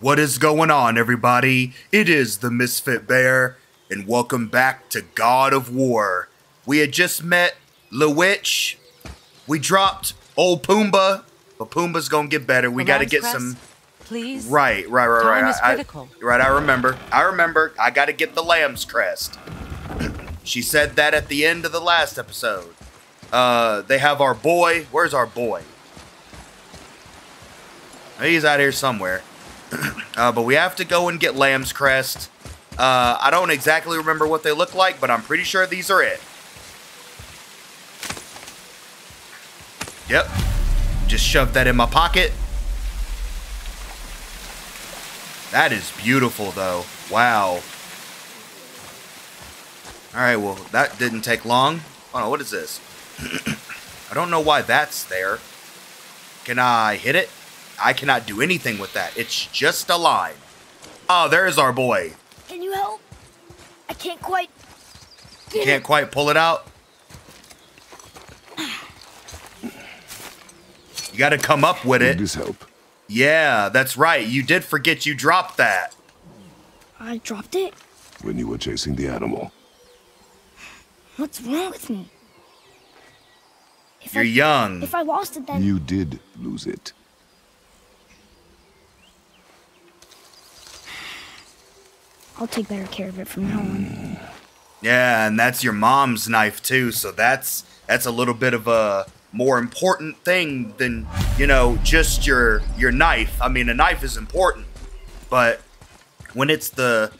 What is going on, everybody? It is the Misfit Bear, and welcome back to God of War. We had just met the Witch. We dropped old Pumbaa, but Pumbaa's gonna get better. We gotta get crest, some. Please. Right, right, right, right. Time is I- I- critical. right, I remember. I remember. I gotta get the lamb's crest. she said that at the end of the last episode. Uh, they have our boy. Where's our boy? He's out here somewhere. Uh, but we have to go and get lamb's crest. Uh, I don't exactly remember what they look like, but I'm pretty sure these are it. Yep. Just shoved that in my pocket. That is beautiful, though. Wow. All right, well, that didn't take long. Oh, no, what is this? I don't know why that's there. Can I hit it? I cannot do anything with that. It's just a line. Ah, oh, there's our boy. Can you help? I can't quite. You can't quite pull it out. You got to come up with Need it. his help. Yeah, that's right. You did forget you dropped that. I dropped it. When you were chasing the animal. What's wrong with me? If You're I, young. If I lost it, then You did lose it. I'll take better care of it from now on. Yeah, and that's your mom's knife too, so that's that's a little bit of a more important thing than, you know, just your your knife. I mean, a knife is important, but when it's the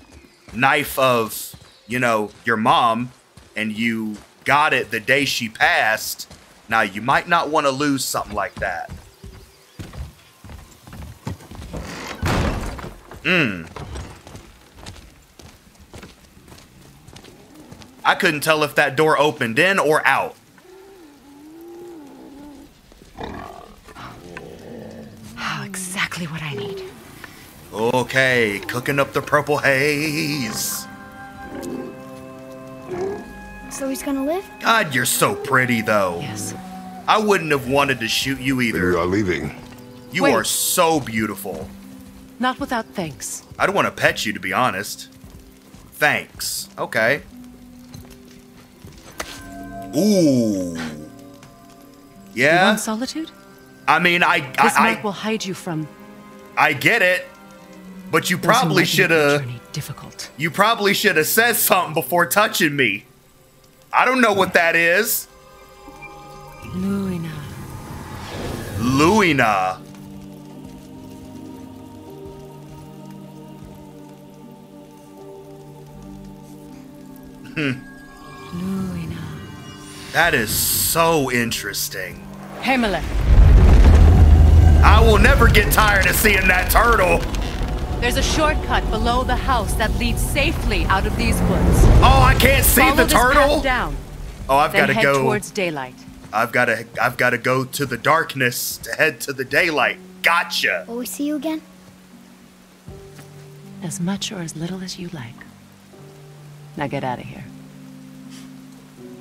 knife of, you know, your mom and you got it the day she passed, now you might not want to lose something like that. Hmm. I couldn't tell if that door opened in or out. Ah, exactly what I need. Okay, cooking up the purple haze. So he's gonna live? God, you're so pretty, though. Yes. I wouldn't have wanted to shoot you We You are leaving. You Wait. are so beautiful. Not without thanks. I'd want to pet you, to be honest. Thanks. Okay. Ooh. You Yeah. want solitude? I mean, I This I, I, will hide you from. I get it, but you those who might probably should have. journey Difficult. You probably should have said something before touching me. I don't know what that is. Luina. Luina. Hmm. Luina. That is so interesting. Himalek. I will never get tired of seeing that turtle. There's a shortcut below the house that leads safely out of these woods. Oh, I can't see Follow the this turtle. down. Oh, I've got to go. towards daylight. I've got to. I've got to go to the darkness to head to the daylight. Gotcha. Will we see you again? As much or as little as you like. Now get out of here.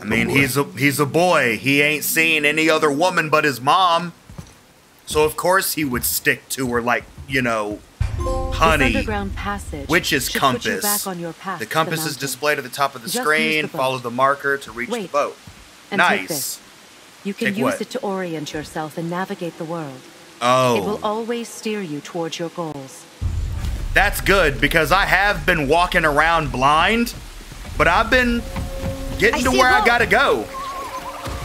I mean, he's a he's a boy. He ain't seen any other woman but his mom. So of course he would stick to her like you know, This honey. underground passage Which is compass. You back on your path The to compass is displayed at the top of the Just screen. the. Follow the marker to reach the boat. And take nice. this. You can Take use what? it to orient yourself and navigate the world. Oh. It will Oh, always steer you towards your goals. that's good because I have been walking around blind, but I've been getting to where I gotta go.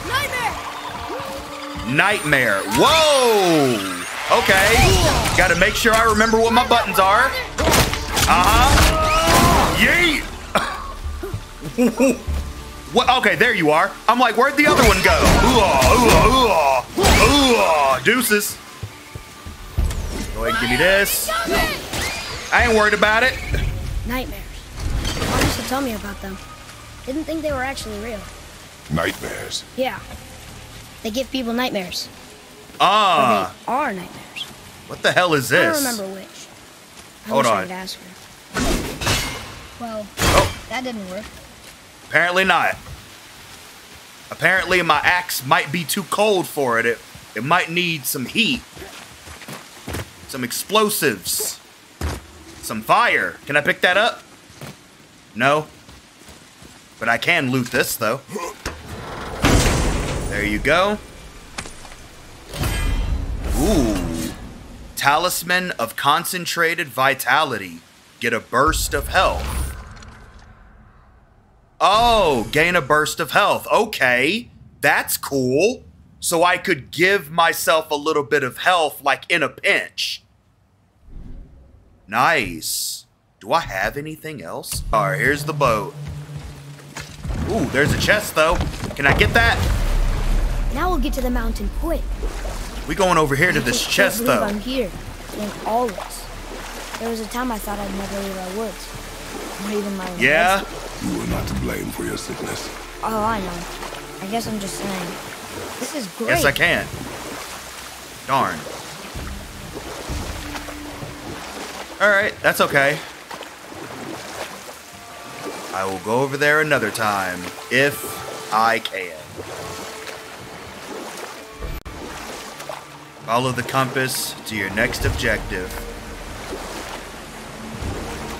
Nightmare! Nightmare. Whoa. Okay. Got to make sure I remember what my buttons are. Uh huh. Yeet. what? Okay, there you are. I'm like, where'd the other one go? Ooh, ooh, ooh, ooh. Deuces. Go ahead and give me this. I ain't worried about it. Nightmares. Mom used to tell me about them. Didn't think they were actually real. Nightmares. Yeah. They give people nightmares. Or Ah, they are nightmares. what the hell is this? I don't remember which. I Hold wish on. I could ask her. Well, Oh. that didn't work. Apparently not. Apparently my axe might be too cold for it. It, it might need some heat. Some explosives. Some fire. Can I pick that up? No. But I can loot this, though. There you go. Ooh. Talisman of Concentrated Vitality. Get a burst of health. Oh, gain a burst of health. Okay. That's cool. So I could give myself a little bit of health like in a pinch. Nice. Do I have anything else? All right, here's the boat. Ooh, there's a chest though. Can I get that? Now we'll get to the mountain quick. We going over here to I this chest though. I'm here, getting all this. There was a time I thought I'd never leave our woods. Not even my Yeah? beds. You are not to blame for your sickness. Oh, I know. I guess I'm just saying. This is great. Yes, I can. Darn. Alright, that's okay. I will go over there another time, if I can. Follow the compass to your next objective.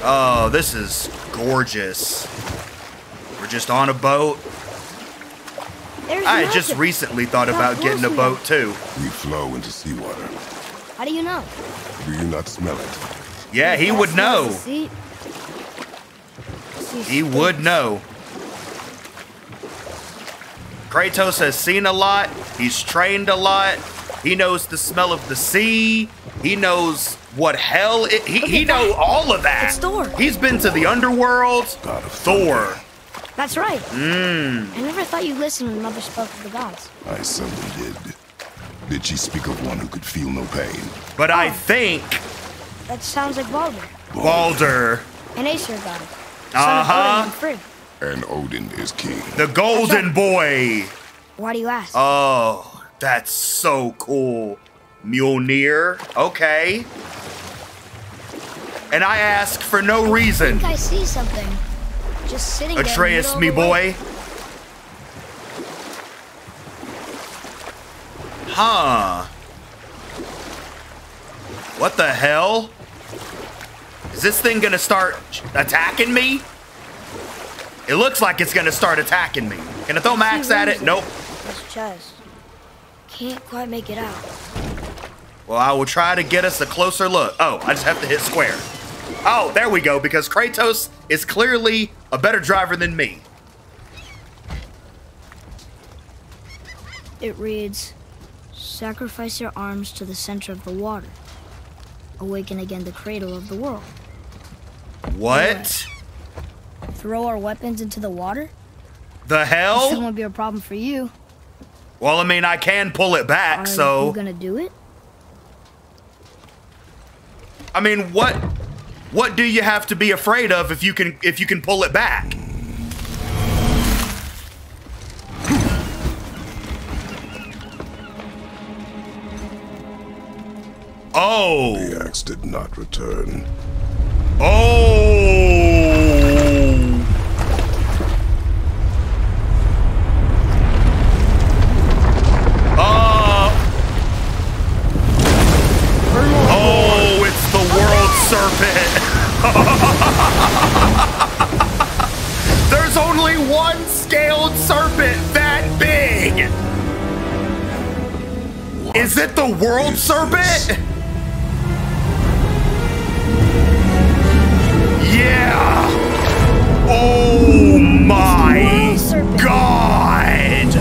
Oh, this is gorgeous. We're just on a boat. There's I just nothing. recently thought How about getting a we boat too. We flow into seawater. How do you know? Do you not smell it? Yeah, he would smells know. The sea- sea He would know. Kratos has seen a lot. He's trained a lot. He knows the smell of the sea. He knows what hell it, he, Look he at know all of that. It's Thor. He's been to the underworld. God of Thor. That's right. Mmm. I never thought you listened when Mother spoke of the gods. I seldom did. Did she speak of one who could feel no pain? But I Oh. think That sounds like Baldur. Baldur, an Aesir god. Son Uh-huh. and Odin is king. the golden boy. Why do you ask? Oh, that's so cool. Mjolnir. Okay. And I ask for no reason. I think I see something. Just sitting there. Atreus, me of the lake. boy. Huh. What the hell? Is this thing gonna start attacking me? It looks like it's gonna start attacking me. Can I throw max at it? Nope. His chest. Can't quite make it out. Well, I will try to get us a closer look. Oh, I just have to hit square. Oh, there we go, because Kratos is clearly a better driver than me. It reads, Sacrifice your arms to the center of the water. Awaken again the cradle of the world. What Throw our weapons into the water? the hell? This hell? won't be a problem for you. Well, I mean, I can pull it back, Are so you gonna do it? I mean, what what do you have to be afraid of if you can if you can pull it back? Oh. The axe did not return. Oh. Uh. Oh, it's the world serpent. There's only one scaled serpent that big. Is it the world serpent? Oh my god.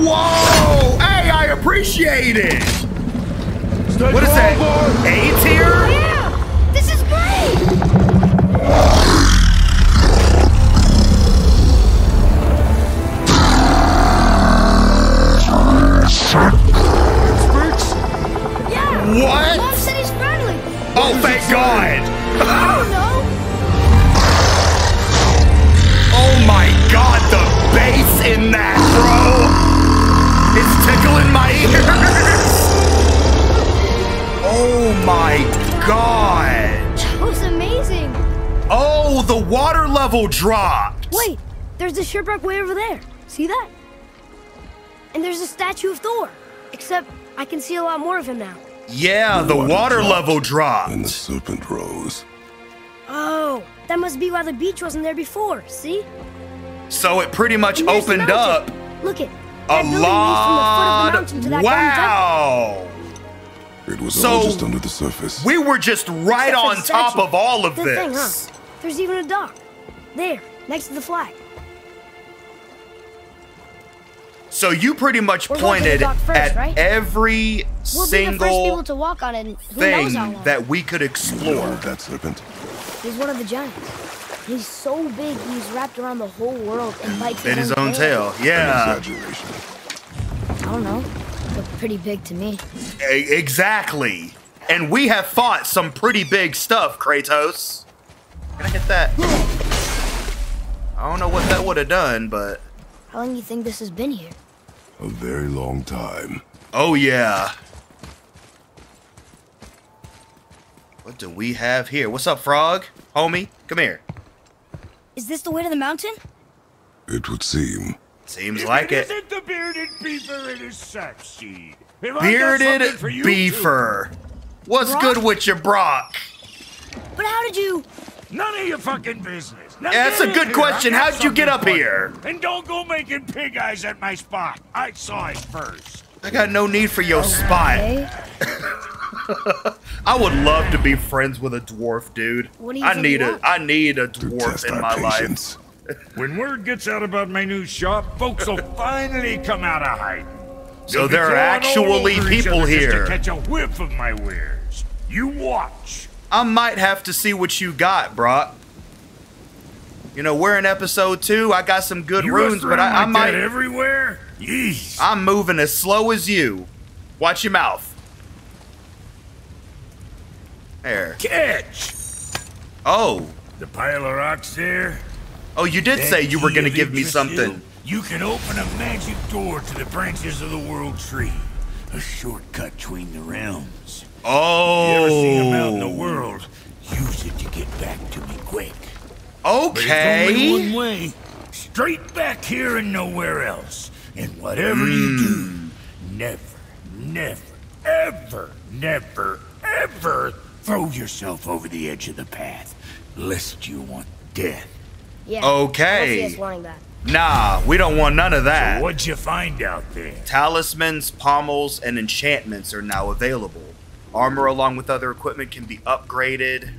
Whoa! Hey, I appreciate it. What is that? A tier? Yeah! Mom What? said he's friendly! Oh, thank God! Oh, I don't know! Oh my God, the bass in that, bro! It's tickling my ears! Oh my God! That was amazing! Oh, the water level dropped! Wait, There's the shipwreck way over there. See that? And there's a statue of Thor. Except I can see a lot more of him now. Yeah, the water dropped, level dropped. And the serpent rose. Oh, that must be why the beach wasn't there before. See? So it pretty much And there's the opened up mountain. Look it. a lot. leads from the foot of the mountain to that golden temple. Wow. It was So, all just under the surface. We were just right Except on top of all of The this. Thing, huh? There's even a dock. There, next to the flag. So you pretty much We're going to the pointed first, at right? every We'll be the first people single to walk on it in who knows thing that we could You know explore. that serpent? He's one of the giants. He's so big he's wrapped around the whole world and bites In his own tail. An Yeah, exaggeration. I don't know. Looked pretty big to me. e- exactly. And we have fought some pretty big stuff, Kratos. Can I hit that? I don't know what that would have done, but How long do you think this has been here? A very long time. oh yeah. What do we have here? What's up, Frog? Homie, come here. Is this the way to the mountain? It would seem. Seems If like it. isn't the bearded beaver, it is sack seed. Have Bearded beaver. for. What's Brok? good with your Brok? But how did you? None of your fucking business. Now that's a good question. I How'd you get up for here? And don't go making pig eyes at my spot. I saw it first. I got no need for your spot. I would love to be friends with a dwarf, dude. What do you I think need you a want? I need a dwarf in our my life. When word gets out about my new shop, folks will finally come out of hiding. So They'll there are actually people other just here. to catch a whiff of my wares. You watch. I might have to see what you got, Brok. You know, we're in episode two. I got some good You runes, but I, I like might. that everywhere. Yeesh. I'm moving as slow as you. Watch your mouth. There. Catch. Oh. The pile of rocks there. Oh, you did say you were gonna give me something. Hill, You can open a magic door to the branches of the world tree. A shortcut between the realms. Oh. You ever see a mountain Oh. the world? Use it to get back to me quick. But it's only Okay. one way. Straight back here and nowhere else. And whatever you Hmm. do, never, never, ever, never, ever throw yourself over the edge of the path, lest you want death. Yeah. Okay. I see us learning that. Nah, we don't want none of that. What'd you find out there? Talismans, pommels, and enchantments are now available. Armor, along with other equipment, can be upgraded.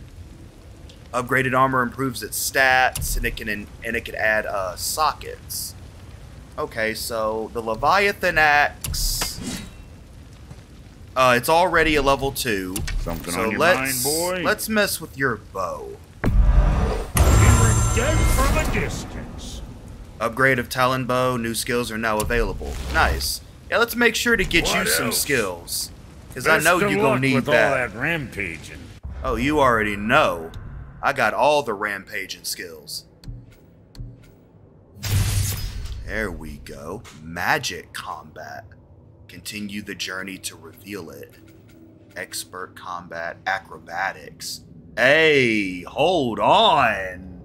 Upgraded armor improves its stats, and it can and it can add uh, sockets. Okay, so the Leviathan axe. Uh, it's already a level two. Something so on your let's mind, boy? let's mess with your bow. We were dead from a distance. Upgrade of Talon Bow, new skills are now available. Nice. Yeah, let's make sure to get you What some skills. Because I know you're gonna luck need with that. all that rampaging. Oh, you already know. I got all the rampaging skills. There we go. Magic combat. Continue the journey to reveal it. Expert combat acrobatics. Hey, hold on.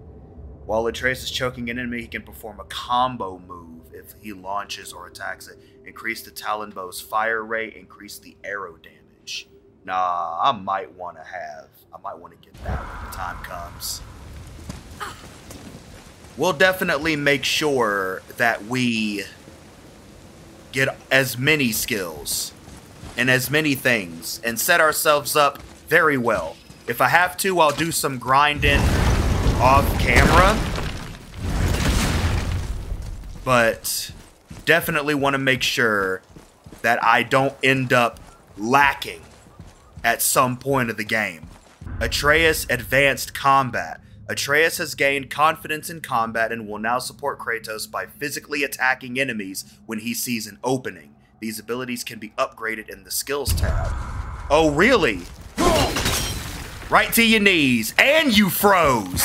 While Atreus is choking an enemy, he can perform a combo move if he launches or attacks it. Increase the Talon Bow's fire rate, increase the arrow damage. Nah, I might want to have. I might want to get that when the time comes. We'll definitely make sure that we get as many skills and as many things and set ourselves up very well. If I have to, I'll do some grinding off camera. But definitely want to make sure that I don't end up lacking at some point of the game. Atreus Advanced Combat. Atreus has gained confidence in combat and will now support Kratos by physically attacking enemies when he sees an opening. These abilities can be upgraded in the Skills tab. Oh, really? Right to your knees, and you froze!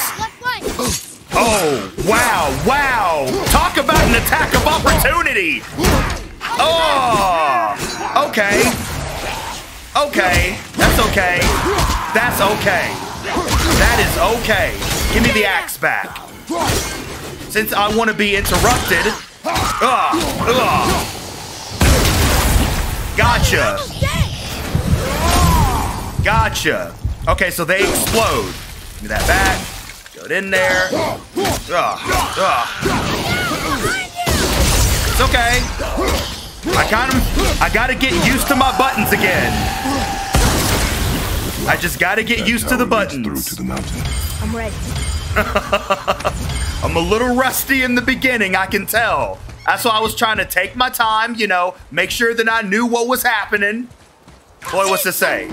Oh, wow, wow! Talk about an attack of opportunity! Oh! Okay. Okay. That's okay. That's okay. That is okay. Give me the axe back. since I want to be interrupted. Ugh, ugh. Gotcha. Gotcha. Okay, so they explode. Give me that back. Go in there. Ugh, ugh. It's okay. I kind of, I gotta get used to my buttons again. I just gotta get used to the Tower leads Through buttons. to the mountain. I'm ready. I'm a little rusty in the beginning, I can tell. That's why I was trying to take my time, you know, make sure that I knew what was happening. Boy, what's this say?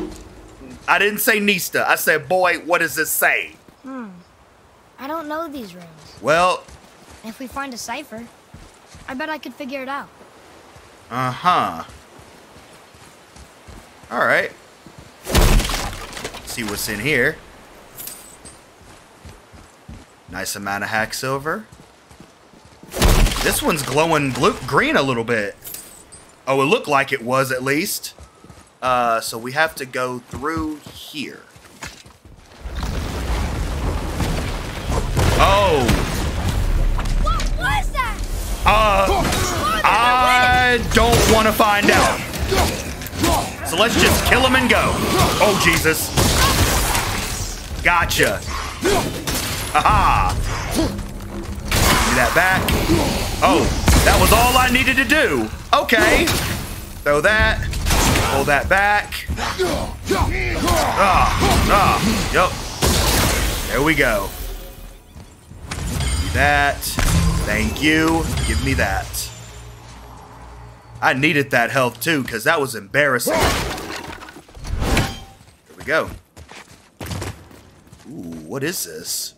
I didn't say Nista. I said, boy, what does this say? Hmm. I don't know these rooms. Well, If we find a cipher, I bet I could figure it out. Uh huh. All right. See what's in here. Nice amount of hack silver. This one's glowing glu- green a little bit. Oh, it looked like it was at least. Uh, so we have to go through here. Oh, What was that? uh, Don't want to find out. So let's just kill him and go. Oh, Jesus. Gotcha. Haha. Give that back. Oh, that was all I needed to do. Okay. Throw that. Pull that back. Ah, ah, yep. There we go. That. Thank you. Give me that. I needed that health too, because that was embarrassing. There we go. Ooh, what is this?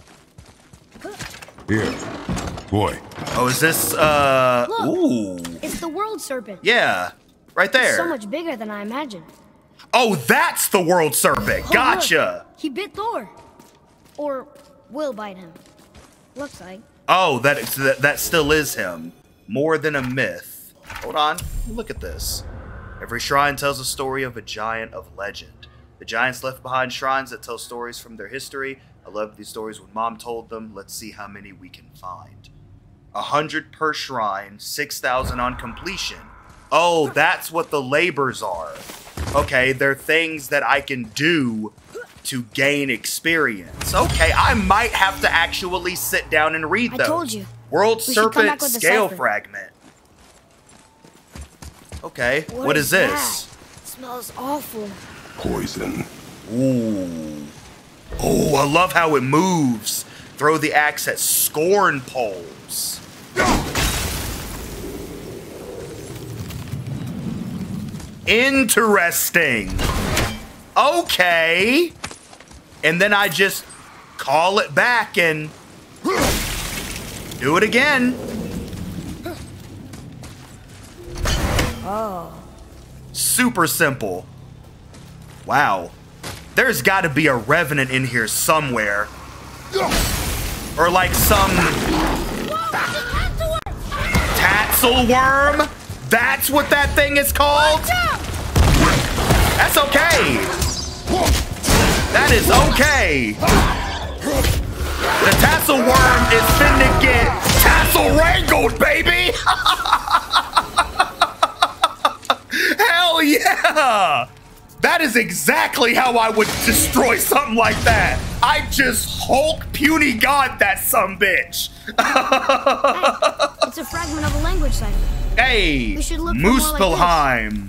Here. Boy, Oh, is this, uh, Look. ooh. It's the world serpent. Yeah, right there. So much bigger than I imagined. Oh, that's the world serpent. Oh, Gotcha. look. He bit Thor. Or will bite him. Looks like. Oh, that, that that still is him. More than a myth. Hold on. Look at this. Every shrine tells a story of a giant of legend. The giants left behind shrines that tell stories from their history. I loved these stories when mom told them. Let's see how many we can find. A hundred per shrine, six thousand on completion. Oh, that's what the labors are. Okay, they're things that I can do to gain experience. Okay, I might have to actually sit down and read them. I told you. World We should come back Serpent Scale. Fragment. Okay, What what is is, this? that? smells awful. poison. Ooh. Oh, I love how it moves. Throw the axe at scorn poles. Interesting. Okay. And then I just call it back and do it again. Oh. Super simple. Wow. There's got to be a revenant in here somewhere. Or like some Tatzelwurm? That's what that thing is called? That's okay. That is okay. The Tatzelwurm is finna get tassel wrangled, baby! Hell yeah! That is exactly how I would destroy something like that. I just Hulk puny god that some bitch. It's a fragment of a language cipher. hey, We should look for like Muspelheim.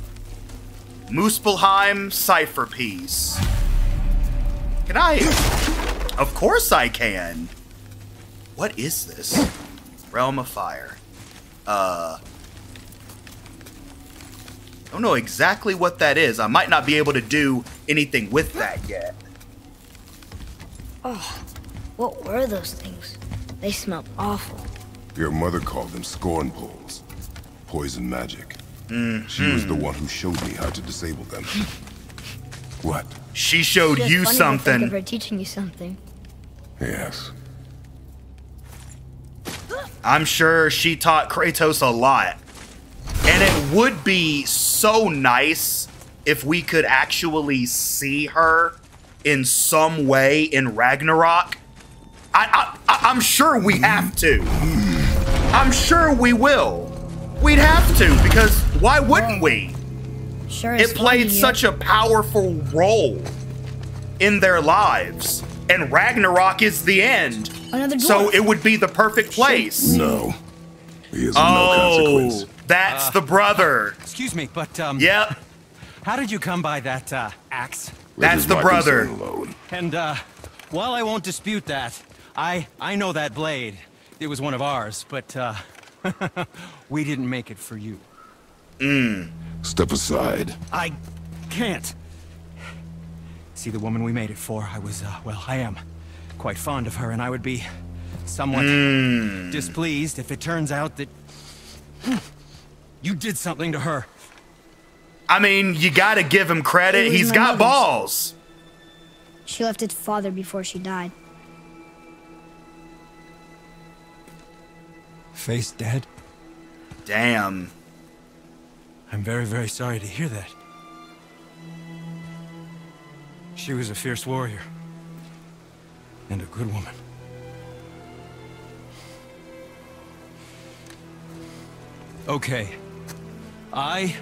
Muspelheim cipher piece. Can I? Of course I can. What is this? Realm of Fire. Uh. I don't know exactly what that is. I might not be able to do anything with that yet. Oh, what were those things? They smelled awful. Your mother called them scorn poles. Poison magic. She was the mm-hmm. one who showed me how to disable them. what? She showed Just you funny to think of her teaching you something. Yes. I'm sure she taught Kratos a lot. And it would be so nice if we could actually see her in some way in Ragnarok. I, I, I I'm sure we have to. I'm sure we will. We'd have to because why wouldn't we? Sure It played such a powerful role in their lives. And Ragnarok is the end. Another So it would be the perfect place. No. He is of no Oh, consequence. That's the brother. Excuse me, but um, Yep, how did you come by that uh, axe? That's his the brother. And uh, while I won't dispute that, I I know that blade. It was one of ours, but uh, we didn't make it for you. Mmm. Step aside. I can't. See the woman we made it for. I was, uh, well, I am quite fond of her, and I would be somewhat displeased if it turns out that you did something to her. I mean, you gotta give him credit. He's got mother's. balls. She left its father before she died. Face dead? Damn. I'm very, very sorry to hear that. She was a fierce warrior. And a good woman. Okay. I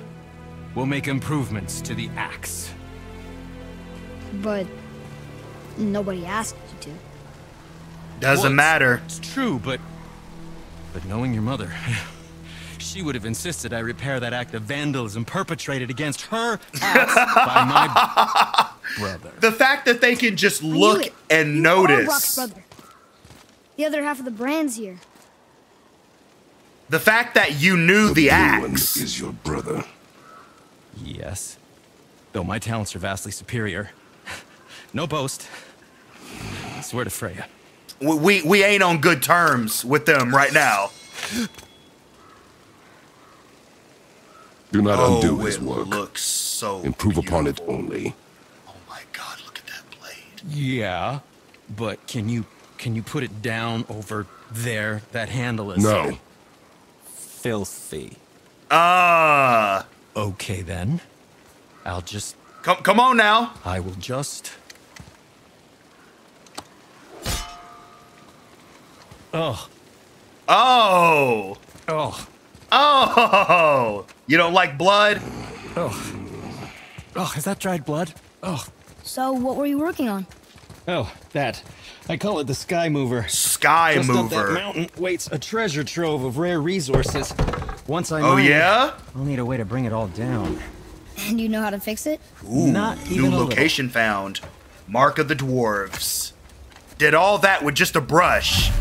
will make improvements to the axe. But nobody asked you to. Doesn't Well, it's- matter. It's true, but... But knowing your mother... She would have insisted I repair that act of vandalism perpetrated against her axe by my brother. The fact that they can just look and You notice. brother. The other half of the brand's here. The fact that you knew the blue one axe. is your brother. Yes. Though my talents are vastly superior. No boast. I swear to Freya. We, we we ain't on good terms with them right now. Do not Oh, undo his it work. looks so. Improve upon it only. Oh my god! Look at that blade. Yeah, but can you can you put it down over there? That handle is No. Filthy. Ah, Okay then. I'll just come come on now. I will just Oh, Oh, oh, oh! You don't like blood? oh. Oh, is that dried blood? Oh, So, what were you working on? oh, that. I call it the Sky Mover. Sky Just up that mountain waits a treasure trove of rare resources. Once I Oh mine yeah. I'll need a way to bring it all down. And you know how to fix it? Ooh, Not new even a location found. Mark of the dwarves. Did all that with just a brush.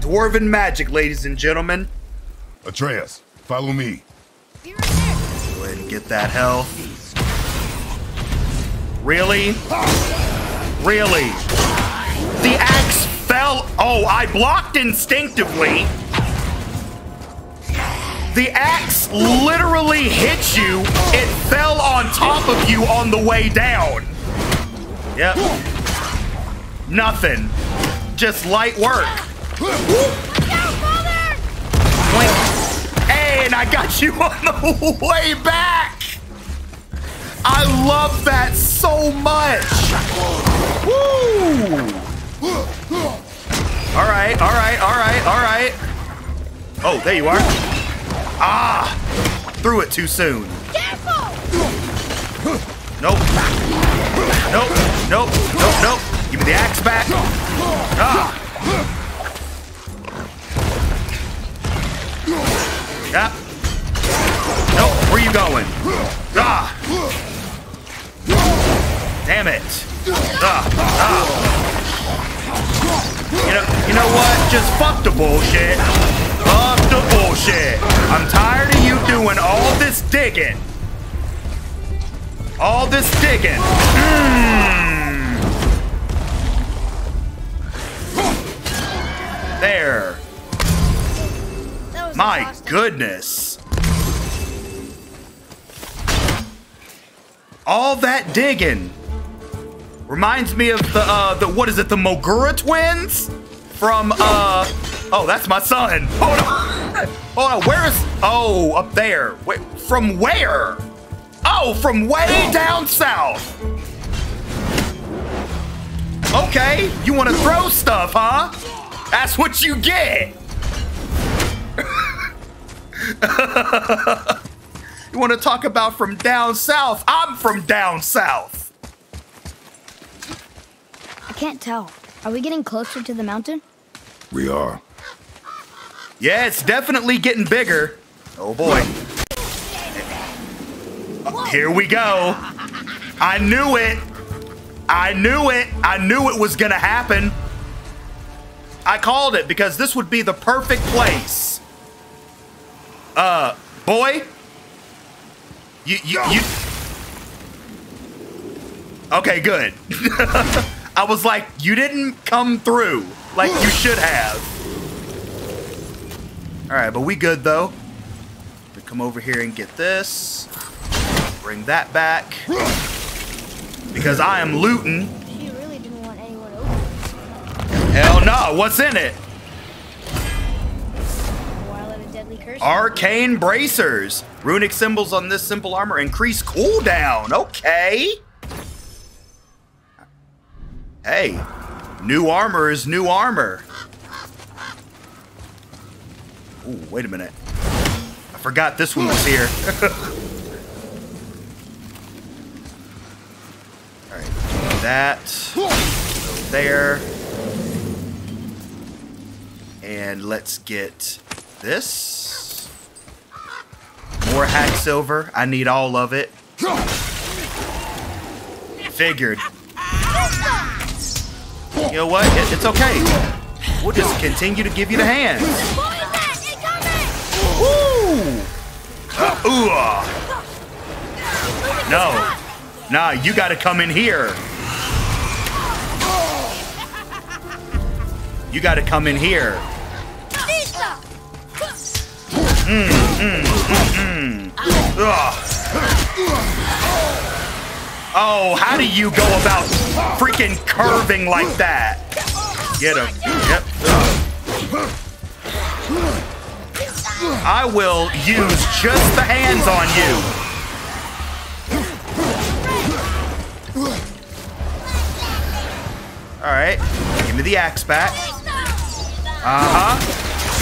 Dwarven magic, ladies and gentlemen. Atreus, follow me. Go ahead and get that health. Really? Really? The axe fell. Oh, I blocked instinctively. The axe literally hit you. It fell on top of you on the way down. Yep. Nothing. Just light work. Hey, and I got you on the way back. I love that so much. Woo! All right, all right, all right, all right. Oh, there you are. Ah, threw it too soon. Nope. Nope. Nope. Nope. Nope. Give me the axe back. Ah. Yeah. Nope. Where you going? Ah. Damn it. Ah. Ah. You know, you know what? Just fuck the bullshit. Fuck the bullshit. I'm tired of you doing all this digging. All this digging. Mm. There. My goodness. All that digging reminds me of the uh the what is it, the Mogura twins? From uh oh that's my son. Hold on. Hold on, where is oh up there. Wait, from where? Oh, from way down south. Okay, you wanna throw stuff, huh? That's what you get. you want to talk about from down south? I'm from down south. I can't tell. Are we getting closer to the mountain? We are. Yeah, it's definitely getting bigger. Oh boy. Here we go. I knew it. I knew it. I knew it was going to happen. I called it because this would be the perfect place. Uh, boy. You, you, you. Okay, good. I was like, you didn't come through like you should have. All right, but we good though. We come over here and get this. Bring that back. Because I am looting. She really didn't want anyone over. Hell no, what's in it? While at a deadly curse. Arcane bracers. Runic symbols on this simple armor increase cooldown. Okay. Hey, new armor is new armor. Ooh, wait a minute. I forgot this one was here. Alright, that. There. And let's get this. More hack silver. I need all of it. Figured. You know what? It- it's okay. We'll just continue to give you the hands. Woo! Uh, ooh. ah. No. Nah, you gotta come in here. You gotta come in here. Mm, mm, mm, mm. Ugh. Oh, how do you go about freaking curving like that? Get him. Yep. I will use just the hands on you. All right. Give me the axe back. Uh-huh.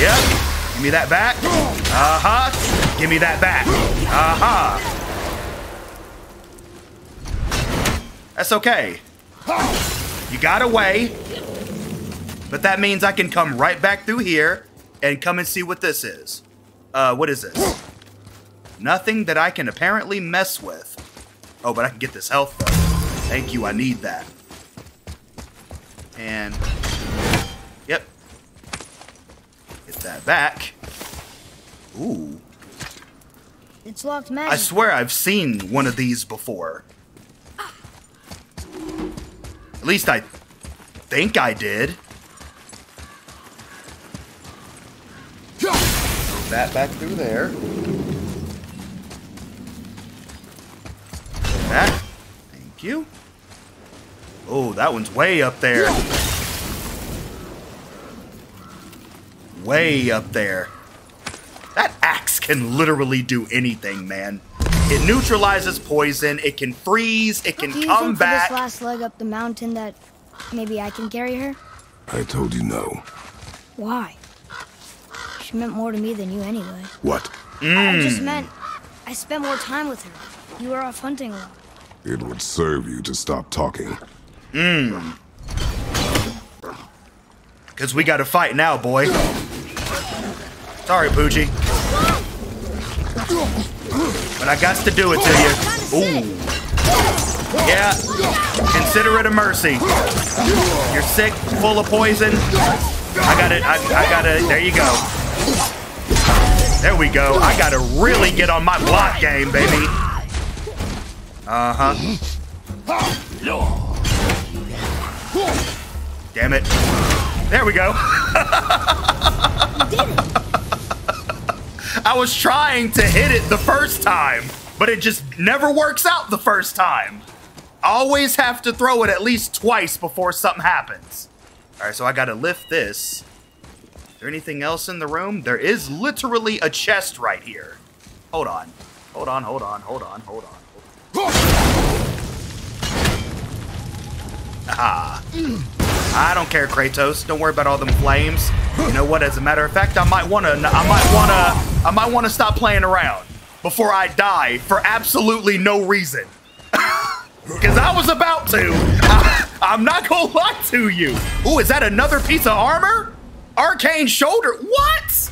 Yep. Give me that back. Uh-huh. Give me that back. Uh-huh. That's okay. You got away. But that means I can come right back through here and come and see what this is. Uh, what is this? Nothing that I can apparently mess with. Oh, but I can get this health though. Thank you, I need that. And, yep. Get that back. Ooh. It's locked I swear I've seen one of these before. At least I think I did. Throw that back through there. That. Thank you. Oh, that one's way up there. Way up there. That axe can literally do anything, man. It neutralizes poison, it can freeze, it can Do you come think back. this last leg up the mountain that maybe I can carry her? I told you no. Why? She meant more to me than you anyway. What? I just mm. meant I spent more time with her. You were off hunting a lot. It would serve you to stop talking. Mmm. Because we got to fight now, boy. Sorry, Poochie. But I got to do it to you. Ooh. Yeah. Consider it a mercy. You're sick, full of poison. I got it. I, got it. There you go. There we go. I got to really get on my block game, baby. Uh huh. Damn it. There we go. I was trying to hit it the first time, but it just never works out the first time. Always have to throw it at least twice before something happens. All right, so I gotta lift this. Is there anything else in the room? There is literally a chest right here. Hold on. Hold on, hold on, hold on, hold on. Hold on. Ah. I don't care, Kratos. Don't worry about all them flames. You know what? As a matter of fact, I might wanna, I might wanna, I might wanna stop playing around before I die for absolutely no reason. Because I was about to. I, I'm not gonna lie to you. Ooh, is that another piece of armor? Arcane shoulder. What?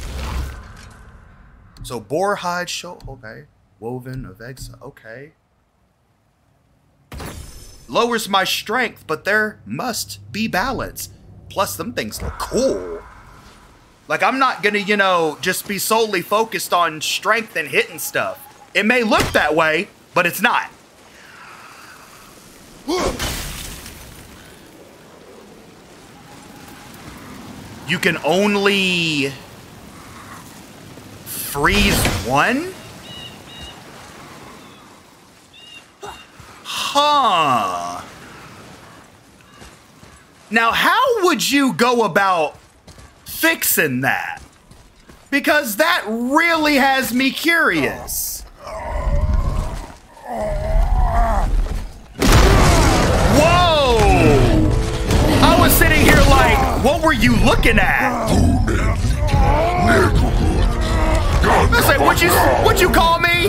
So boar hide shoulder. Okay. Woven of exile. Okay. Lowers my strength, but there must be balance. Plus, them things look cool. Like, I'm not gonna, you know, just be solely focused on strength and hitting stuff. It may look that way, but it's not. You can only freeze one? Huh. Now, how would you go about fixing that? Because that really has me curious. Whoa! I was sitting here like, what were you looking at? I say, what you what you call me?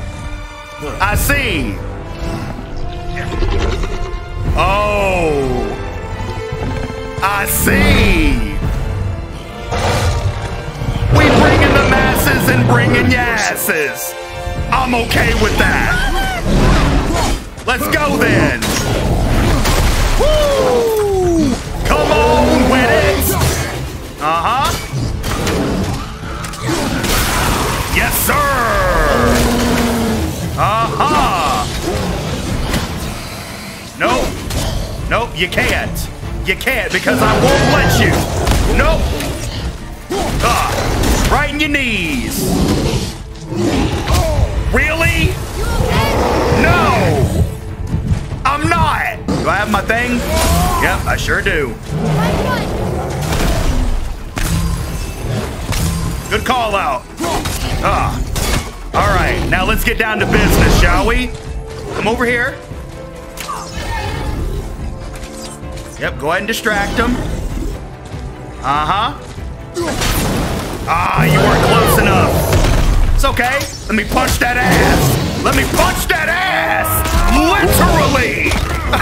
I see. Oh, I see. We bringing the masses and bringing yasses. I'm okay with that. Let's go then. Woo! Come on with it. Uh huh. Yes, sir! Nope, you can't. You can't because I won't let you. Nope. Ah, right in your knees. Really? No! I'm not! Do I have my thing? Yep, I sure do. Good call out. Ah. All right, now let's get down to business, shall we? Come over here. Yep, go ahead and distract him. Uh-huh. Ah, you weren't close enough. It's okay. Let me punch that ass. Let me punch that ass. Literally.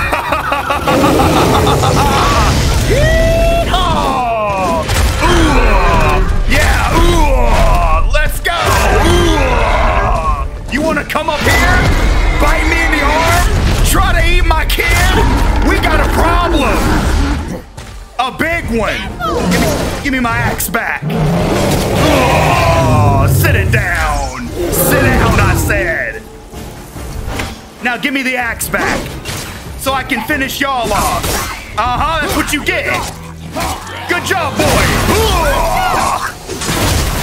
Yeah, let's go. You want to come up here? Bite me in the arm? Try to eat my kid? We got a problem. A big one. Give me, give me my axe back. Oh, sit it down. Sit down, I said. Now give me the axe back so I can finish y'all off. Uh-huh, that's what you get. Good job, boy.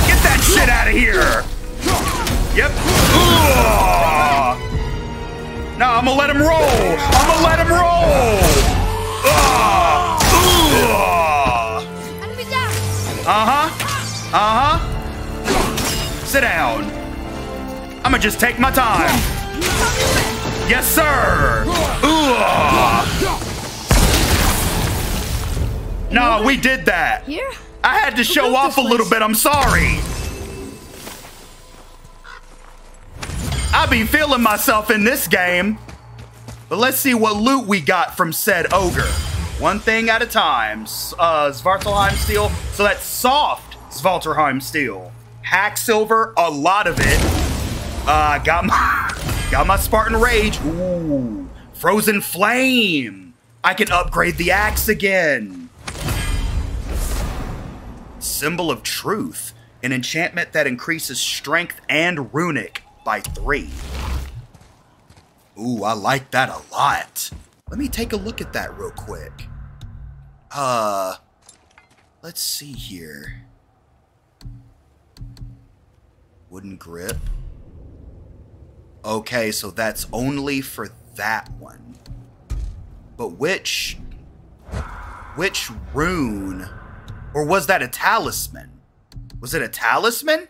Get that shit out of here. Yep. Now I'm gonna let him roll. I'm gonna let him roll. Uh-huh. Uh-huh. Sit down. I'm gonna just take my time. Yes, sir. Ooh. No, we did that. Here? I had to show off a little bit. I'm sorry. I be feeling myself in this game. But let's see what loot we got from said ogre. One thing at a time. Uh, Svartalheim steel. So that's soft Svartalheim steel. Hack silver, a lot of it. Uh, got my, got my Spartan Rage. Ooh, Frozen Flame. I can upgrade the axe again. Symbol of Truth, an enchantment that increases strength and runic by three. Ooh, I like that a lot. Let me take a look at that real quick. Uh, let's see here. Wooden grip. Okay, so that's only for that one. But which which rune or was that a talisman? Was it a talisman?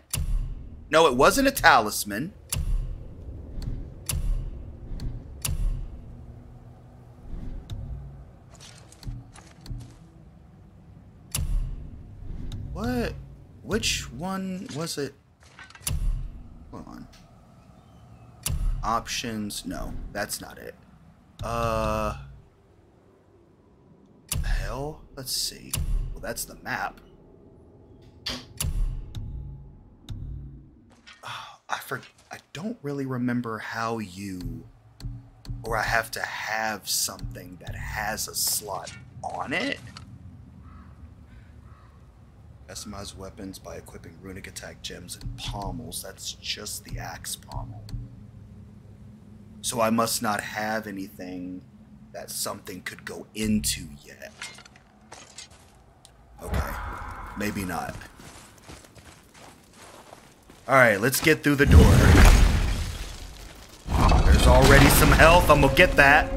No, it wasn't a talisman. What? Which one was it? Hold on. Options. No, that's not it. Uh. Hell? Let's see. Well, that's the map. Oh, I for I don't really remember how you or I have to have something that has a slot on it. Customize weapons by equipping runic attack gems and pommels. That's just the axe pommel. So I must not have anything that something could go into yet. Okay. Maybe not. Alright, let's get through the door. There's already some health. I'm gonna get that.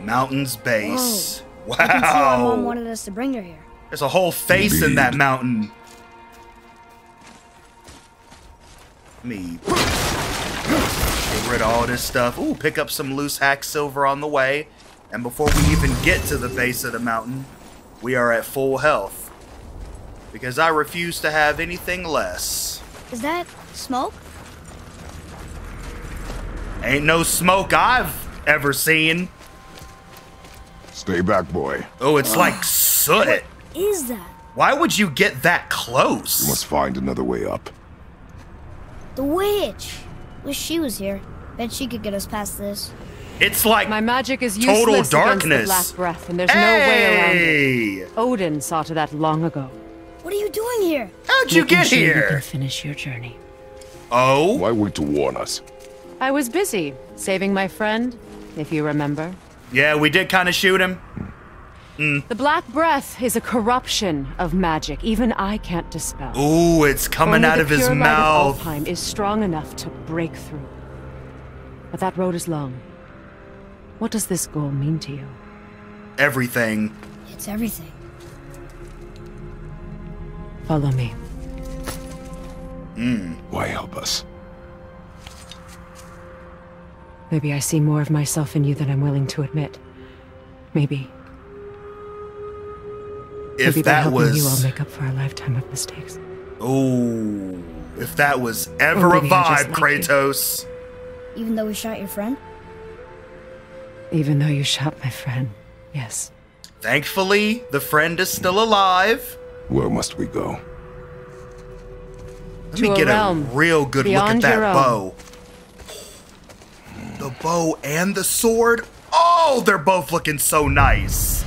Mountain's base. Oh, I can see why Mom Wow. wanted us to bring her here. There's a whole face in that mountain. Me get rid of all this stuff. Ooh, pick up some loose hack silver on the way. And before we even get to the base of the mountain, we are at full health. Because I refuse to have anything less. Is that smoke? Ain't no smoke I've ever seen. Stay back, boy. Oh, it's like ah. soot. Is that? Why would you get that We close? must find another way up. The witch. Wish she was here. Bet she could get us past this. It's like My magic is Total useless against the darkness. Black Breath, and there's no way around it. Odin saw to that long ago. What are you doing here? How'd you Making get sure You can finish your journey. Oh? Why wait to warn us? I was busy saving my friend, if you remember. Yeah, we did kind of shoot him. Mm. The Black Breath is a corruption of magic even I can't dispel. Ooh, it's coming Only out of his pure light mouth. Of Alfheim is strong enough to break through. But that road is long. What does this goal mean to you? Everything. It's everything. Follow me. Mm. Why help us? Maybe I see more of myself in you than I'm willing to admit. Maybe. If maybe by that helping you, I'll was. make up for a lifetime of mistakes. Ooh. If that was ever a maybe I just vibe, like you. Kratos. Even though we shot your friend? Even though you shot my friend, yes. Thankfully, the friend is still alive. Where must we go? Let To me a get realm a real good look at that bow. The bow and the sword. Oh, they're both looking so nice.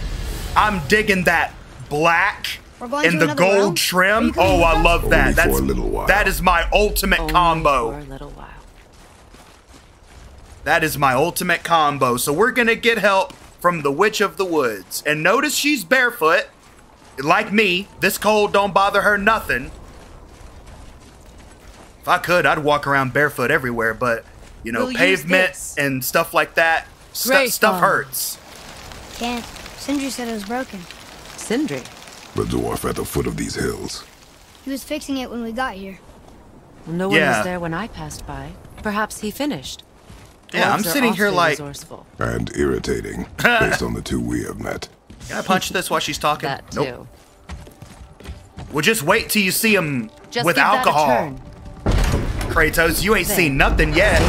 I'm digging that black We're and the gold realm? Trim. Oh, I us? love Only that. for That's a little while. that is my ultimate Only combo. For a little while. That is my ultimate combo. So we're gonna get help from the Witch of the Woods. And notice she's barefoot. Like me, this cold don't bother her nothing. If I could, I'd walk around barefoot everywhere, but you know, We'll pavement and stuff like that, stu- Great stuff fun. hurts. Can't. Sindri said it was broken. Sindri. The dwarf at the foot of these hills. He was fixing it when we got here. Well, no one Yeah. was there when I passed by. Perhaps he finished. Yeah, I'm sitting here like, resourceful. And irritating, based on the two we have met. can I punch this while she's talking? That too. Nope. Well, just wait till you see him Just with alcohol. That. Kratos, you ain't There. seen nothing yet.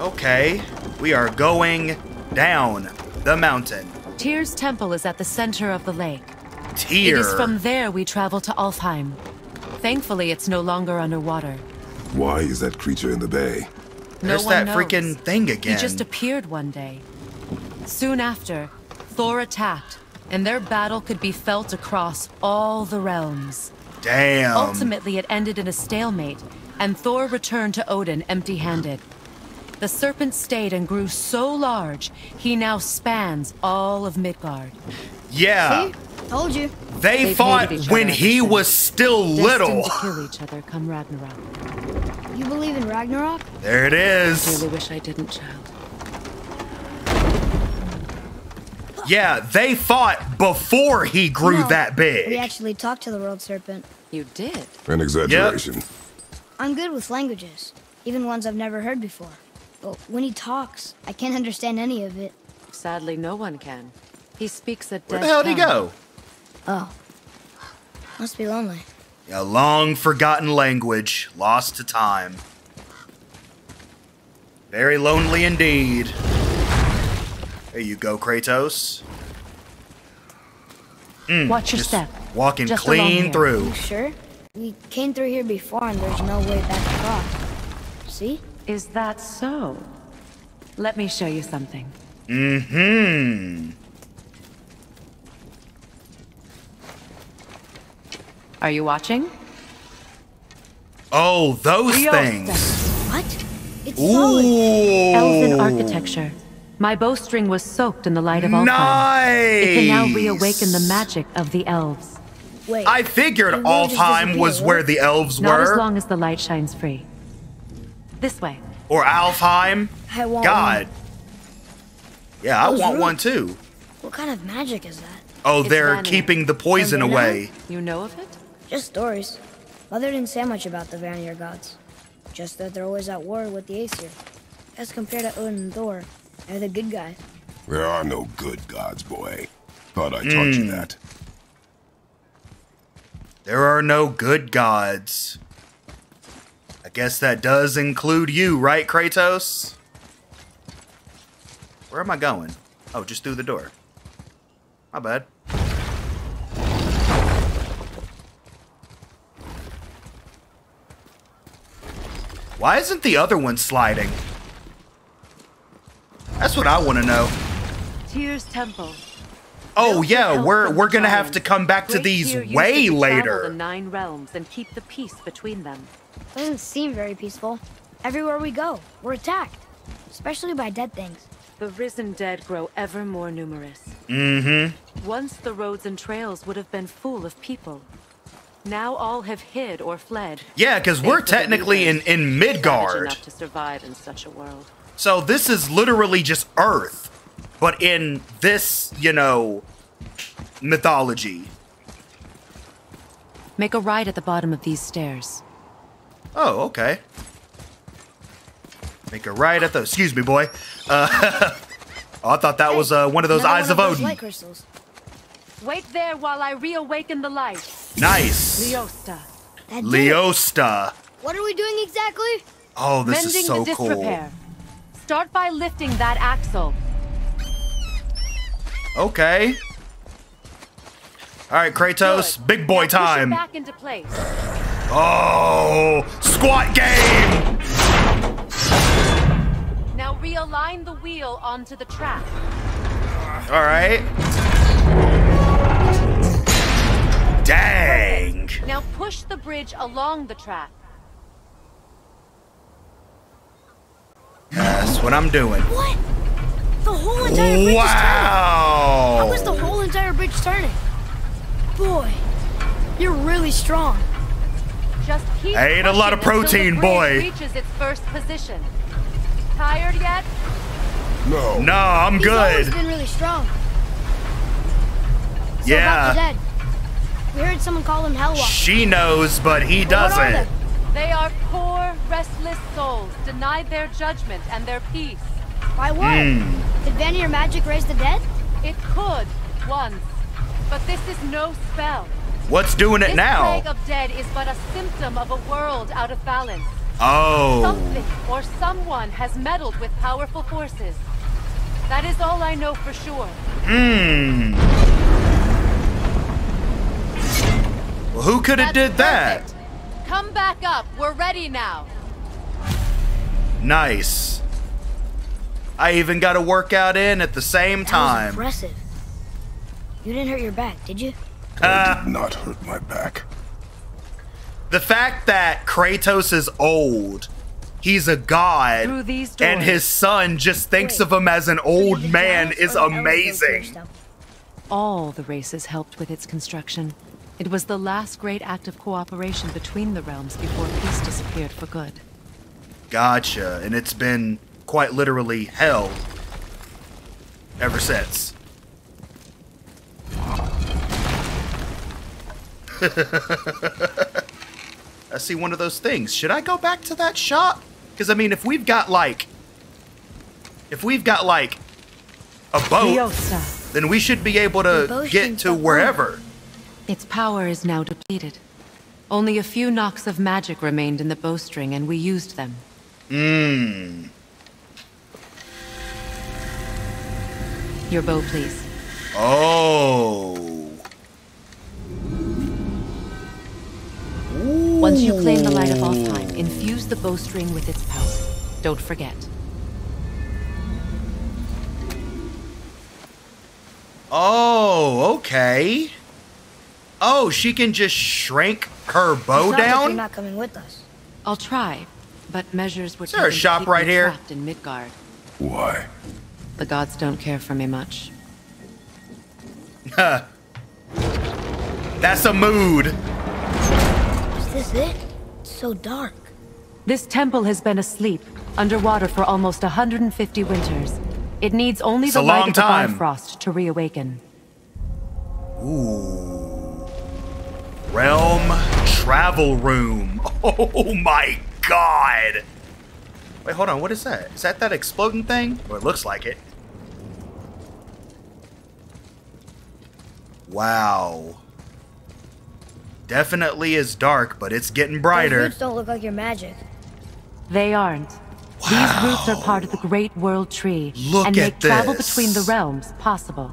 Okay, we are going down the mountain. Tyr's temple is at the center of the lake. Tyr. It is from there we travel to Alfheim. Thankfully, it's no longer underwater. Why is that creature in the bay? No There's one that knows. freaking thing again. He just appeared one day. Soon after, Thor attacked, and their battle could be felt across all the realms. Damn. Ultimately, it ended in a stalemate, and Thor returned to Odin empty handed. The serpent stayed and grew so large, he now spans all of Midgard. Yeah. See? Told you. They They've fought when he ever was since. still little. Destined to kill each other come Ragnarok. You believe in Ragnarok? There it is. I Really wish I didn't, child. Yeah, they fought before he grew No, that big. We actually talked to the world serpent. You did? An exaggeration. I'm good with languages, even ones I've never heard before. But when he talks, I can't understand any of it. Sadly, no one can. He speaks a Where dead the hell did he go? Oh. Must be lonely. A long forgotten language, lost to time. Very lonely indeed. There you go, Kratos. Hmm, Watch your Just step. walking Just along clean here. through. You sure? We came through here before and there's no way back across. See? Is that so? Let me show you something. Hmm. Are you watching? Oh, those Ryosta. things. What? It's solid. Ooh. Elven architecture. My bowstring was soaked in the light of Alfheim. Nice. It can now reawaken the magic of the elves. Wait. I figured It really just Alfheim was where the elves Not as long as the light shines free. This way. Or Alfheim. I want God. one. Yeah, I Those want roots. one too. What kind of magic is that? Oh, It's they're Vanir. keeping the poison Vanir? away. You know of it? Just stories. Mother didn't say much about the Vanir gods. Just that they're always at war with the Aesir. As compared to Odin and Thor, they're the good guys. There are no good gods, boy. Thought I taught you hmm. that. There are no good gods. Guess that does include you, right, Kratos? Where am I going? Oh, just through the door. My bad. Why isn't the other one sliding? That's what I want to know. Tyr's Temple. Oh yeah, we're we're gonna have to come back to Great these Tyr used way it to travel later. the nine realms and keep the peace between them. Doesn't seem very peaceful. Everywhere we go, we're attacked. Especially by dead things. The risen dead grow ever more numerous. Mm-hmm. Once the roads and trails would have been full of people. Now all have hid or fled. Yeah, because we're technically in, in savage Midgard. enough to survive in such a world. So this is literally just Earth, but in this, you know, mythology. Make a right at the bottom of these stairs. Oh, okay. Make a right at the. Excuse me, boy. Uh, oh, I thought that was uh, one of those Another eyes one of those Odin. Light crystals. Wait there while I reawaken the light. Nice. Leosta. That. Leosta. What are we doing exactly? Oh, this Mending is so the cool. disrepair. Start by lifting that axle. Okay. All right, Kratos, Good. big boy Now time. back into place. Oh, squat game. Now realign the wheel onto the track. All right. Dang. Now push the bridge along the track. That's what I'm doing. What? The whole entire bridge is turning. How is the whole entire bridge turning? Boy, you're really strong. Just keep I ate a lot pushing of until the protein, bridge boy. Reaches its first position. Tired yet? No. No, I'm He's always good. been really strong. So Yeah. dead. We heard someone call them Hellwalkers. She knows, but he doesn't. they? They are poor, restless souls, denied their judgment and their peace. By what? Hmm. Did Vanir magic raise the dead? It could, once. But this is no spell. What's doing it This now? plague of dead is but a symptom of a world out of balance. Oh. Something or someone has meddled with powerful forces. That is all I know for sure. Hmm. Well, who could have That's did that? Come back up. We're ready now. Nice. I even got a workout in at the same That was time. impressive. You didn't hurt your back, did you? I uh, did not hurt my back. The fact that Kratos is old he's a god, these and his son just thinks Wait, of him as an old The man is or the elephants amazing. All the races helped with its construction. It was the last great act of cooperation between the realms before peace disappeared for good. Gotcha, and it's been quite literally hell ever since. I see one of those things. Should I go back to that shop? Because I mean, if we've got like, if we've got like a boat, then we should be able to get to wherever. Its power is now depleted. Only a few knocks of magic remained in the bowstring, and we used them. Mmm. Your bow, please. Oh. Once you claim the light of Alfheim, infuse the bowstring with its power. Don't forget. Oh, okay. Oh, she can just shrink her It's bow not like down? You're not coming with us. I'll try, but measures were Is there a shop right here? trapped in Midgard. Why? The gods don't care for me much. That's a mood. Is this it? It's so dark. This temple has been asleep, underwater for almost 150 winters. It needs only It's the a light long of the time. Bifrost to reawaken. Ooh. Realm travel room. Oh my god. Wait, hold on. What is that? Is that that exploding thing? Or it looks like it. Wow. Definitely is dark, but it's getting Those brighter. roots don't look like your magic. They aren't. These roots are part of the Great World Tree Look and at make travel between the realms possible.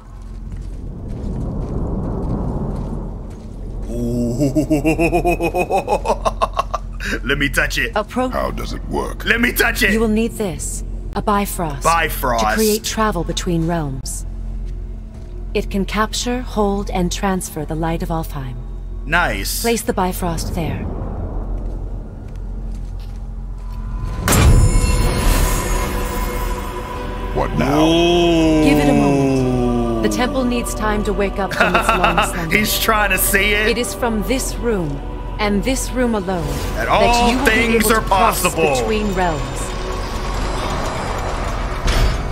Let me touch it. Approach. How does it work? Let me touch it. You will need this, a Bifrost, Bifrost. to create travel between realms. It can capture, hold, and transfer the light of Alfheim. nice. Place the Bifrost there. What now? Ooh. Give it a moment. The temple needs time to wake up from its long slumber. He's trying to see it. It is from this room, and this room alone, That all you will things be able are to cross possible. between realms.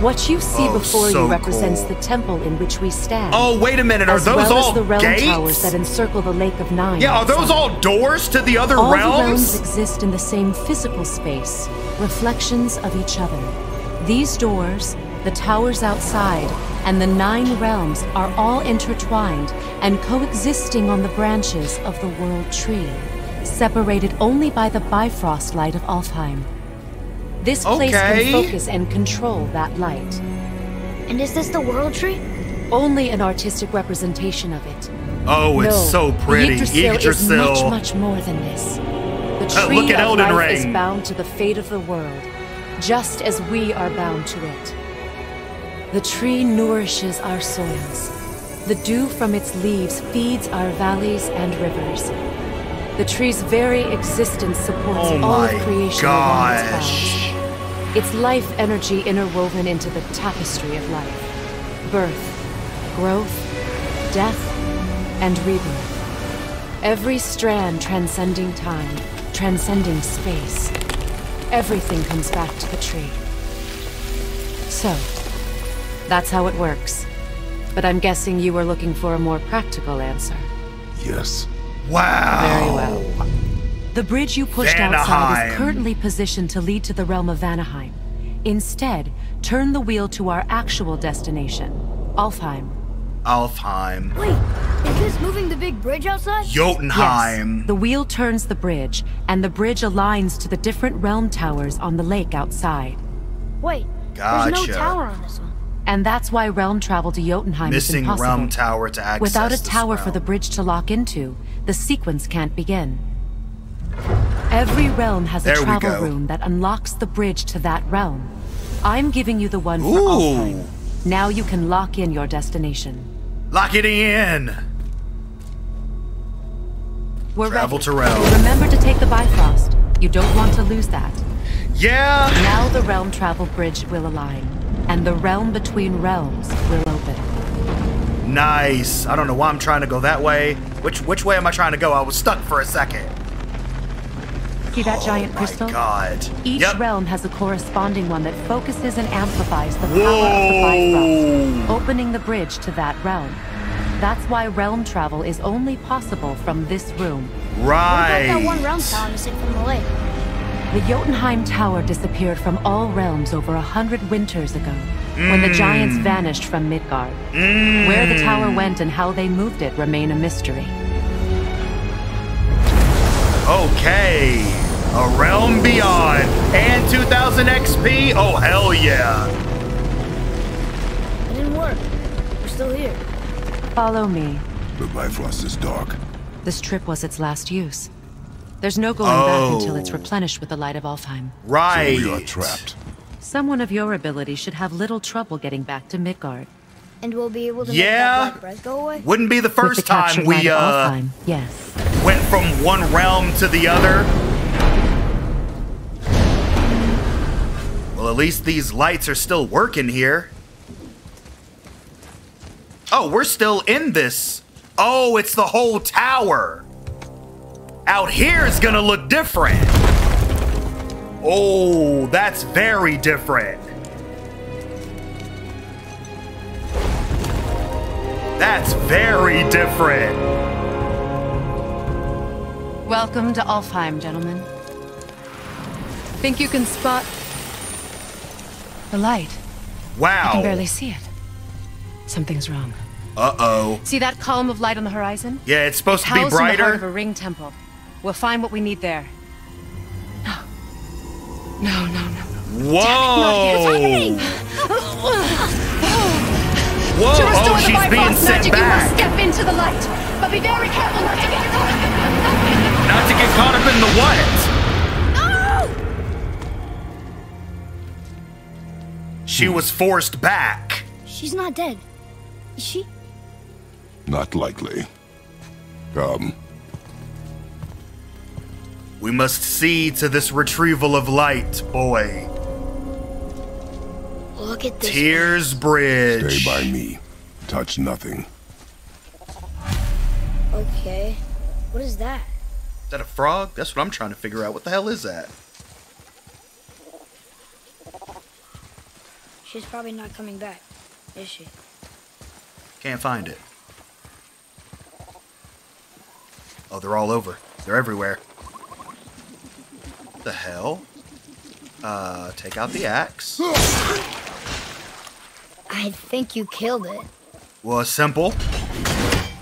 What you see Oh, before so you represents cool. the temple in which we stand. Oh, wait a minute. Are as those well all as the realm gates? towers that encircle the Lake of Nine. yeah, are those outside. all doors to the other All realms? realms exist in the same physical space, reflections of each other. These doors, the towers outside, and the nine realms are all intertwined and coexisting on the branches of the World Tree, separated only by the Bifrost light of Alfheim. This place Okay. can focus and control that light. And is this the world tree? Only an artistic representation of it. oh, it's no, so pretty. The Yggdrasil, is Yggdrasil. much, much more than this. The Uh, tree look at of Elden life is bound to the fate of the world, just as we are bound to it. The tree nourishes our soils. The dew from its leaves feeds our valleys and rivers. The tree's very existence supports Oh all of creation along its gosh. bounds. Its life energy interwoven into the tapestry of life. Birth, growth, death, and rebirth. Every strand transcending time, transcending space. Everything comes back to the tree. So, that's how it works. But I'm guessing you were looking for a more practical answer. Yes. Wow. Very well. The bridge you pushed outside is currently positioned to lead to the realm of Vanaheim. Instead, turn the wheel to our actual destination, Alfheim. Alfheim. Wait, is this moving the big bridge outside? Jotunheim. Yes, the wheel turns the bridge, and the bridge aligns to the different realm towers on the lake outside. Wait, gotcha. there's no tower on this one. And that's why realm travel to Jotunheim is Missing impossible. realm tower to access. Without a tower for the bridge to lock into, the sequence can't begin. Every realm has There a travel room that unlocks the bridge to that realm. I'm giving you the one for Ooh. Alfheim. Now you can lock in your destination. Lock it in. We're Travel ready. to realm. Remember to take the Bifrost. You don't want to lose that. Yeah. Now the realm travel bridge will align, and the realm between realms will open. Nice. I don't know why I'm trying to go that way. Which which way am I trying to go? I was stuck for a second. See that giant Oh My crystal? God. Each yep. realm has a corresponding one that focuses and amplifies the power of the five realms, opening the bridge to that realm. That's why realm travel is only possible from this room. What Right. about that one realm tower missing from the lake? The Jotunheim Tower disappeared from all realms over a hundred winters ago, when the giants mm. vanished from Midgard. Mm. Where the tower went and how they moved it remain a mystery. Okay. A realm beyond and 2000 XP. Oh hell yeah. It didn't work. We're still here. Follow me. The Bifrost is dark. This trip was its last use. There's no going back until it's Oh. replenished with the light of Alfheim. Right. So we are trapped. Someone of your ability should have little trouble getting back to Midgard. And we'll be able to Yeah. make that black breath go away? Wouldn't be the With the first time we uh Alfheim, yes. went from one realm to the other. Well, at least these lights are still working here. Oh, we're still in this. Oh, it's the whole tower. Out here is gonna look different. Oh, that's very different. That's very different. Welcome to Alfheim, gentlemen. Think you can spot the light? Wow. I can barely see it. Something's wrong. Uh oh. See that column of light on the horizon? Yeah, it's supposed to be in the heart of a brighter. ring temple. We'll find what we need there. No. No, no, no. Whoa! Whoa! To Oh, restore the she's Bifrost being sent magic, you must step into the light. But be very careful not to get caught. Not to get caught up in the what? No! She was forced back. She's not dead. Is she? Not likely. Come. We must see to this retrieval of light, boy. Look at this. Tyr's Bridge. Stay by me. Touch nothing. Okay. What is that? Is that a frog? That's what I'm trying to figure out. What the hell is that? She's probably not coming back, is she? Can't find it. Oh, they're all over. They're everywhere. What the hell? Uh, take out the axe. I think you killed it. Well, simple.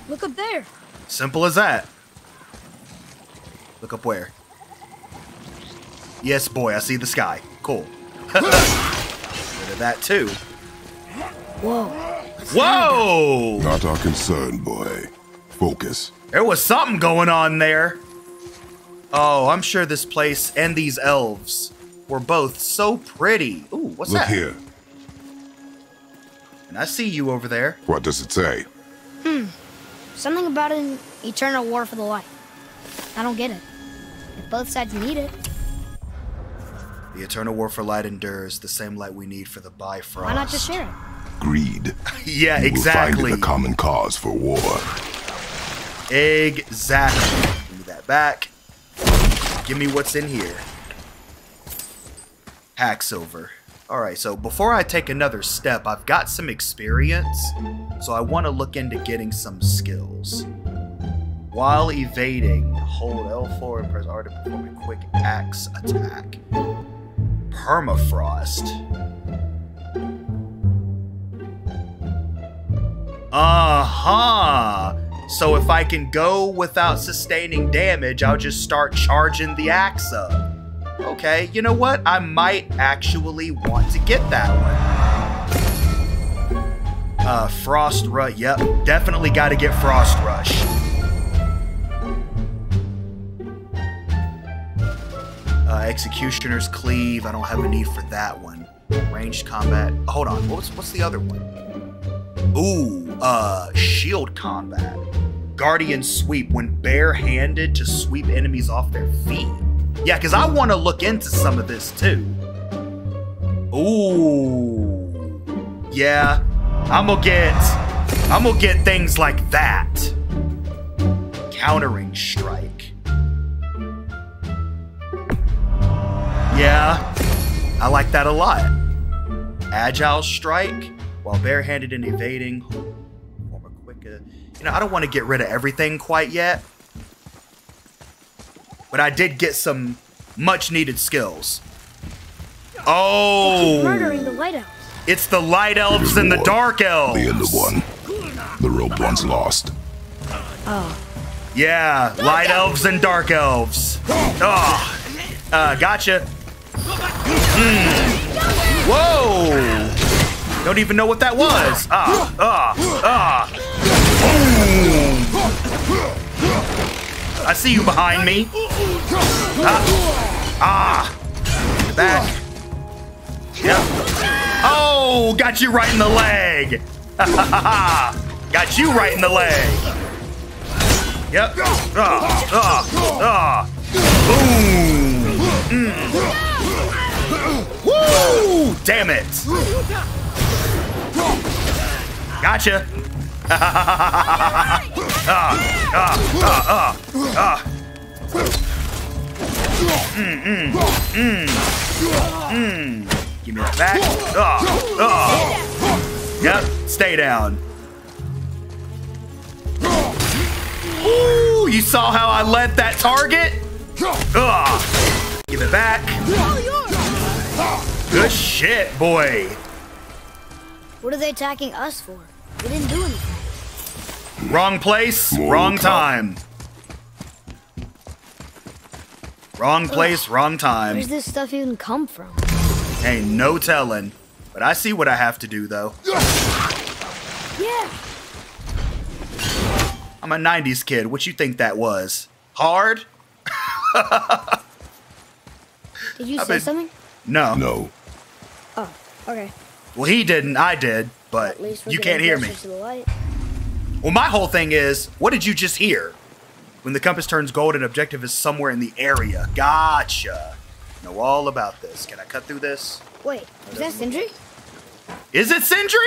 Look up there. Simple as that. Look up where? Yes, boy, I see the sky. Cool. Rid of that too. Whoa. Whoa! Not our concern, boy. Focus. There was something going on there. Oh, I'm sure this place and these elves were both so pretty. Ooh, what's Look that? here. And I see you over there. What does it say? Hmm. Something about an eternal war for the light. I don't get it. If both sides need it, The eternal war for light endures, the same light we need for the Bifrost. why not just share it? Greed. Yeah, You will exactly. find it a common cause for war. Exactly. Give me that back. Give me what's in here. Hacksilver. Alright, so before I take another step, I've got some experience, so I want to look into getting some skills. While evading, hold L4 and press R to perform a quick axe attack. Permafrost. Uh-huh. So if I can go without sustaining damage, I'll just start charging the axe up. Okay, you know what? I might actually want to get that one. Uh, Frost Rush. Yep, definitely got to get Frost Rush. Uh, Executioner's Cleave. I don't have a need for that one. Ranged combat. Hold on. What's what's the other one? Ooh, uh, shield combat. Guardian sweep when barehanded to sweep enemies off their feet. Yeah, because I want to look into some of this too. Ooh. Yeah. I'm gonna get I'm gonna get things like that. Countering strike. Yeah. I like that a lot. Agile strike while barehanded and evading. You know, I don't want to get rid of everything quite yet. But I did get some much needed skills. Oh, Murdering the lighthouse. it's the light elves and the dark elves. The end of one. The rope one's lost. Oh. Yeah, light elves and dark elves. Oh, uh, gotcha. Mm. Whoa! Don't even know what that was. Ah, ah, ah. Boom. I see you behind me. Ah, ah. Back. Yep. Oh, got you right in the leg. got you right in the leg. Yep. Ah, ah, ah. Boom. Mm. Woo! Damn it. Gotcha. ah, ah, ah, ah, ah. Give me that back. Ah, ah. Yep, stay down. Ooh, you saw how I led that target? Ugh. Give it back. Good shit, boy. What are they attacking us for? We didn't do anything. Wrong place, More wrong will come. time. Wrong place, wrong time. Where's this stuff even come from? Hey, no telling. But I see what I have to do, though. Yeah. I'm a 90s kid. What you think that was? Hard? Did you I say bet- something? No. No. Oh, okay. Well, he didn't. I did. But At least we're you can't hear me. closer To the light. Well, my whole thing is, what did you just hear? When the compass turns gold, an objective is somewhere in the area. Gotcha. Know all about this. Can I cut through this? Wait, is that Sindri? Is it Sindri?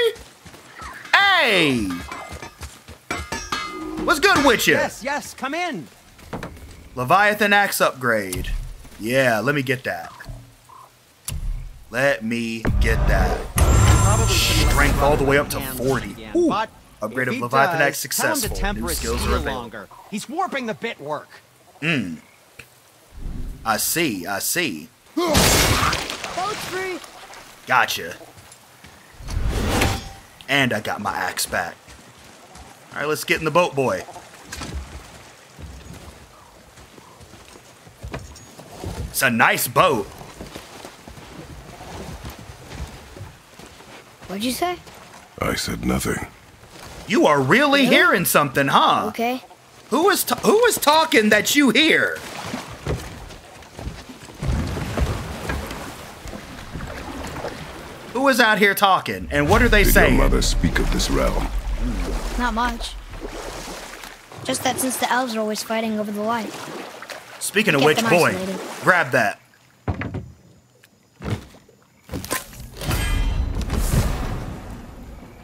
Hey! What's good with you? Yes, yes, come in. Leviathan axe upgrade. Yeah, let me get that. Let me get that. Probably shouldn't let Strength all the way up to 40. again, Ooh. Upgrade of he Leviathan does, Axe tell him to successful. temper New skills are available. longer. He's warping the bit work. Hmm. I see, I see. Boat's free. Gotcha. And I got my axe back. Alright, let's get in the boat, boy. It's a nice boat. What'd you say? I said nothing. You are really Really? hearing something, huh? Okay. Who is ta- who is talking that you hear? Who is out here talking, and what are they Did saying? your mother speak of this realm? Hmm. Not much. Just that since the elves are always fighting over the light. Speaking of which, boy, grab that.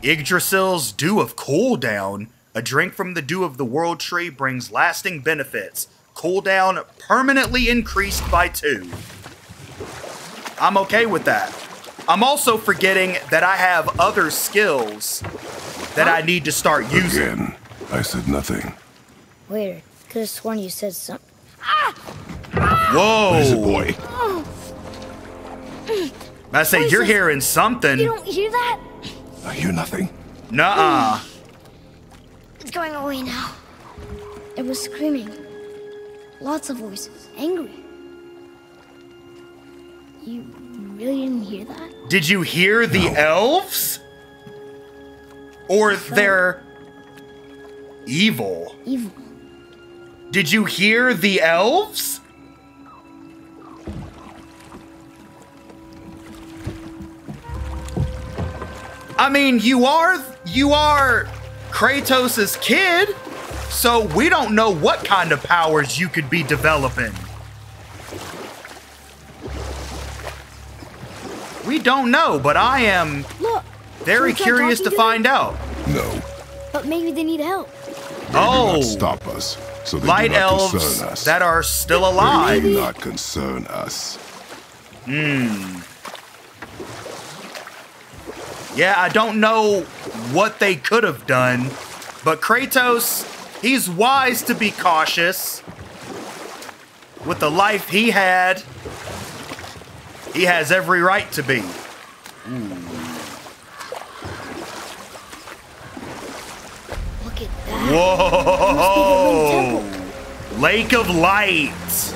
Yggdrasil's Dew of Cooldown. A drink from the Dew of the World Tree brings lasting benefits. Cooldown permanently increased by two. I'm okay with that. I'm also forgetting that I have other skills that I need to start using. Again, I said nothing. Wait, Could have sworn you said something. Ah! Whoa! What is it, boy? Oh. I say you're Voices. hearing something. You don't hear that? I hear nothing. Nuh-uh. It's going away now. It was screaming. Lots of voices. Angry. You really didn't hear that? Did you hear the elves? Or they're evil? Evil. Did you hear the elves? I mean, you are you are Kratos's kid, so we don't know what kind of powers you could be developing. We don't know, but I am Look, very curious to, to find out. No. But maybe they need help. They oh. stop us. So Light elves that are still alive. They do not concern us. Hmm. Yeah, I don't know what they could have done, but Kratos, he's wise to be cautious. With the life he had, he has every right to be. Look at that. Whoa! Lake of Light.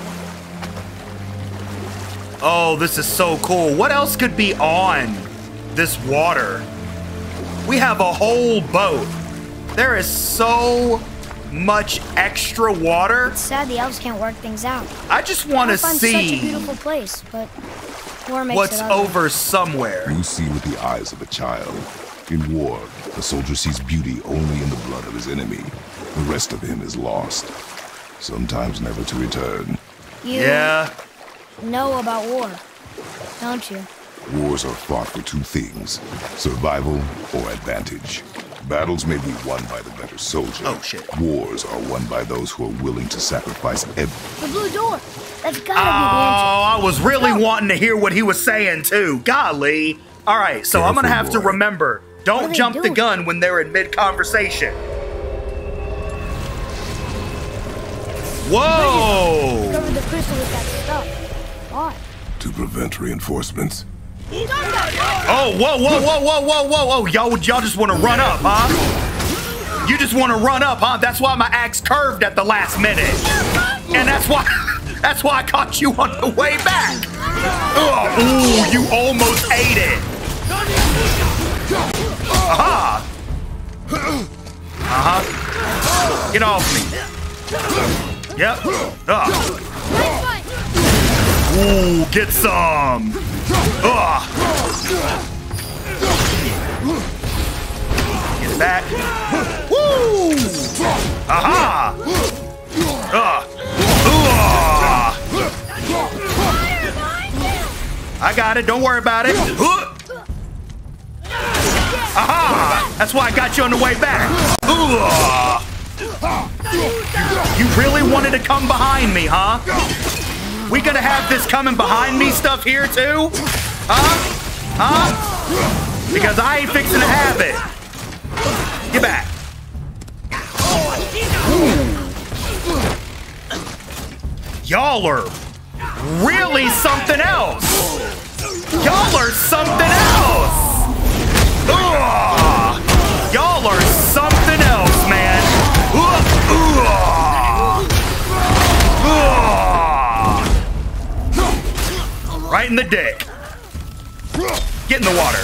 Oh, this is so cool. What else could be on this water? We have a whole boat. There is so much extra water. It's sad the elves can't work things out. I just want to I find such a beautiful place, but war makes what's it ugly. over somewhere. You see with the eyes of a child. In war, a soldier sees beauty only in the blood of his enemy. The rest of him is lost, sometimes never to return. You Yeah. know about war, don't you? Wars are fought for two things survival or advantage. Battles may be won by the better soldier. Oh, shit. Wars are won by those who are willing to sacrifice everything. The blue door. That's gotta be one. Oh, I was really Go. wanting to hear what he was saying too. Golly. All right, so I'm gonna Careful, have to remember. Don't are they jump the gun when they're in mid conversation. be the engine. Whoa! Cover the crystal with that stuff. Why? To prevent reinforcements, Oh, whoa, whoa, whoa, whoa, whoa, whoa, whoa! Y'all, y'all just want to run up, huh? You just want to run up, huh? That's why my axe curved at the last minute, and that's why, that's why I caught you on the way back. Oh, ooh, you almost ate it. Aha! Uh-huh. Get off me. Yep. Ah. Ooh, get some. Ah. Get back. Woo! Aha! Ah. Ah. I got it. Don't worry about it. Aha! That's why I got you on the way back. Ah. You really wanted to come behind me, huh? We gonna have this coming behind me stuff here too? Huh? Huh? Because I ain't fixing to have it. Get back. Y'all are really something else. Y'all are something else. Ugh. Right in the dick. Get in the water.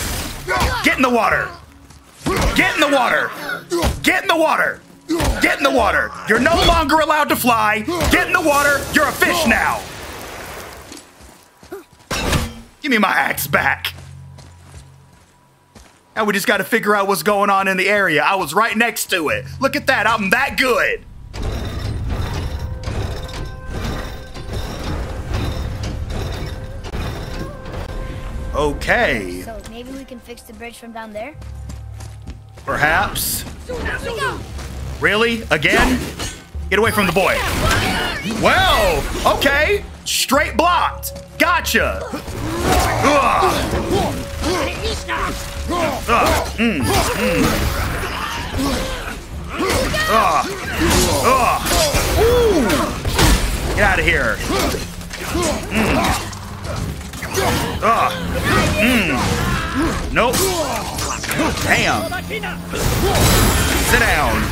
Get in the water. Get in the water. Get in the water. Get in the water. You're no longer allowed to fly. Get in the water. You're a fish now. Give me my axe back. Now we just got to figure out what's going on in the area. I was right next to it. Look at that. I'm that good. Okay. So maybe we can fix the bridge from down there? Perhaps. Really? Again? Get away from the boy. Well, okay. Straight blocked. Gotcha. Ugh. Ugh. Mm, mm. Ugh. Ugh. Ooh. Get out of here. Mm. Ugh. Mm. Nope. Damn. Sit down.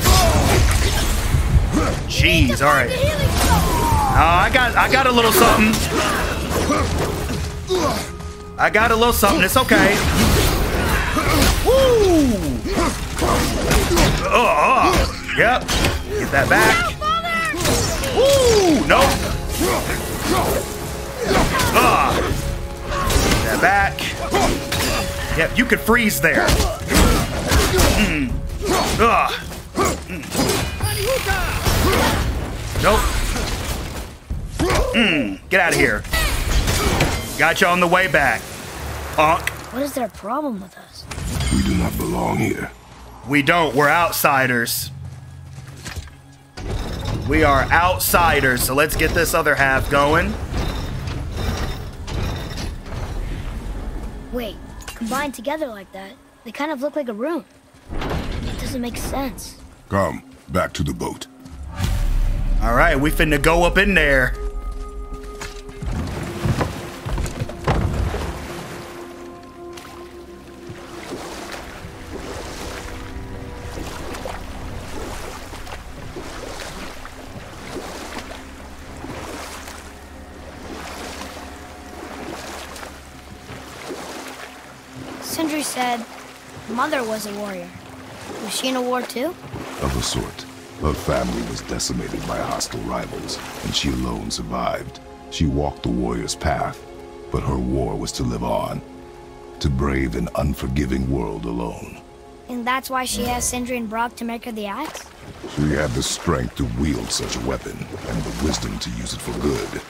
Jeez, all right. Uh, I got, I got a little something. I got a little something. It's okay. Woo! Uh, uh. Yep. Get that back. Woo! Nope. Uh. Get that back. Yep, you could freeze there. Mm. Ugh. Mm. Nope. Mm. Get out of here. Got you on the way back. punk. What is their problem with us? We do not belong here. We don't. We're outsiders. We are outsiders, so let's get this other half going. Wait, combined together like that, they kind of look like a room. It doesn't make sense. Come, back to the boat. All right, we finna go up in there. Mother was a warrior. Was she in a war too? Of a sort. Her family was decimated by hostile rivals, and she alone survived. She walked the warrior's path, but her war was to live on. To brave an unforgiving world alone. And that's why she has Sindri and Brok to make her the axe? She had the strength to wield such a weapon, and the wisdom to use it for good.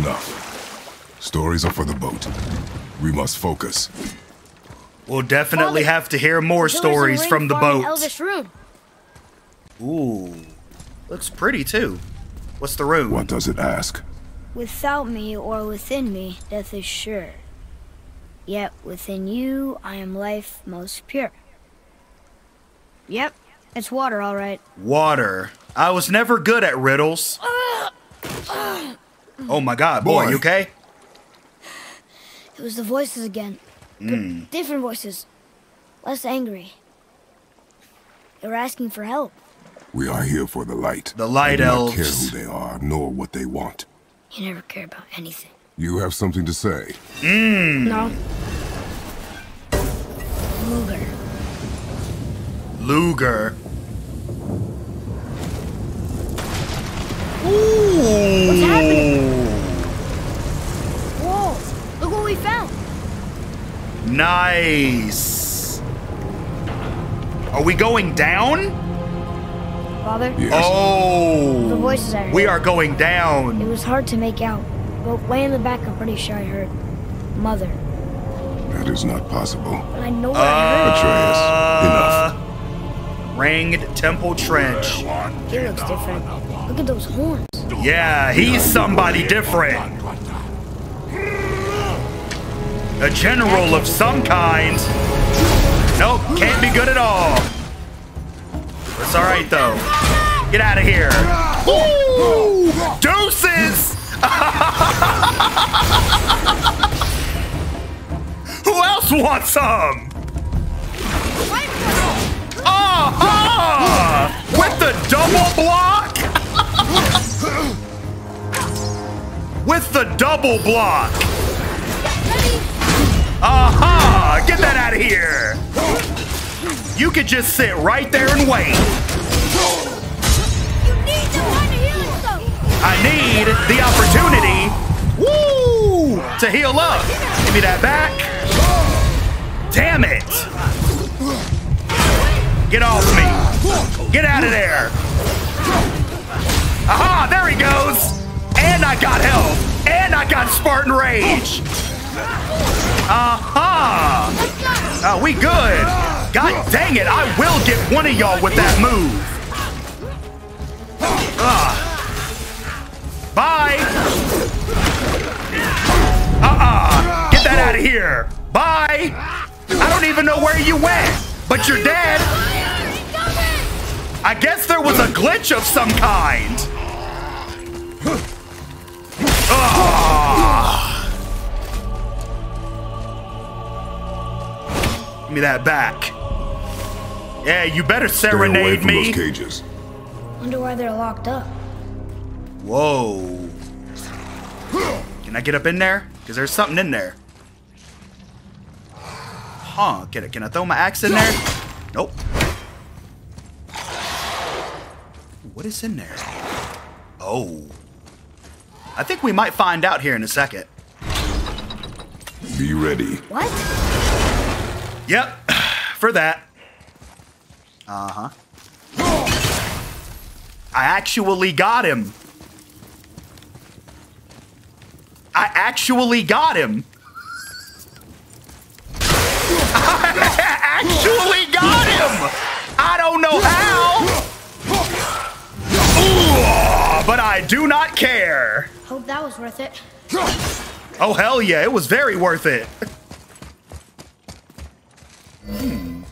Enough. Stories are for the boat. We must focus. We'll definitely Father, have to hear more There was a stories from the boat. Elvish rune. Ooh, looks pretty too. What's the rune? What does it ask? Without me or within me, death is sure. Yet within you, I am life most pure. Yep, it's water, all right. Water. I was never good at riddles. Oh my god, boy, Boy. you okay? It was the voices again. But hmm. different voices. Less angry. They were asking for help. We are here for the light. The light I do not elves. care who they are, nor what they want. You never care about anything. You have something to say. Hmm. No. Luger. Luger. Ooh. What's happening? Whoa! Look what we found! Nice. Are we going down? Father, Yes. Oh. The voices I heard. We are going down. it was hard to make out, but way in the back I'm pretty sure I heard Mother. That is not possible. But I know what I Atreus, enough. Uh, Ringed Temple Trench. heard. He looks different. Look at those horns. Yeah, he's somebody different. A general of some kind. Nope, can't be good at all. It's alright though. Get out of here. Woo! Deuces! Who else wants some? Aha! With the double block? With the double block. Aha! Get that out of here. You could just sit right there and wait. You need to find a healing stone! I need the opportunity, woo, to heal up. Give me that back. Damn it. Get off me. Get out of there. Aha, there he goes. And I got health. And I got Spartan Rage. Aha. Uh, we good. God dang it, I will get one of y'all with that move. Ah. Bye. Uh-uh. Get that out of here. Bye. I don't even know where you went, but you're dead. I guess there was a glitch of some kind. Ah. Me that back. Yeah, you better Stay away serenade from me. those cages. Wonder why they're locked up. Whoa. Can I get up in there? Because there's something in there. Huh. Can I, can I throw my axe in there? Nope. What is in there? Oh. I think we might find out here in a second. Be ready. What? Yep. For that. Uh-huh. I actually got him. I actually got him. I actually got him! I don't know how! Ooh, but I do not care. Hope that was worth it. Oh, hell yeah, it was very worth it. Hmm.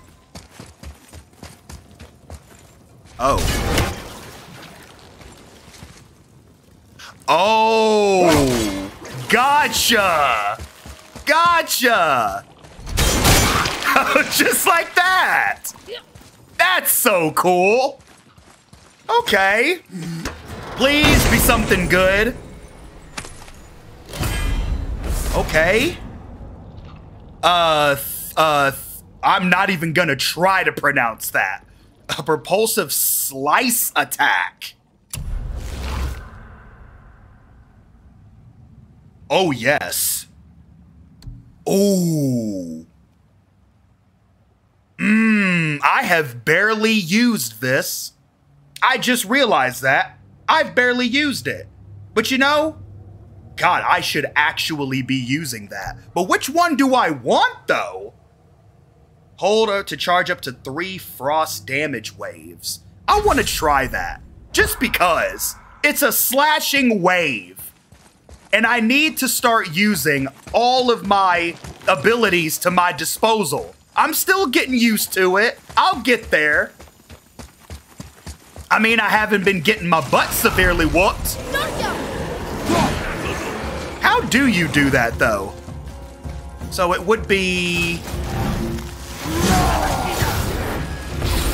Oh. Oh! Gotcha! Gotcha! Just like that! That's so cool! Okay. Please be something good. Okay. Uh, uh, I'm not even gonna try to pronounce that. A propulsive slice attack. Oh, yes. Oh. Mmm, I have barely used this. I just realized that. I've barely used it. But you know, God, I should actually be using that. But which one do I want, though? Hold to charge up to three frost damage waves. I want to try that. Just because. It's a slashing wave. And I need to start using all of my abilities to my disposal. I'm still getting used to it. I'll get there. I mean, I haven't been getting my butt severely whooped. How do you do that, though? So it would be...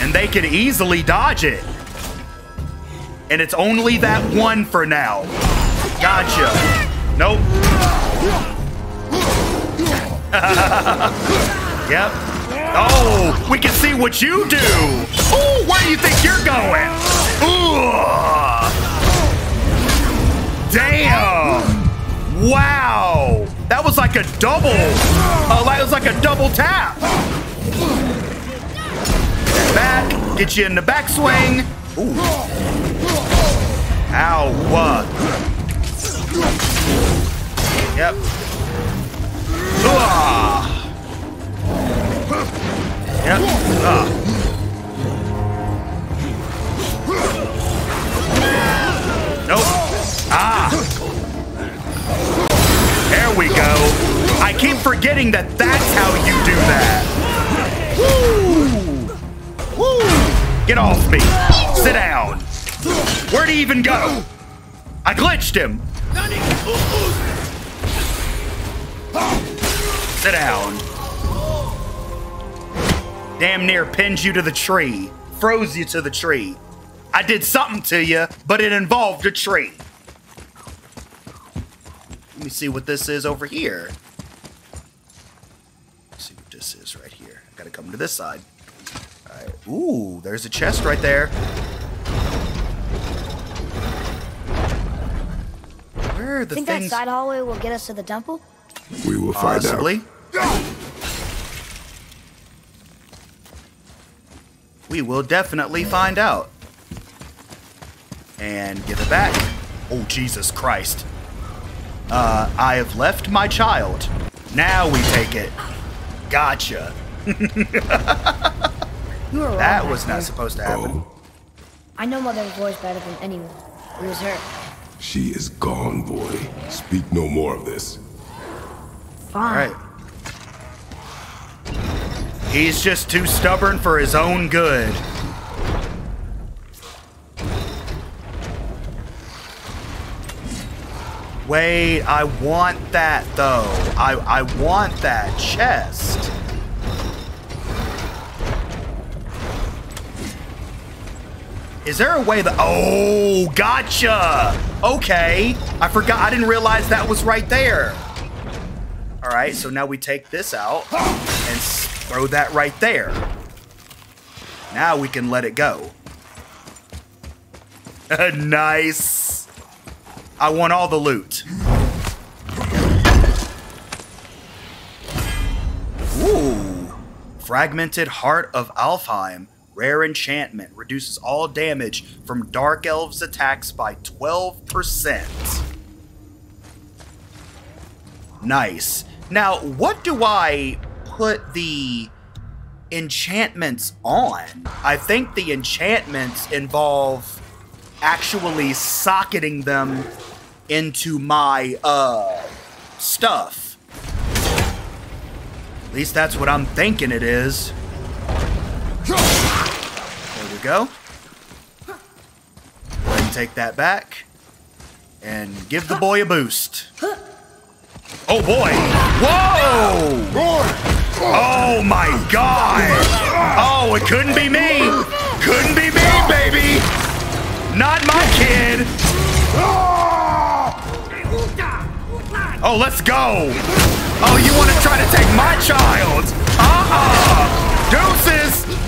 And they could easily dodge it. And it's only that one for now. Gotcha. Nope. yep. Oh, we can see what you do. Ooh, where do you think you're going? Ooh. Damn. Wow! That was like a double. Uh, that was like a double tap. Back, get you in the backswing. Ooh. Ow, what? Yep. Ah. Yep. Ah. Nope. Ah. There we go. I keep forgetting that that's how you do that. Woo! Woo! Get off me. Sit down. Where'd he even go? I glitched him. Sit down. Damn near pinned you to the tree. Froze you to the tree. I did something to you, but it involved a tree. Let me see what this is over here. Let's see what this is right here. I gotta come to this side. Alright. Ooh, there's a chest right there. Where are the Think things? that side hallway will get us to the temple? We will find Possibly. out. We will definitely find out. And give it back. Oh, Jesus Christ. Uh, I have left my child. Now we take it. Gotcha. You were wrong. That was Master. not supposed to happen. Oh, I know Mother's voice better than anyone. It was her. she is gone, boy. Speak no more of this. All Fine. right. He's just too stubborn for his own good. Wait, I want that though. I I want that chest. Is there a way that Oh, gotcha. Okay. I forgot I didn't realize that was right there. All right, so now we take this out and throw that right there. Now we can let it go. nice. I want all the loot. Ooh. Fragmented Heart of Alfheim. Rare enchantment. Reduces all damage from Dark Elves attacks by 12%. Nice. Now, what do I put the enchantments on. I think the enchantments involve actually socketing them into my uh stuff. At least that's what I'm thinking it is. We go. And take that back. And give the boy a boost. Oh boy! Whoa! Oh my god! Oh, it couldn't be me! Couldn't be me, baby! Not my kid! Oh, let's go! Oh, you want to try to take my child? Uh-uh! Deuces!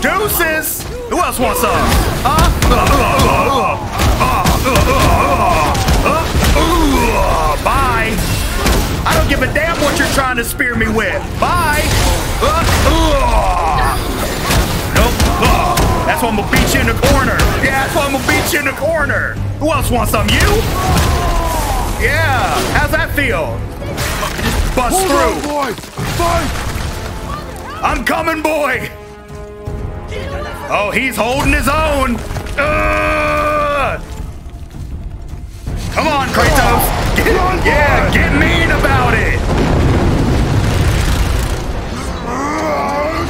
Deuces! Who else wants some? Huh? Uh, uh, uh, uh, uh, uh, uh, bye! I don't give a damn what you're trying to spear me with. Bye! Nope. That's why I'm gonna beat you in the corner. Yeah, that's why I'm gonna beat you in the corner. Who else wants some? You? Yeah. How's that feel? Just bust Hold through. on, boy! Fight! I'm coming, boy. Oh, he's holding his own. Uh. Come on, Kratos. Get, yeah, get mean about it.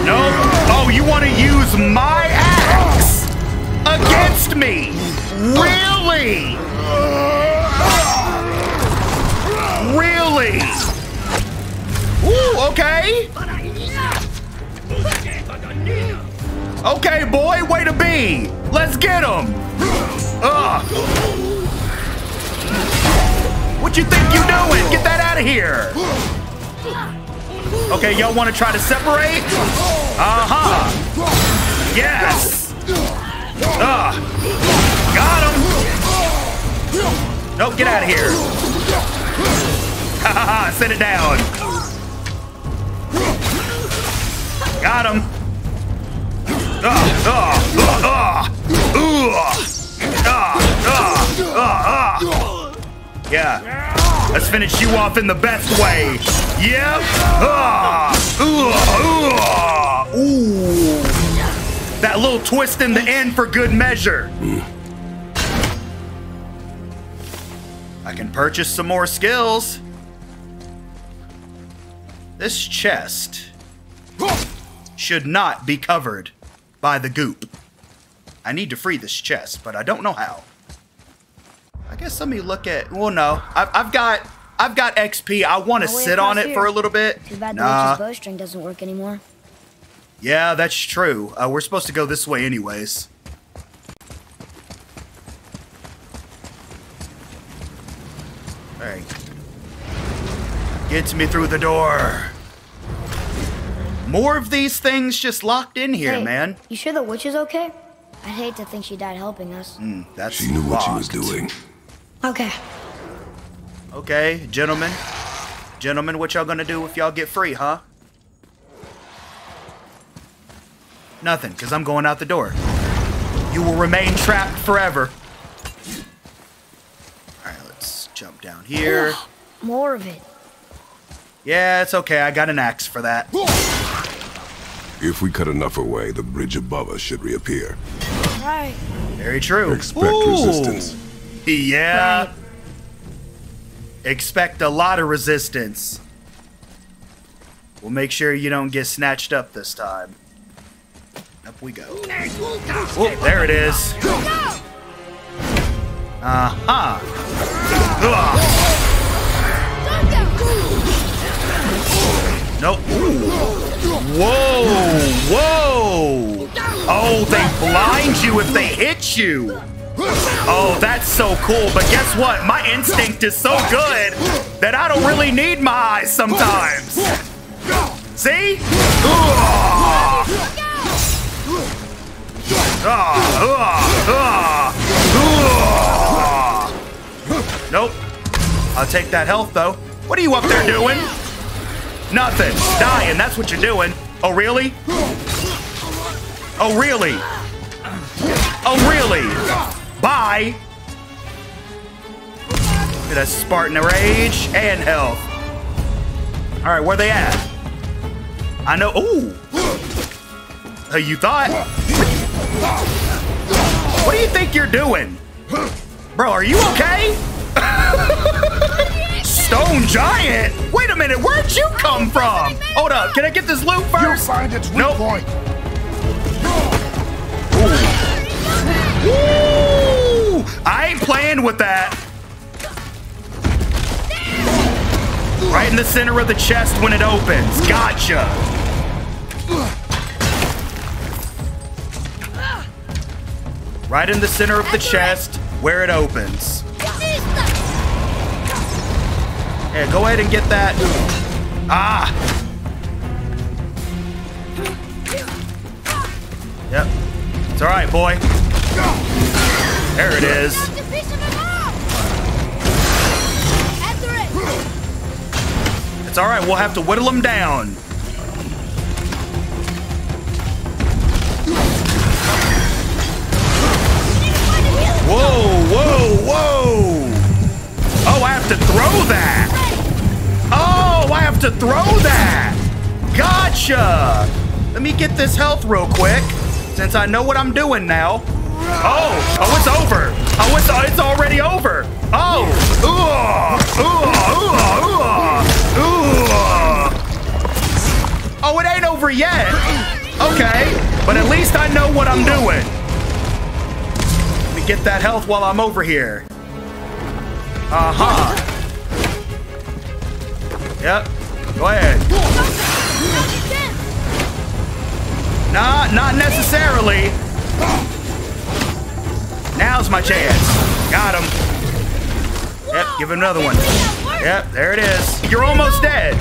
Nope. Oh, you want to use my axe against me? Really? Really? Ooh, okay. Okay, boy, way to be. Let's get him. Ugh. What you think you doing? Get that out of here. Okay, y'all want to try to separate? Uh-huh. Yes. Uh. Got him. Nope, get out of here. Ha ha ha, sit it down. Got him. Yeah. Let's finish you off in the best way. Yep. Ooh. That little twist in the end for good measure. I can purchase some more skills. This chest should not be covered by the goop. I need to free this chest, but I don't know how. I guess let me look at. Well, no, I've, I've got I've got XP. I want to sit on it for a little bit. Too bad the Nah, witch's bowstring doesn't work anymore. yeah, that's true. Uh, we're supposed to go this way, anyways. All right, gets me through the door. More of these things just locked in here, hey, man. You sure the witch is okay? I'd hate to think she died helping us. Mm, that's She knew what she was doing. Okay. Okay, gentlemen. Gentlemen, what y'all gonna do if y'all get free, huh? Nothing, because I'm going out the door. You will remain trapped forever. Alright, let's jump down here. More of it. Yeah, it's okay. I got an axe for that. If we cut enough away, the bridge above us should reappear. Right. Very true. Expect Ooh. resistance. Yeah. Right. Expect a lot of resistance. We'll make sure you don't get snatched up this time. Up we go. Oh, there it is. Uh-huh. Nope. Ooh. Whoa, whoa. Oh, they blind you if they hit you. Oh, that's so cool. But guess what? My instinct is so good that I don't really need my eyes sometimes. See? Nope. I'll take that health though. What are you up there doing? Nothing. Dying. That's what you're doing. Oh, really? Oh, really? Oh, really? Bye. Look at that Spartan rage and health. All right, where they at? I know. Ooh. Uh, you thought? What do you think you're doing? Bro, are you okay? Stone Giant? Wait a minute, where'd you come from? Hold up, can I get this loot first? You'll first? find its weak Nope. point. Ooh, I ain't playing with that. Right in the center of the chest when it opens. Gotcha. Right in the center of the chest where it opens. Go ahead and get that. Ah! Yep. It's alright, boy. There it is. It's alright, we'll have to whittle him down. Whoa, whoa, whoa! Oh, I have to throw that! Oh, I have to throw that! Gotcha! Let me get this health real quick, since I know what I'm doing now. Oh, oh, it's over. Oh, it's, it's already over. Oh, ooh, ooh, ooh, ooh, ooh. Oh, it ain't over yet. Okay, but at least I know what I'm doing. Let me get that health while I'm over here. Uh-huh. Yep, go ahead. Nah, not necessarily. Now's my chance. Got him. Yep, give him another one. Yep, there it is. You're almost dead.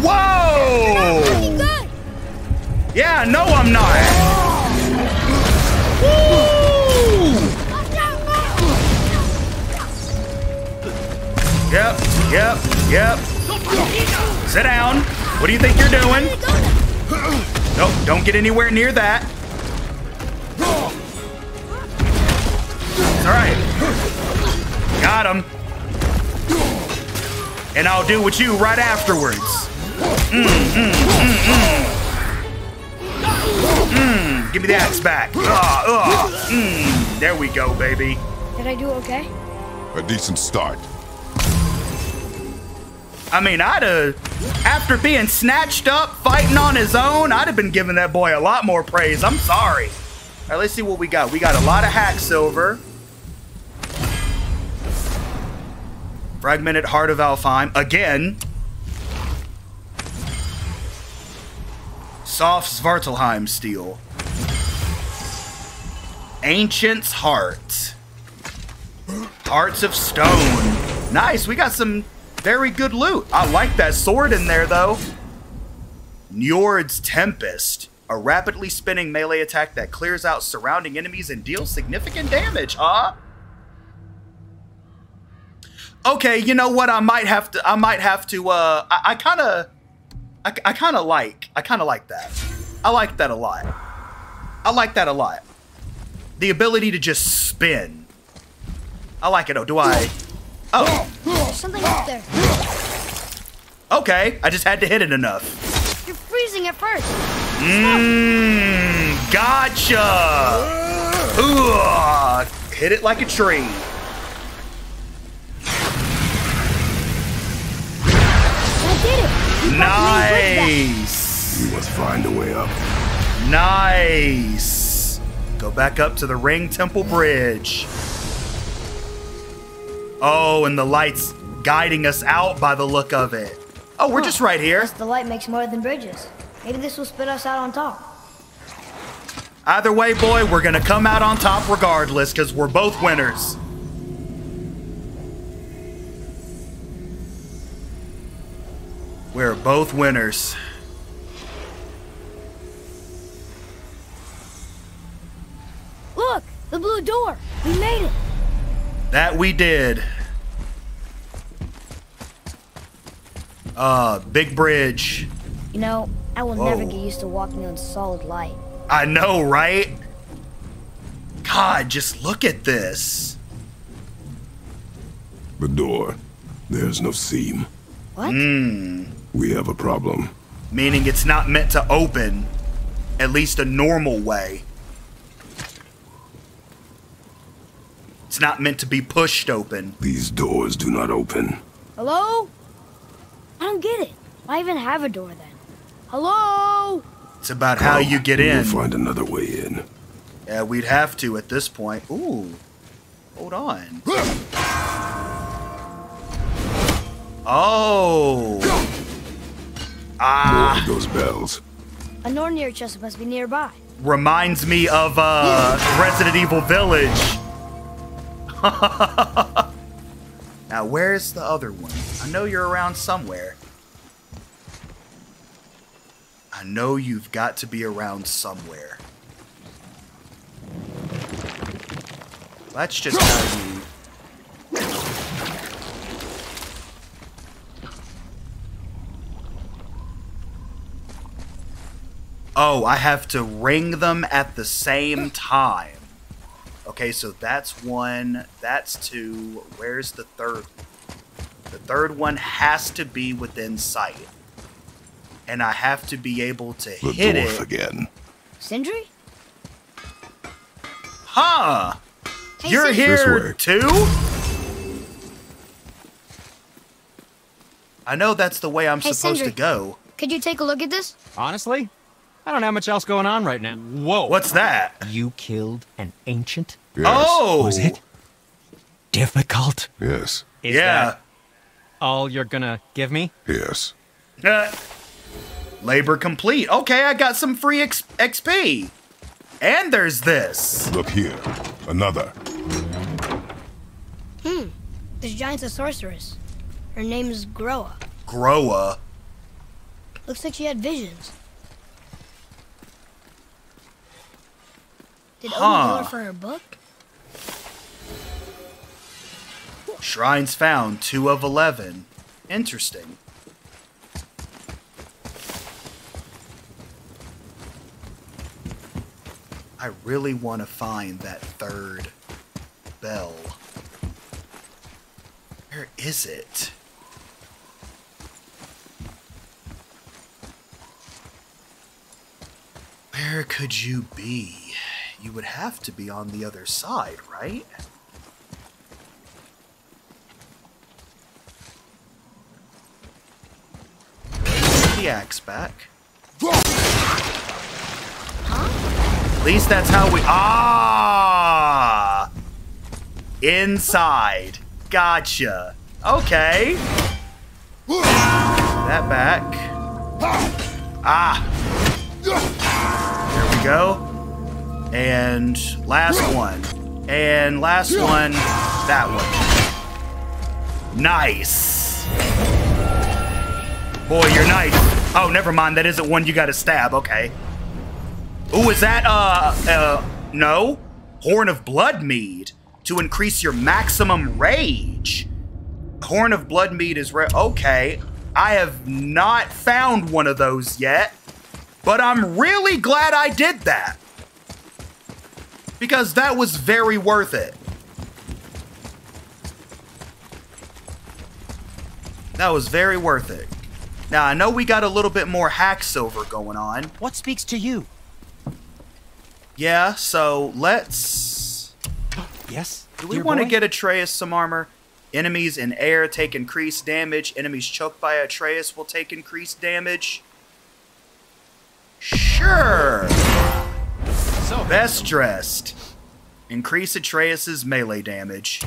Whoa! Yeah, no, I'm not. Woo! Yep, yep, yep. Sit down. What do you think you're doing? Nope, don't get anywhere near that. It's alright. Got him. And I'll do with you right afterwards. Mm, mm, mm, mm. Mm, give me the axe back. Ah, ah, mm. There we go, baby. Did I do okay? A decent start. I mean, I'd have, after being snatched up, fighting on his own, I'd have been giving that boy a lot more praise. I'm sorry. All right, let's see what we got. We got a lot of hack silver. Fragmented Heart of Alfheim. Again. Soft Svartalfheim steel. Ancient's Heart. Hearts of Stone. Nice, we got some very good loot. I like that sword in there, though. Njord's Tempest. A rapidly spinning melee attack that clears out surrounding enemies and deals significant damage, huh? Okay, you know what? I might have to. I might have to. Uh, I, kind of, I, I kind of like. I kind of like that. I like that a lot. I like that a lot. The ability to just spin. I like it. Oh, do I? Oh, There's something up there. okay. I just had to hit it enough. You're freezing at first. Mmm, gotcha. Ugh, hit it like a tree. I did it. You got me with that. Nice. We must find a way up. Nice. Go back up to the Ring Temple Bridge. Oh, and the light's guiding us out by the look of it. Oh, we're just right here. The light makes more than bridges. Maybe this will spit us out on top. Either way, boy, we're gonna come out on top regardless, because we're both winners. We're both winners. Look, the blue door. We made it. That we did. Uh, big bridge. You know, I will never get used to walking on solid light. I know, right? God, just look at this. The door. There's no seam. What? Hmm. We have a problem. Meaning it's not meant to open, at least a normal way. It's not meant to be pushed open. These doors do not open. Hello? I don't get it. Why even have a door then? Hello? It's about how you get We'll in. find another way in. Yeah, we'd have to at this point. Ooh. Hold on. Oh. More Ah. of those bells. A Nornir chest must be nearby. Reminds me of uh Resident Evil Village. now, where's the other one? I know you're around somewhere. I know you've got to be around somewhere. That's just how you. Oh, I have to ring them at the same time. Okay, so that's one, that's two. Where's the third? The third one has to be within sight. And I have to be able to The hit dwarf it. again. Sindri? Huh! Hey, You're Sindri. Here too? I know that's the way I'm Hey, supposed to Sindri. go. Could you take a look at this? Honestly, I don't have much else going on right now. Whoa. What's that? You killed an ancient? Yes. Oh! Was it difficult? Yes. Is yeah. that all you're gonna give me? Yes. Uh, labor complete. Okay, I got some free X- XP. And there's this. Look here. Another. Hmm. This giant's a sorceress. Her name is Groa. Groa. Looks like she had visions. Did Odin Huh. her for her book? Shrines found, two of 11. Interesting. I really want to find that third bell. Where is it? Where could you be? You would have to be on the other side, right? the axe back. At least that's how we. Ah! Inside. Gotcha. Okay. That back. Ah! There we go. And last one. And last one. That one. Nice. Boy, you're nice. Oh, never mind. That isn't one you gotta stab. Okay. Ooh, is that, uh, uh, no? Horn of Bloodmead to increase your maximum rage. Horn of Bloodmead is rare. Okay. I have not found one of those yet, but I'm really glad I did that. Because that was very worth it. That was very worth it. Now, I know we got a little bit more hack silver going on. What speaks to you? Yeah, so let's. Yes. Do we want to get Atreus some armor? Enemies in air take increased damage. Enemies choked by Atreus will take increased damage. Sure. So Best dressed. Increase Atreus's melee damage.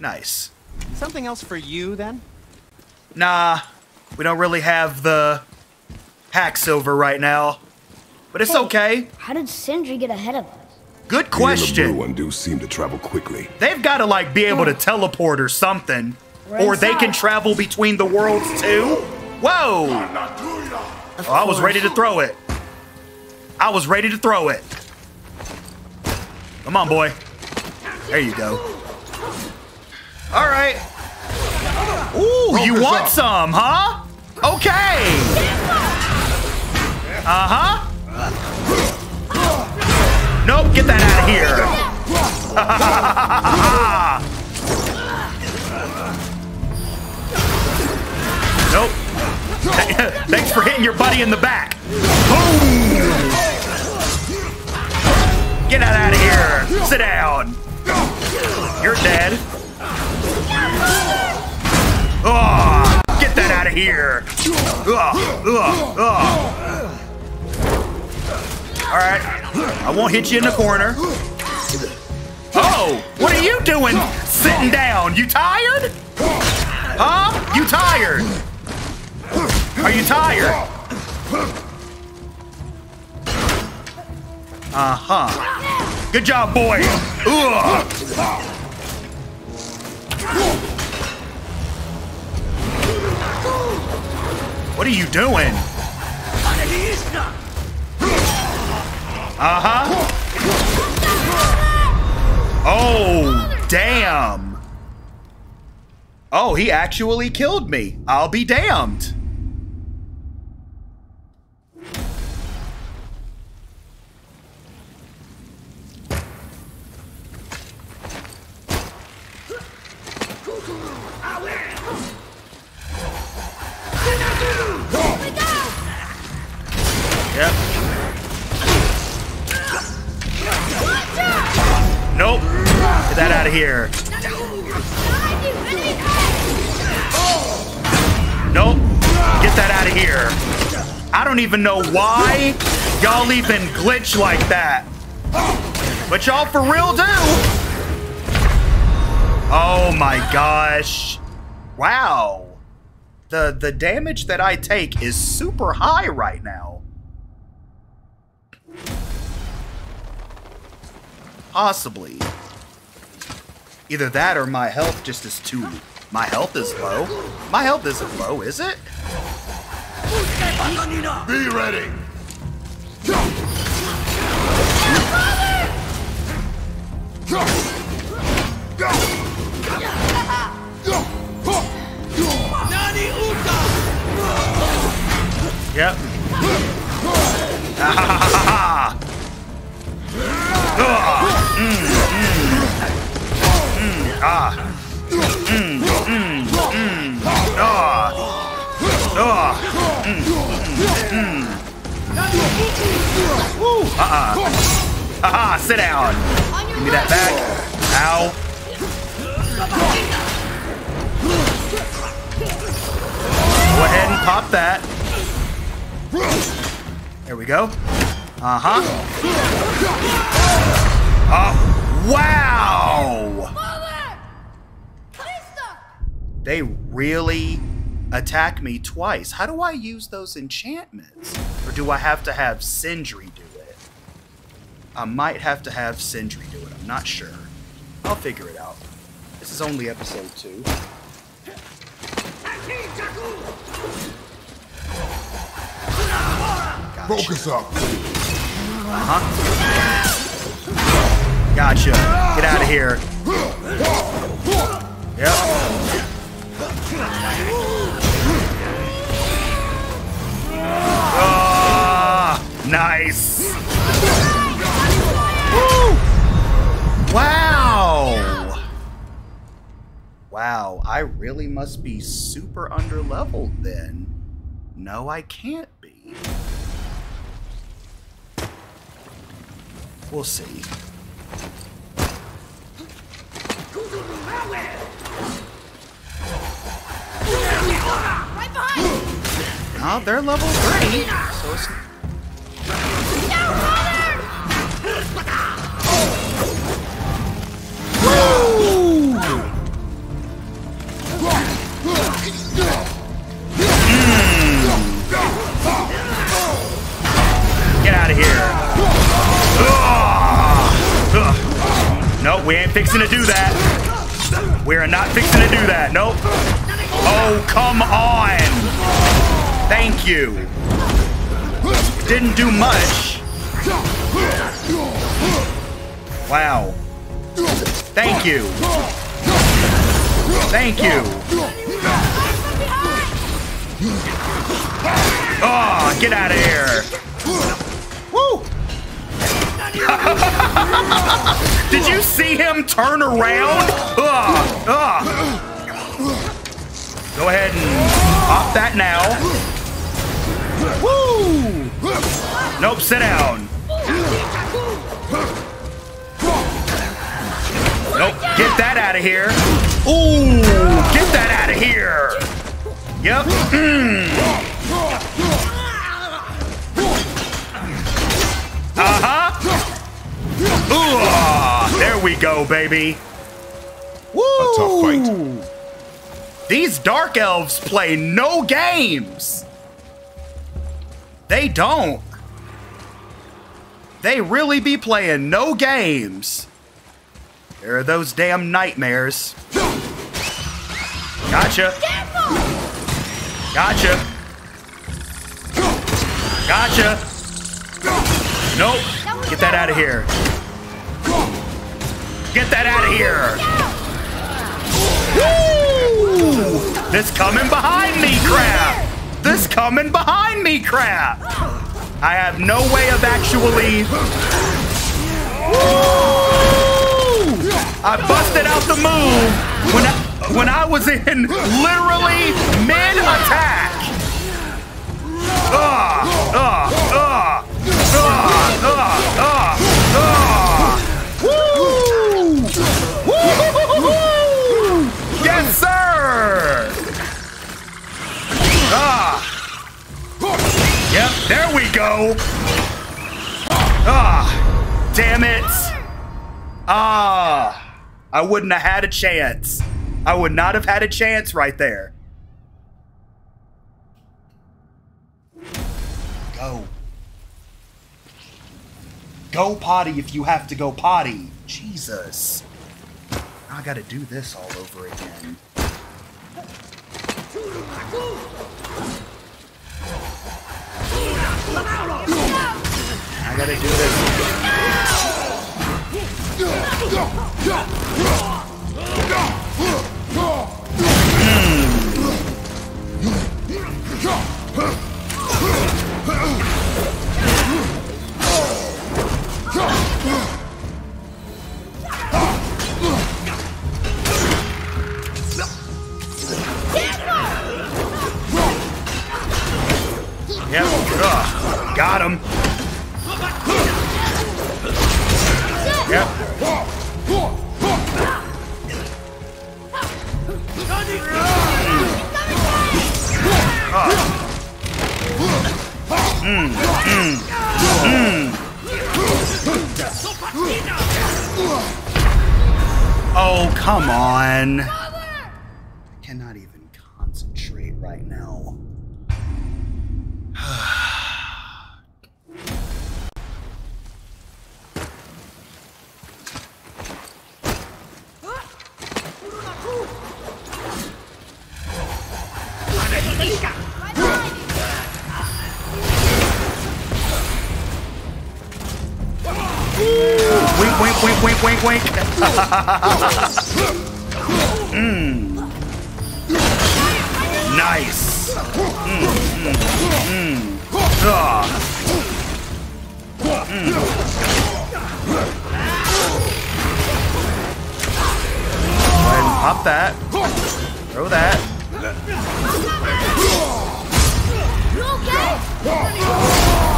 Nice. Something else for you then? Nah, we don't really have the hack silver right now. But it's Hey. okay. How did Sindri get ahead of us? Good He and the blue question. one do seem to travel quickly. They've got to like be able to teleport or something. We're Or they can travel between the worlds too. Whoa! Of Oh, I was ready to throw it. I was ready to throw it. Come on, boy. There you go. All right. Ooh, you want up. some, huh? Okay. Uh huh. Nope, get that out of here. Nope. Thanks for hitting your buddy in the back. Boom! Get out of here. Sit down. You're dead. Oh, get that out of here. Ugh, ugh, ugh. All right, I won't hit you in the corner. Oh, what are you doing sitting down? You tired? Huh? You tired? Are you tired? Uh-huh. Good job, boy. Ugh. What are you doing? Uh-huh. Oh, damn. Oh, he actually killed me. I'll be damned. Yep. Nope. Get that out of here. Nope. Get that out of here. I don't even know why y'all even glitch like that. But y'all for real do. Oh my gosh. Wow. The the damage that I take is super high right now. Possibly. Either that or my health just is too... My health is low? My health isn't low, is it? Be ready! Yep. Uh-uh. Haha, sit down. Give me that back. Ow. Go ahead and pop that. There we go. Uh-huh. Oh, wow! They really attack me twice. How do I use those enchantments? Or do I have to have Sindri do it? I might have to have Sindri do it. I'm not sure. I'll figure it out. This is only episode two. Focus up. Gotcha. Get out of here. Yep. Ah, nice. Woo! Wow. Wow, I really must be super underleveled then. No, I can't be. We'll see. Oh, they're level three. So it's Woo! Nope, we ain't fixing to do that. We are not fixing to do that. Nope. Oh, come on. Thank you. Didn't do much. Wow. Thank you. Thank you. Oh, get out of here. Woo! Did you see him turn around? Go ahead and pop that now. Woo! Nope, sit down. Nope, get that out of here. Ooh, get that out of here. Yep. Mm. Uh-huh. Ooh, there we go, baby. Woo! A tough fight. These dark elves play no games. They don't. They really be playing no games. There are those damn nightmares. Gotcha. Gotcha. Gotcha. Nope. Get that out of here. Get that out of here. Woo! This coming behind me crap. This coming behind me crap. I have no way of actually. Woo! I busted out the move when I, when I was in literally mid attack. Ah, ah, Yes, sir. Ah. Yep, there we go. Ah, damn it. Ah, I wouldn't have had a chance. I would not have had a chance right there. Go. Go potty if you have to go potty. Jesus. I gotta do this all over again. I gotta do this. Hmm. Yep. Ugh. Got him. Yep. Hmm. Hmm. Hmm. Oh, come on. Mm. Nice. Mm, mm, mm. Ah. Mm. Pop that. Throw that.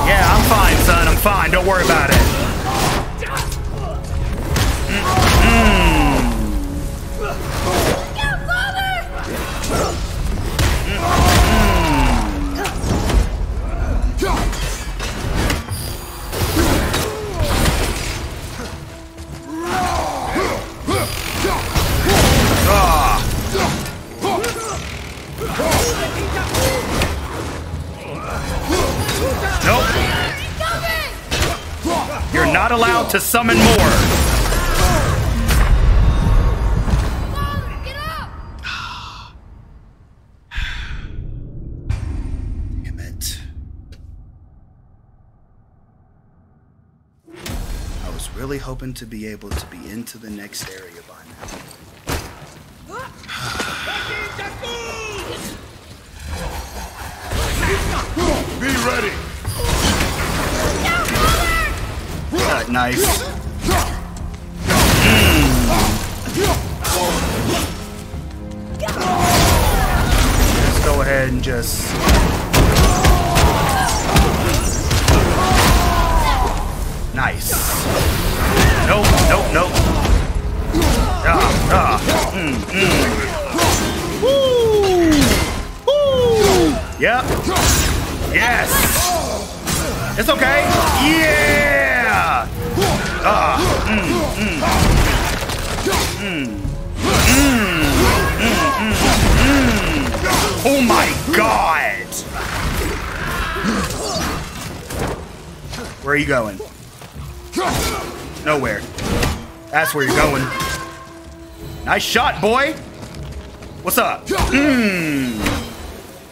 Yeah, I'm fine, son. I'm fine. Don't worry about it. Not allowed to summon more. Damn it. I was really hoping to be able to be into the next area by now. Be ready! that knife. Mm. Let's go ahead and just... Nice. Nope, nope, nope. Ah, ah. Mm, mm. Woo! Woo! Yep. Yes! It's okay. Yeah! Ah. Mm, mm. Mm. Mm. Mm, mm, mm. Oh my god. Where are you going? Nowhere. That's where you're going. Nice shot, boy. What's up? Mmm.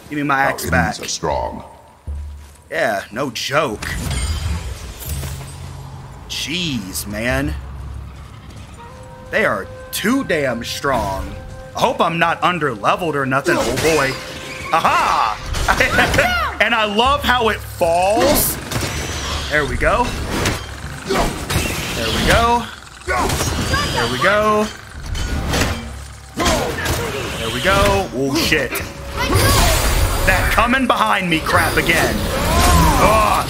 Give me my axe back. are strong. Yeah, no joke. Jeez, man. They are too damn strong. I hope I'm not under leveled or nothing. Oh boy. Aha! and I love how it falls. There we go. There we go. There we go. There we go. Oh shit. That coming behind me crap again. Ah.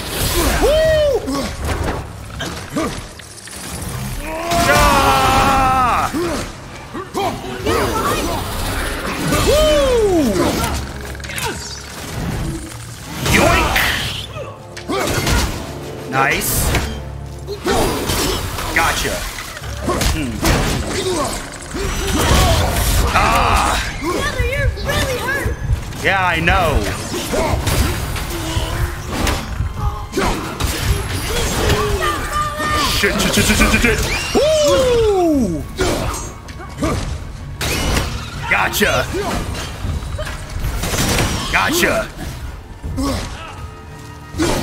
Woo! Yoink! Nice. Gotcha. Hmm. Ah! Brother, you're really hurt. Yeah, I know. Shit, shit, shit, shit, shit, shit, shit. Woo! Gotcha. Gotcha.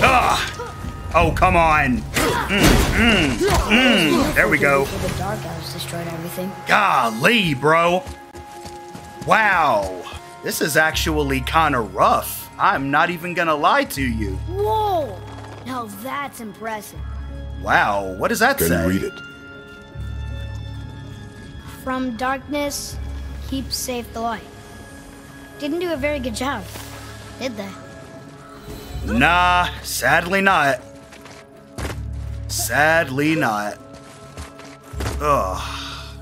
Ah. Oh, come on. Mm, mm, mm. There we go. The dark elves destroyed everything. Golly, bro. Wow. This is actually kind of rough. I'm not even gonna lie to you. Whoa! Now that's impressive. Wow, what does that Can say? you read it? From darkness, keep safe the light. Didn't do a very good job, did they? Nah, sadly not. Sadly not. Ugh.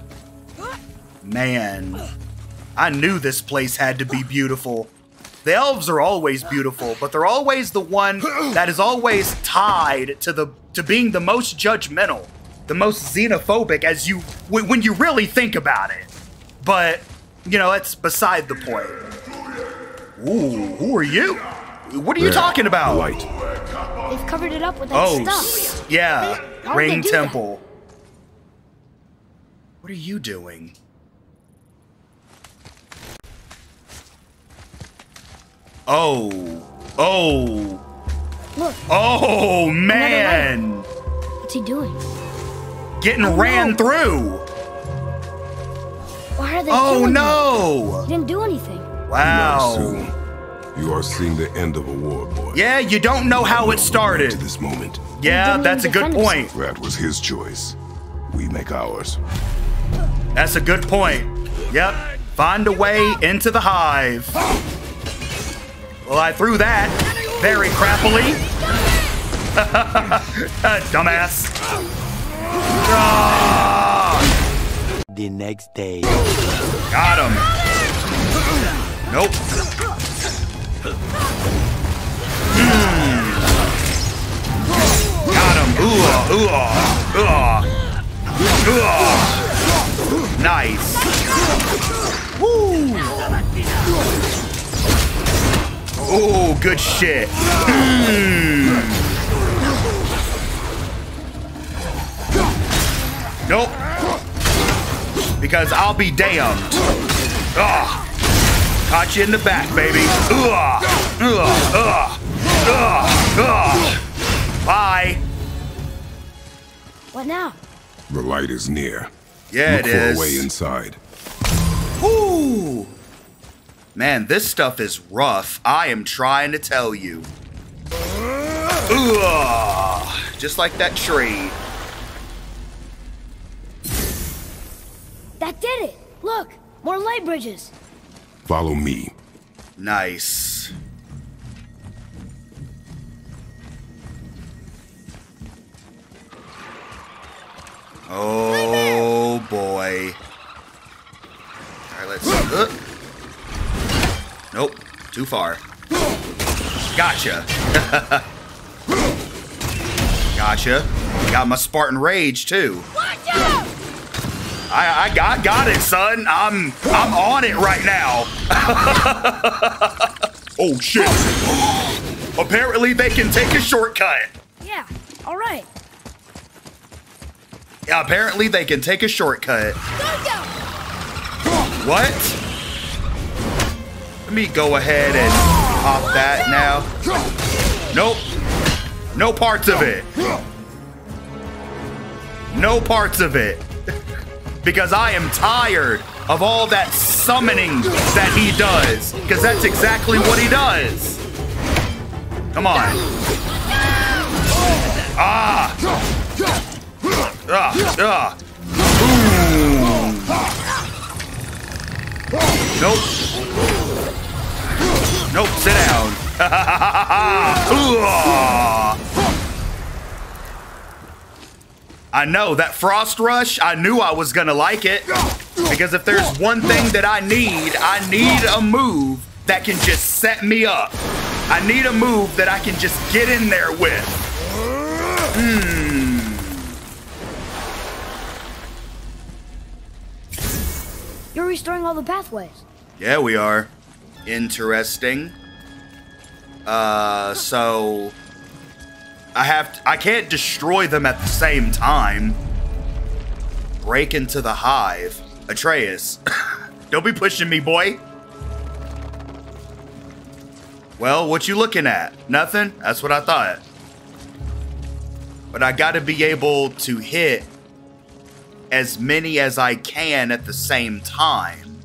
Man. I knew this place had to be beautiful. The elves are always beautiful, but they're always the one that is always tied to the to being the most judgmental, the most xenophobic as you when, when you really think about it. But, you know, that's beside the point. Ooh, who are you? What are you There, talking about? the Light. They've covered it up with that Oh, stuff. s- yeah. How would they Ring do that? Temple. What are you doing? Oh. Oh. Look, Oh, man. what's he doing? Getting Oh, ran no. through. Why are they Oh, killing him? no. He didn't do anything. Wow. Soon, you are seeing the end of a war, boy. Yeah, you don't know how it To started. this moment, Yeah, that's a good defend point. that was his choice. We make ours. That's a good point. Yep. Find a way into the hive. Well, I threw that very crappily. Dumbass. Ah, The next day. got him. Nope. Got him. Ooh, ooh, ooh, ooh. Nice. Woo. Oh, good shit. Hmm. Nope. Because I'll be damned. Ah. Caught you in the back, baby. Ugh. Ugh. Ugh. Ugh. Ugh. Bye. What now? The light is near. Yeah, Look it for a way inside. Woo! Man, this stuff is rough. I am trying to tell you. Ugh. Just like that tree. That did it! Look! More light bridges! Follow me. Nice. Oh boy. Alright, let's. Uh. Nope, too far. Gotcha. gotcha. Got my Spartan rage too. Watch out! I, I, I got it, son. I'm I'm on it right now. oh shit. Apparently they can take a shortcut. Yeah, all right. Yeah, apparently they can take a shortcut. What? Let me go ahead and pop that now. Nope. No parts of it. No parts of it. Because I am tired of all that summoning that he does. Because that's exactly what he does. Come on. Ah! Ah! Ah! Nope. Nope, sit down. I know that frost rush, I knew I was gonna like it. Because if there's one thing that I need, I need a move that can just set me up. I need a move that I can just get in there with. Hmm. You're restoring all the pathways. Yeah, we are. Interesting. Uh, so I have to, I can't destroy them at the same time. Break into the hive. Atreus, don't be pushing me, boy. Well, what you looking at? Nothing? That's what I thought. But I gotta be able to hit as many as I can at the same time.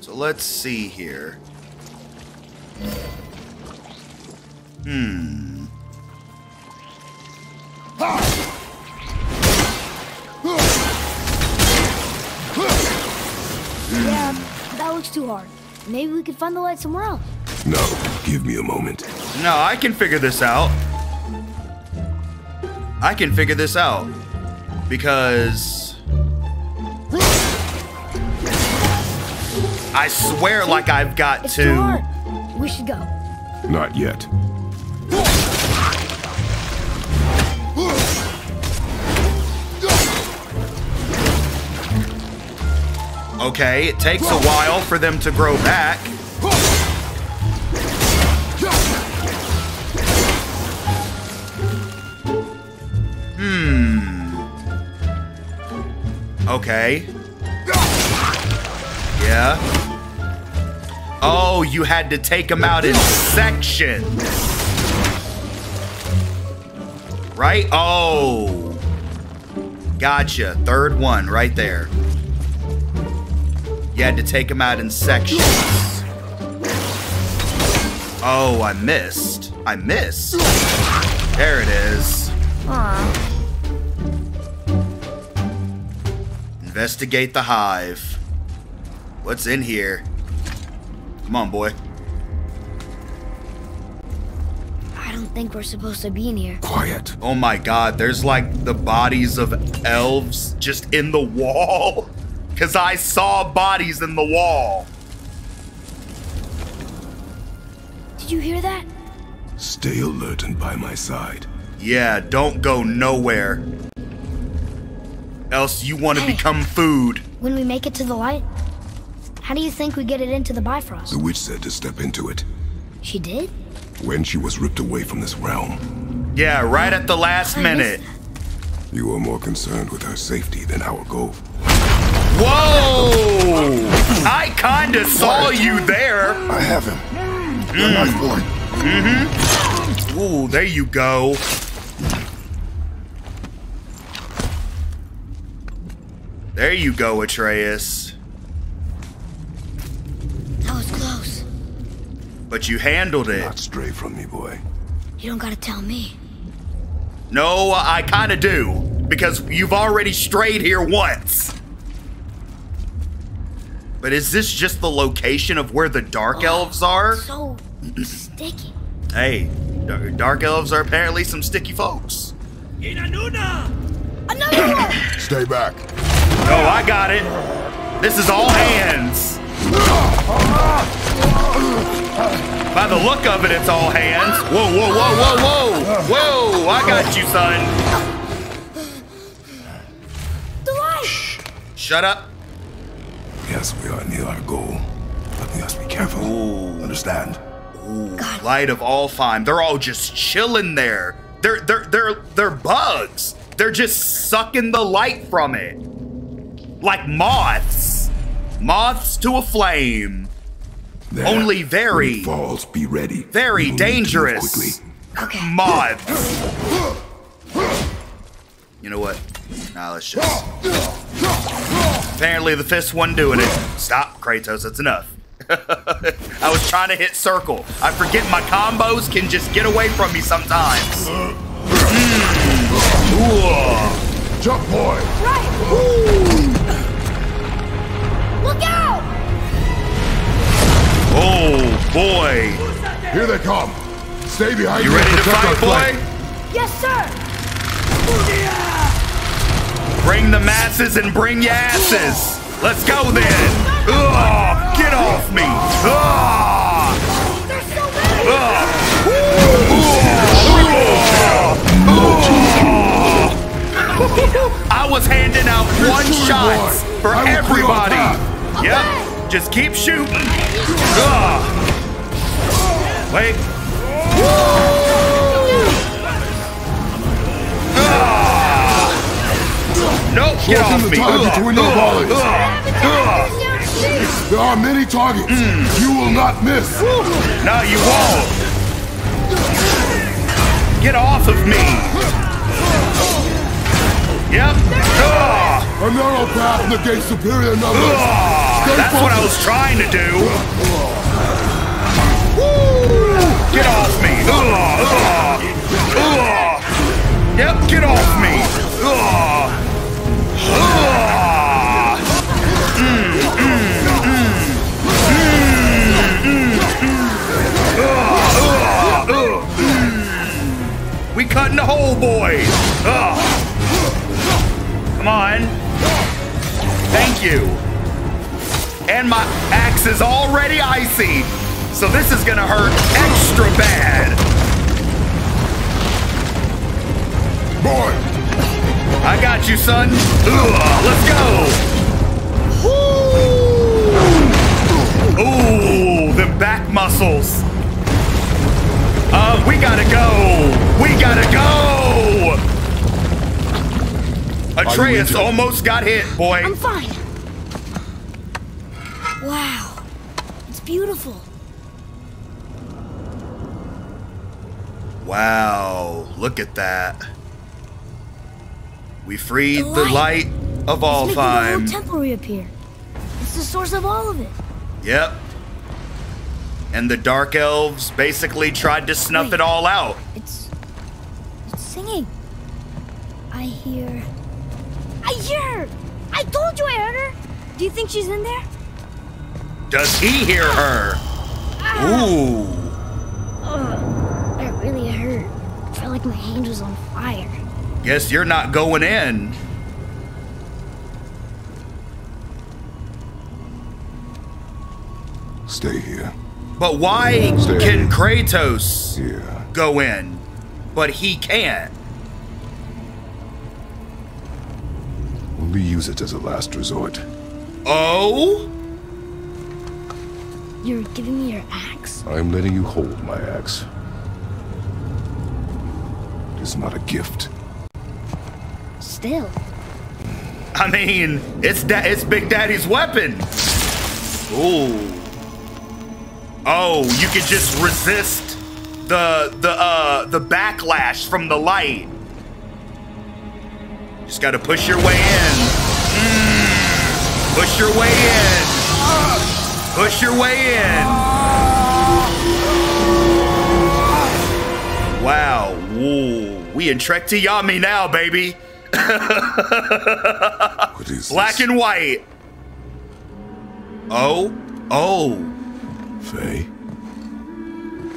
So let's see here. Hmm. Yeah, that looks too hard. Maybe we could find the light somewhere else. No, give me a moment. No, I can figure this out. I can figure this out. Because I swear like I've got It's too to hard. We should go. Not yet. Okay, it takes a while for them to grow back. Hmm. Okay. Yeah. Oh, you had to take them out in sections. Right? Oh. Gotcha. Third one right there. You had to take them out in sections. Oh, I missed. I missed. There it is. Aw. Investigate the hive. What's in here? Come on, boy. Don't think we're supposed to be in here. Quiet. Oh my god, there's like the bodies of elves just in the wall. Because I saw bodies in the wall. Did you hear that? Stay alert and by my side. Yeah, don't go nowhere. Else you want to Hey. become food. When we make it to the light, how do you think we get it into the Bifrost? The witch said to step into it. She did? When she was ripped away from this realm, Yeah, right at the last I minute. missed you were more concerned with her safety than our goal. Whoa! I kinda saw you there. I have him. The hmm. knife boy. Mm-hmm. Ooh, there you go. There you go, Atreus. That was close. But you handled it. Not stray from me, boy. You don't gotta tell me. No, I kinda do. Because you've already strayed here once. But is this just the location of where the Dark oh, Elves are? So sticky. Hey, Dark Elves are apparently some sticky folks. Inanuna! Another one! Stay back. Oh, I got it. This is all hands. By the look of it, it's all hands. Whoa, whoa, whoa, whoa, whoa! Whoa! I got you, son. The light! Shut up. Yes, we are near our goal. But we must be careful. Understand? Light of Alfheim. They're all just chilling there. They're they're they're they're bugs. They're just sucking the light from it. Like moths. Moths to a flame. There. Only very, it falls, be ready. very We will need to move dangerous. Quickly. Okay. Moths. You know what? Nah, let's just. Apparently, the fist one doing it. Stop, Kratos. That's enough. I was trying to hit circle. I forget my combos can just get away from me sometimes. Mm. Ooh. Jump, boy! Look out! Oh boy. Here they come. Stay behind You me ready to protect fight, flank. boy? Yes, sir! Bring the masses and bring your asses. Let's go then. Ugh, get off me. Ugh. There's so many! I was handing out one shooting, shots boy. For I will clear everybody. Yep. Just keep shooting. Ugh. Wait. Ugh. Nope, get off me. Ugh. Ugh. volleys. Ugh. Ugh. There are many targets. Hmm. You will not miss. No, you won't. Get off of me. Yep. Ugh. A narrow path negates superior numbers. Stay That's what I was trying to do. Get off me. Yep, get off me. We cutting the hole, boys. Come on. Thank you. And my axe is already icy, so this is gonna hurt extra bad. Boy, I got you, son. Ugh, let's go. Ooh, the back muscles. Uh, we gotta go. We gotta go. Atreus almost got hit, boy. I'm fine. Wow. It's beautiful. Wow, look at that. We freed The the light. light of all it's making the whole temple reappear. It's the source of all of it. Yep. And the Dark Elves basically tried to snuff Wait. it all out. It's. It's singing. I hear. I hear her! I told you I heard her! Do you think she's in there? Does he hear her? Ah. Ooh. Ugh, that really hurt. I felt like my hand was on fire. Guess you're not going in. stay here. But why Stay. can Kratos Here. go in, but he can't? Only use it as a last resort. Oh? You're giving me your axe? I'm letting you hold my axe. It is not a gift. Still. I mean, it's da- it's Big Daddy's weapon. Ooh. Oh, you can just resist the the uh the backlash from the light. Just gotta push your way in. Push your way in. Push your way in. Wow. Woo. We in Trek to Yami now, baby. What is Black this? and white. Oh, oh, Faye?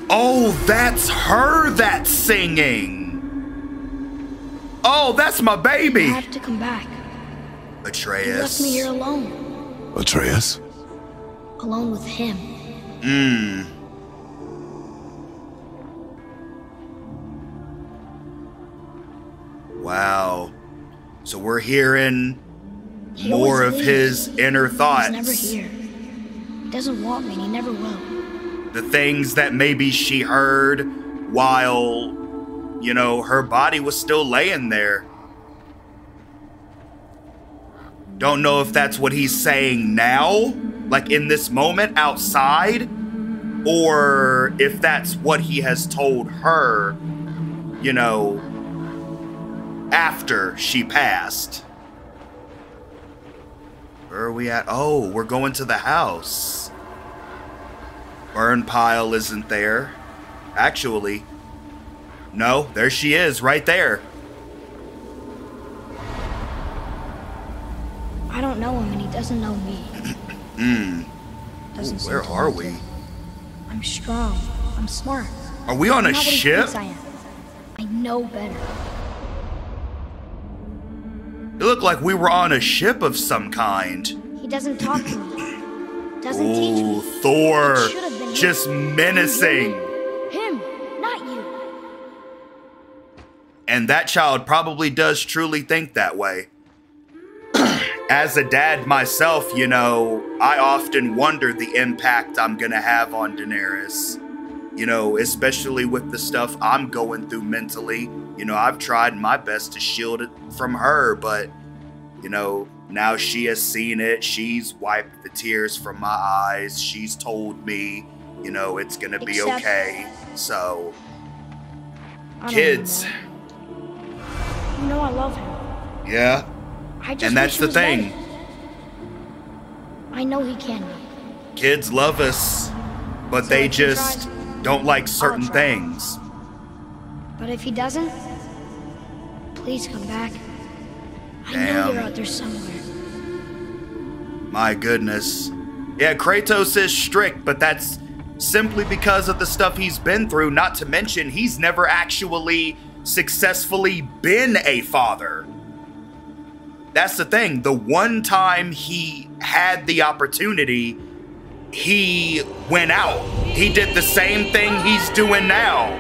oh, that's her that's singing. Oh, that's my baby. I baby. have to come back. You left Atreus. me here alone. Atreus? alone with him. Mmm. Wow. So we're hearing He more of always his inner thoughts. He's never here. He doesn't want me, and he never will. The things that maybe she heard while, you know, her body was still laying there. Don't know if that's what he's saying now, like in this moment outside, or if that's what he has told her, you know, after she passed. Where are we at? Oh, we're going to the house. Burn pile isn't there. Actually, no, there she is, right there. I don't know him, and he doesn't know me. Hmm. Where are we? to. I'm strong. I'm smart. Are we on I'm a not what he ship? thinks I am. I know better. It looked like we were on a ship of some kind. He doesn't talk to me. Doesn't teach Ooh, me. Thor, It should him. just menacing. Him, not you. And that child probably does truly think that way. As a dad myself, you know, I often wonder the impact I'm gonna have on Daenerys. You know, especially with the stuff I'm going through mentally. You know, I've tried my best to shield it from her, but, you know, now she has seen it. She's wiped the tears from my eyes. She's told me, you know, it's gonna be Except- okay. So, kids, know. You know I love him. yeah. I just And that's the thing. I know he can be. Kids love us, but So they just tries, don't like certain things. But if he doesn't, please come back. I know you're out there somewhere. My goodness. Yeah, Kratos is strict, but that's simply because of the stuff he's been through, not to mention he's never actually successfully been a father. That's the thing. The one time he had the opportunity, he went out. He did the same thing he's doing now.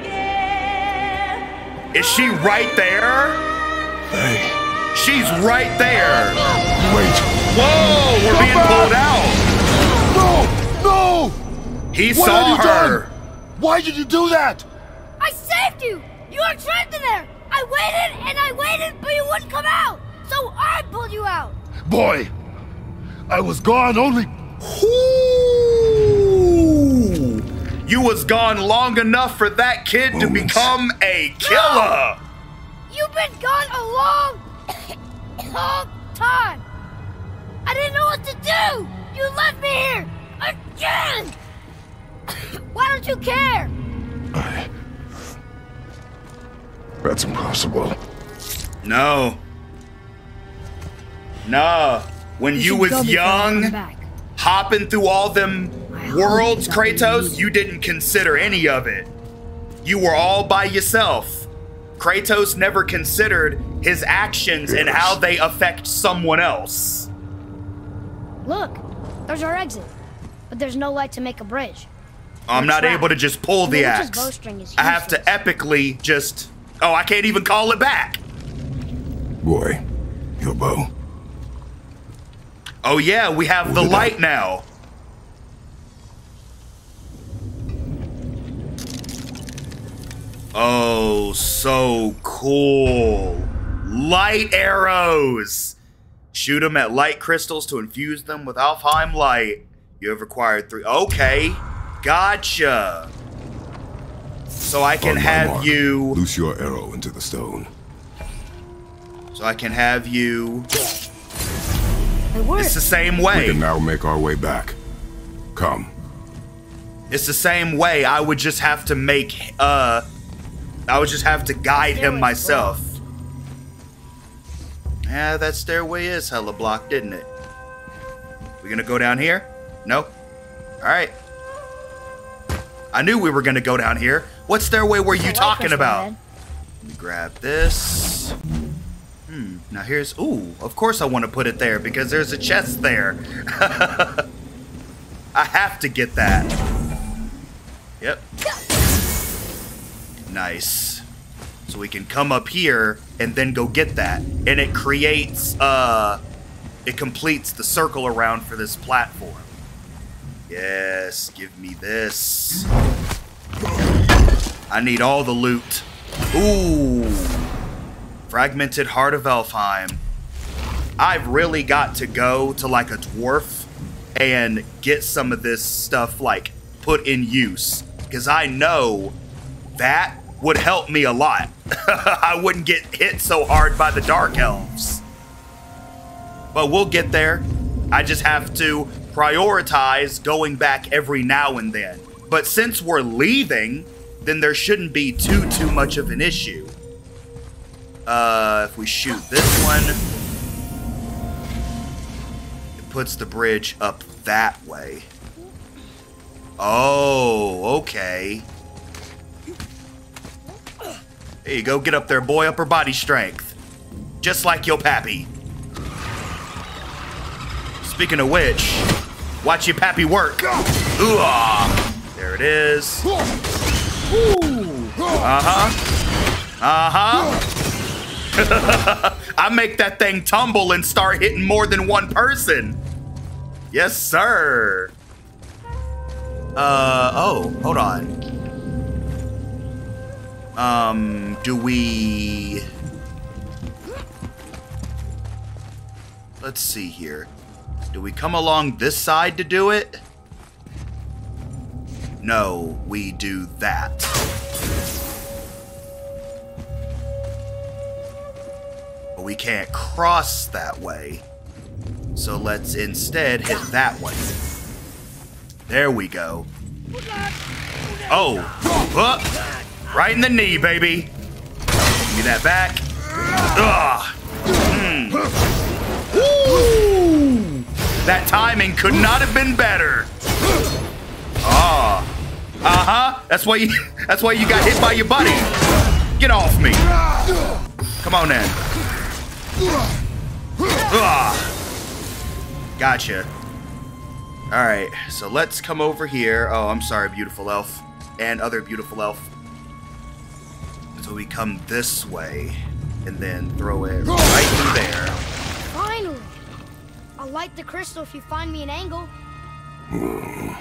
Is she right there? Hey, She's right there. wait! Whoa, we're Come being back! pulled out. No! No! He What saw have you her. done? Why did you do that? I saved you! You were trapped in there! I waited and I waited, but you wouldn't come out! So I pulled you out! Boy, I was gone only. Ooh. You was gone long enough for that kid to become a killer. You've been gone a long, long time! I didn't know what to do! You left me here! Again! Why don't you care? I... That's impossible. No. No. When you, should was go before I young, come hopping through all them I worlds, you got what you Kratos, you didn't consider any of it. You were all by yourself. Kratos never considered his actions and how they affect someone else. Look, there's our exit. But there's no light to make a bridge. I'm We're not trapped. able to just pull the the axe. bowstring is I have to useless. epically just. Oh, I can't even call it back. Boy, your bow. Oh yeah, we have the light now. Oh, so cool. Light arrows. Shoot them at light crystals to infuse them with Alfheim light. You have required three. Okay, gotcha. So I can have mark, you. Loose your arrow into the stone. So I can have you. It worked. It's the same way. We can now make our way back. Come. It's the same way. I would just have to make. Uh, I would just have to guide him Stairway's myself. Yeah, that stairway is hella blocked, didn't it? We gonna go down here? No. All right. I knew we were gonna go down here. What stairway were you talking about? Let me grab this. Hmm. Now here's. Ooh. Of course I want to put it there because there's a chest there. I have to get that. Yep. Nice. So we can come up here and then go get that. And it creates, uh, it completes the circle around for this platform. Yes, give me this. I need all the loot. Ooh. Fragmented Heart of Alfheim. I've really got to go to like a dwarf and get some of this stuff like put in use because I know that would help me a lot. I wouldn't get hit so hard by the dark elves. But we'll get there. I just have to prioritize going back every now and then. But since we're leaving, then there shouldn't be too too much of an issue. Uh, if we shoot this one, it puts the bridge up that way. Oh, okay. There you go, get up there, boy, upper body strength. Just like your pappy. Speaking of which, watch your pappy work. Ooh, there it is. Uh-huh. Uh-huh. I make that thing tumble and start hitting more than one person. Yes, sir. Uh, oh, hold on. Um, do we... Let's see here. Do we come along this side to do it? No, we do that. But we can't cross that way. So let's instead hit that one. There we go. Oh, uh, right in the knee, baby. Give me that back. Ugh. Mm. That timing could not have been better. Ah. Uh-huh. That's why you that's why you got hit by your buddy. Get off me. Come on then. Gotcha. Alright, so let's come over here. Oh, I'm sorry, beautiful elf. And other beautiful elf. So we come this way and then throw it right through there. Finally! I'll light the crystal if you find me an angle. Hmm.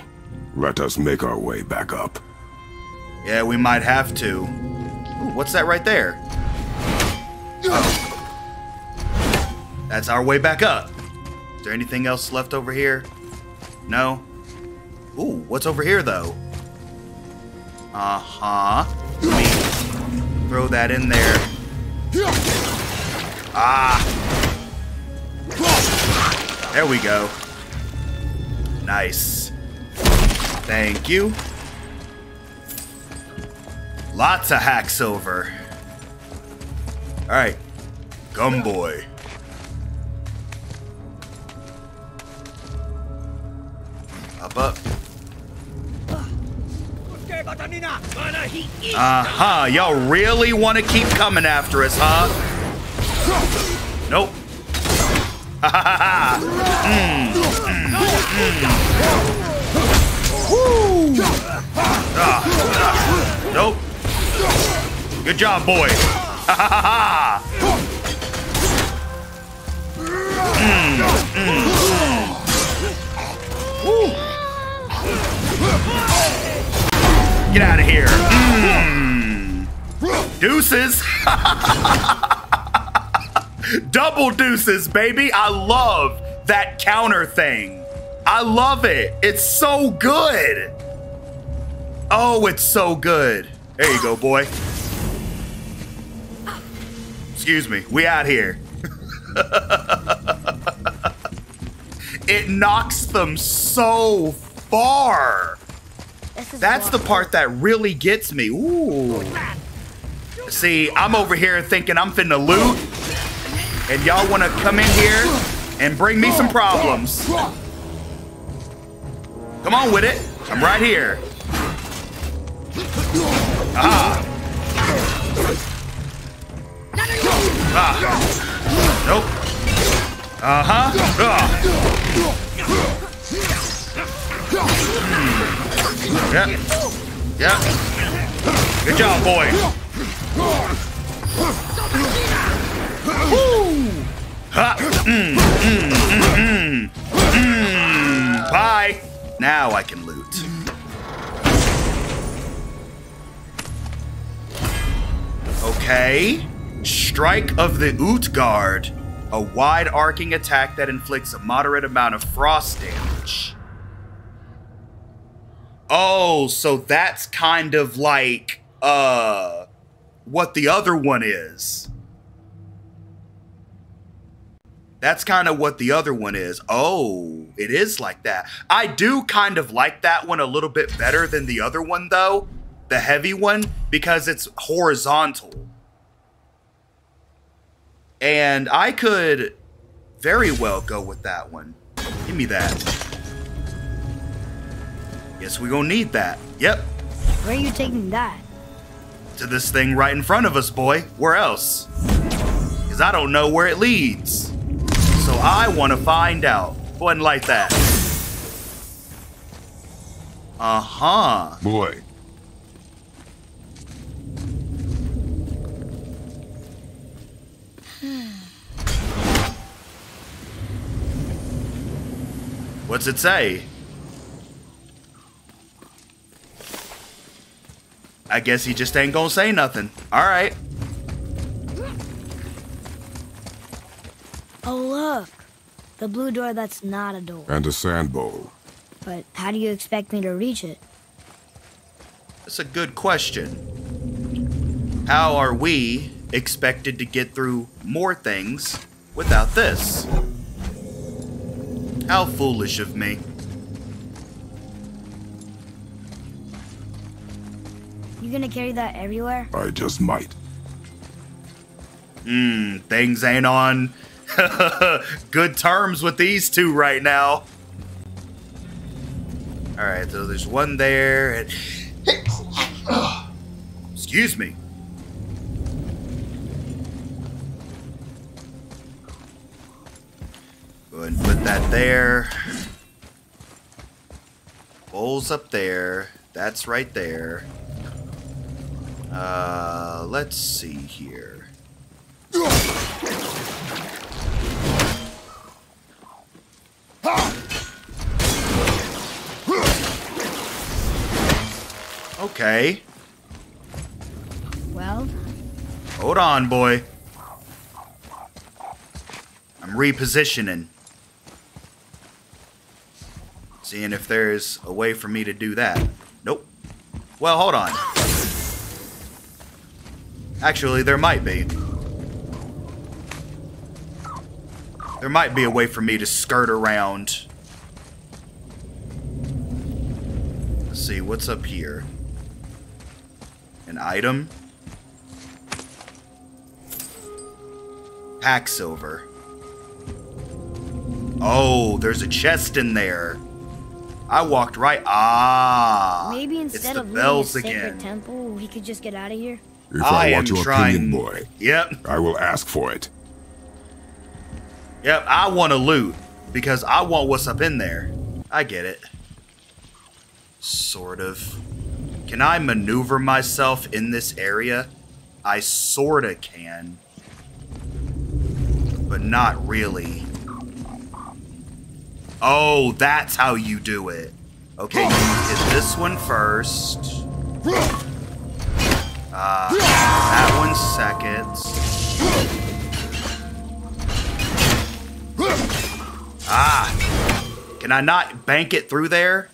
Let us make our way back up. Yeah, we might have to. Ooh, what's that right there? Oh. That's our way back up. Is there anything else left over here? No? Ooh, what's over here, though? Uh-huh. Let me throw that in there. Ah! There we go. Nice. Thank you. Lots of hacks over. Alright. Gumboy. Up, up. Uh-huh. Y'all really want to keep coming after us, huh? Nope. Ha ha ha. Nope. Good job, boy. Ha ha ha ha. Get out of here. Mm. Deuces. Double deuces, baby. I love that counter thing. I love it. It's so good. Oh, it's so good. There you go, boy. Excuse me. We out here. it knocks them so far. That's the part that really gets me. Ooh. See, I'm over here thinking I'm finna loot, and y'all want to come in here and bring me some problems. Come on with it. I'm right here. Ah. Ah. Nope. Uh-huh. Ah. Yep. Yep. Good job, boy. Woo! Ha! Mm, mm, mm. Bye. Now I can loot. Okay. Strike of the Utgard. A wide arcing attack that inflicts a moderate amount of frost damage. Oh, so that's kind of like uh what the other one is. That's kind of what the other one is. Oh, it is like that. I do kind of like that one a little bit better than the other one though, the heavy one, because it's horizontal. And I could very well go with that one. Give me that. Guess we gonna need that. Yep. Where are you taking that? To this thing right in front of us, boy. Where else? Because I don't know where it leads. So I want to find out. Go ahead and light that. Uh-huh. Boy, What's it say? I guess he just ain't gonna say nothing. Alright. Oh, look. The blue door that's not a door. and a sand bowl. But how do you expect me to reach it? That's a good question. How are we expected to get through more things without this? How foolish of me. You gonna carry that everywhere? I just might. Hmm, things ain't on good terms with these two right now. Alright, so there's one there. And... Excuse me. Go ahead and put that there. Bowl's up there. That's right there. Uh, let's see here. Okay. Well, Hold on, boy. I'm repositioning. Seeing if there's a way for me to do that. Nope. Well, hold on. Actually, there might be. There might be a way for me to skirt around. Let's see, what's up here? An item? Pack silver. Oh, there's a chest in there. I walked right. Ah, maybe it's instead the of leaving a bells sacred again. temple, we could just get out of here. If I I, want your trying- opinion, boy, Yep, I will ask for it. yep. I want to loot because I want what's up in there. I get it. Sort of. Can I maneuver myself in this area? I sorta can. But not really. Oh, that's how you do it. Okay, you hit this one first. Uh, that one second. Ah! Can I not bank it through there?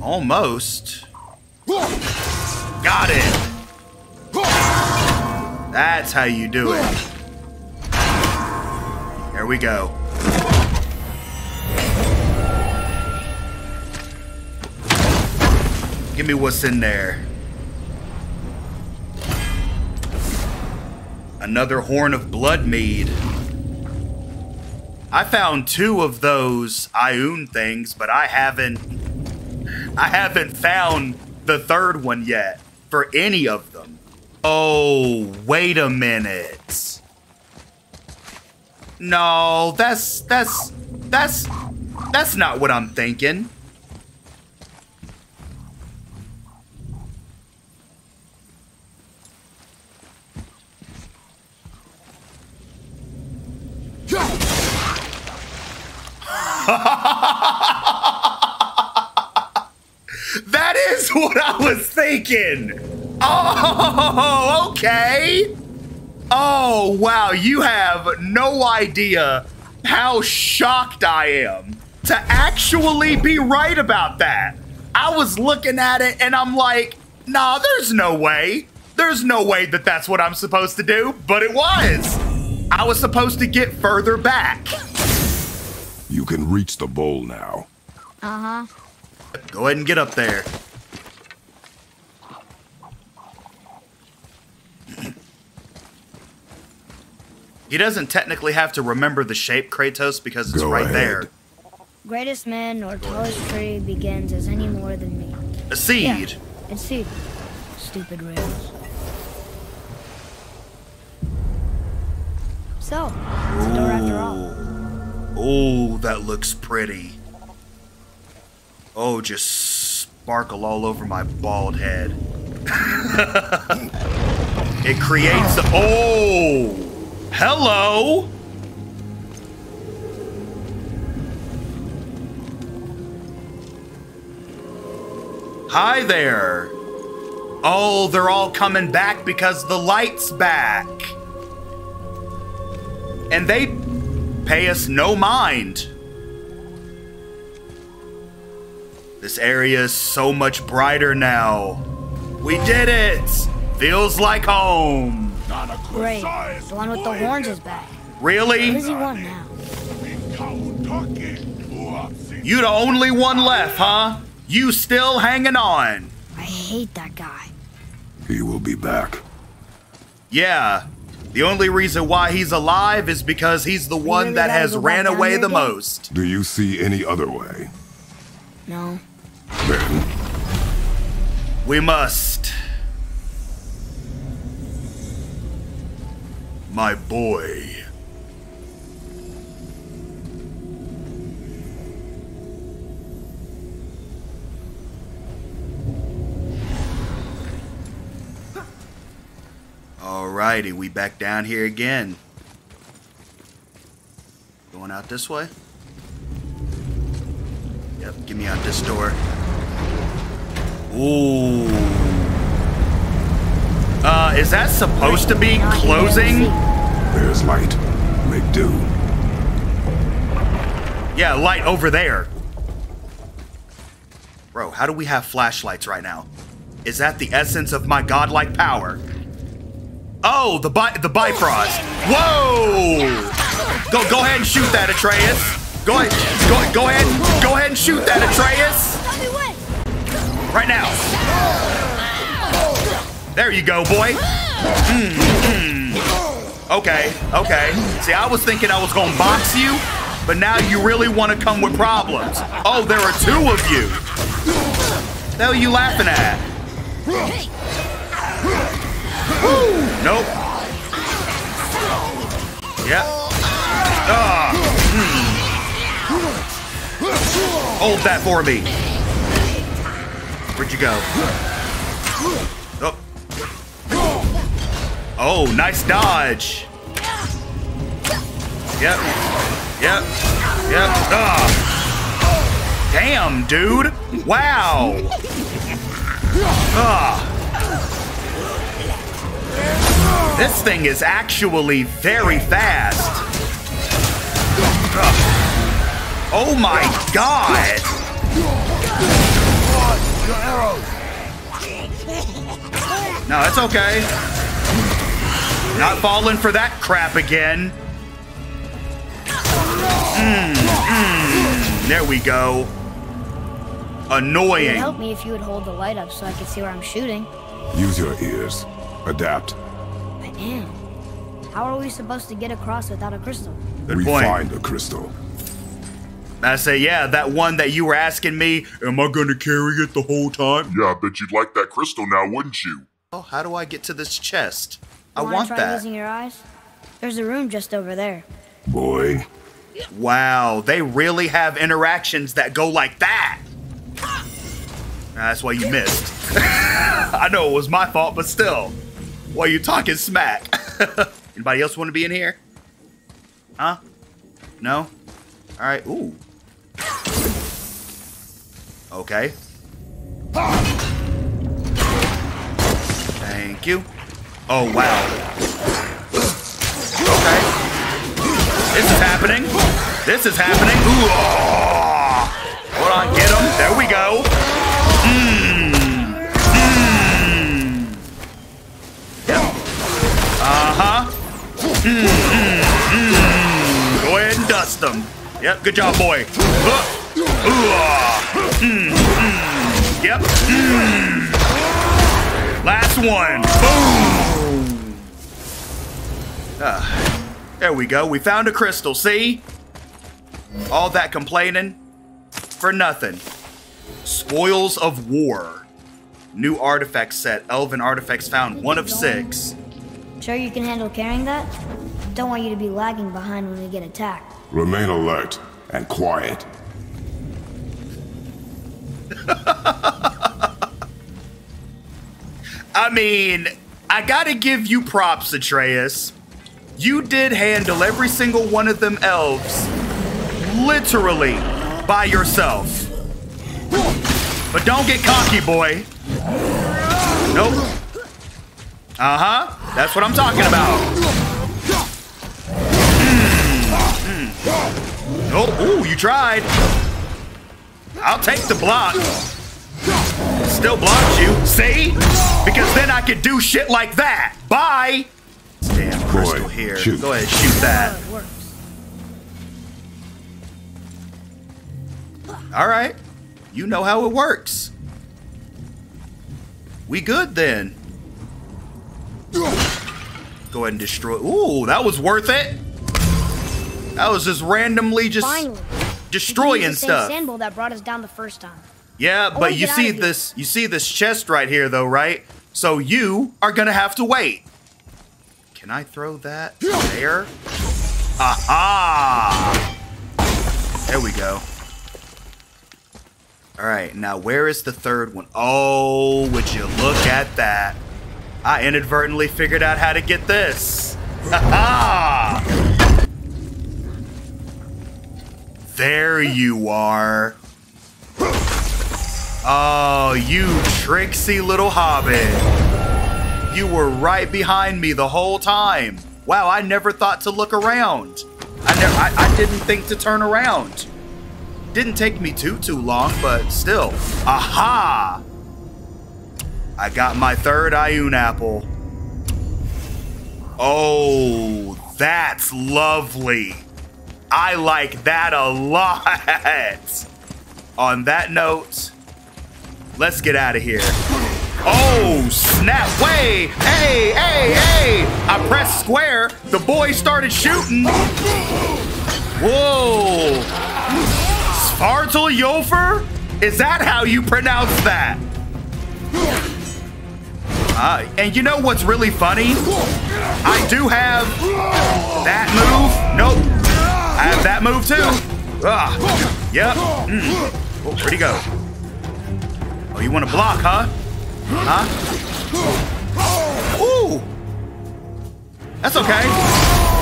Almost. Got it! That's how you do it. There we go. Give me what's in there. Another horn of blood mead. I found two of those Idunn things, but I haven't I haven't found the third one yet for any of them. Oh, wait a minute. No, that's that's that's that's not what I'm thinking. that is what I was thinking. Oh, okay. Oh, wow. You have no idea how shocked I am to actually be right about that. I was looking at it and I'm like, nah, there's no way. There's no way that that's what I'm supposed to do, but it was. I was supposed to get further back. You can reach the bowl now. Uh huh. Go ahead and get up there. He doesn't technically have to remember the shape, Kratos, because it's Go right ahead. there. Greatest man or tallest tree begins as any more than me. A seed. Yeah, it's seed. Stupid rails. So, it's a door after all. Oh, that looks pretty. Oh, just sparkle all over my bald head. it creates. Oh! Hello! Hi there! Oh, they're all coming back because the light's back. And they pay us no mind. This area is so much brighter now. We did it! Feels like home. Great. The one with the horns is back. What Really? does he want now? You the only one left, huh? You still hanging on. I hate that guy. He will be back. Yeah. The only reason why he's alive is because he's the one that has ran away the again? most. Do you see any other way? No. Then, We must. My boy. Alrighty, we back down here again. Going out this way? Yep, get me out this door. Ooh. Uh, is that supposed to be closing? there's light. Make do. Yeah, light over there. Bro, how do we have flashlights right now? Is that the essence of my godlike power? Oh, the bi- the Bifrost. Whoa! Go go ahead and shoot that, Atreus. Go ahead, go go ahead, go ahead and shoot that, Atreus. Right now. There you go, boy. Mm, mm. Okay, okay. See, I was thinking I was gonna box you, but now you really want to come with problems. Oh, there are two of you. The hell are you laughing at? Nope. Yep. Ah. hmm. Hold that for me. Where'd you go? Oh. Oh, nice dodge. Yep. Yep. Yep. Ah. Damn, dude. Wow. Ah. This thing is actually very fast. Oh my god. No, it's okay. Not falling for that crap again. Mm, mm. There we go. It would Annoying. help me if you would hold the light up so I could see where I'm shooting. Use your ears. Adapt. I am. How are we supposed to get across without a crystal? Good we point. find a crystal. I say, yeah, that one that you were asking me, am I gonna carry it the whole time? Yeah, I bet you'd like that crystal now, wouldn't you? Oh, how do I get to this chest? I Wanna want try that. using your eyes? There's a room just over there. Boy. Wow, they really have interactions that go like that. That's why you missed. I know it was my fault, but still. Why you talking smack? Anybody else want to be in here? Huh? No? Alright, ooh. Okay. Thank you. Oh, wow. Okay. This is happening. This is happening. Ooh, oh. Hold on, get him. There we go. Uh-huh. Mmm, mmm. Go ahead and dust them. Yep, good job, boy. Uh, ooh, mm, mm. Yep. Mm. Last one. Boom. Ah, there we go. We found a crystal. See? All that complaining for nothing. Spoils of War. New artifact set. Elven artifacts found. One of six. Sure you can handle carrying that? Don't want you to be lagging behind when we get attacked. Remain alert and quiet. I mean, I gotta give you props, Atreus. You did handle every single one of them elves literally by yourself. But don't get cocky, boy. Nope. Uh-huh. That's what I'm talking about. Mm. Mm. Oh, ooh, you tried. I'll take the block. Still blocked you. See? Because then I could do shit like that. Bye. Damn crystal Boy, here. shoot. Go ahead, shoot that. All right. You know how it works. We good then. Go ahead and destroy. Ooh, that was worth it. That was just randomly just Finally. We can use destroying stuff. sand bowl that brought us down the first time. Yeah, but you see this you see this chest right here though, right? So you are gonna have to wait. Can I throw that there? Aha! There we go. Alright, now where is the third one? Oh, would you look at that? I inadvertently figured out how to get this. There you are. Oh, you tricksy little hobbit. You were right behind me the whole time. Wow, I never thought to look around. I, never, I, I didn't think to turn around. Didn't take me too, too long, but still. Aha! I got my third Idunn apple. Oh, that's lovely. I like that a lot. On that note, let's get out of here. Oh, snap. Way. Hey, hey, hey. I pressed square. The boy started shooting. Whoa. Spartal Yofer? Is that how you pronounce that? Uh, and you know what's really funny? I do have that move. Nope. I have that move too. Ah, yep. Mm. Oh, where'd he go? Oh, you want to block, huh? Huh? Ooh. That's okay.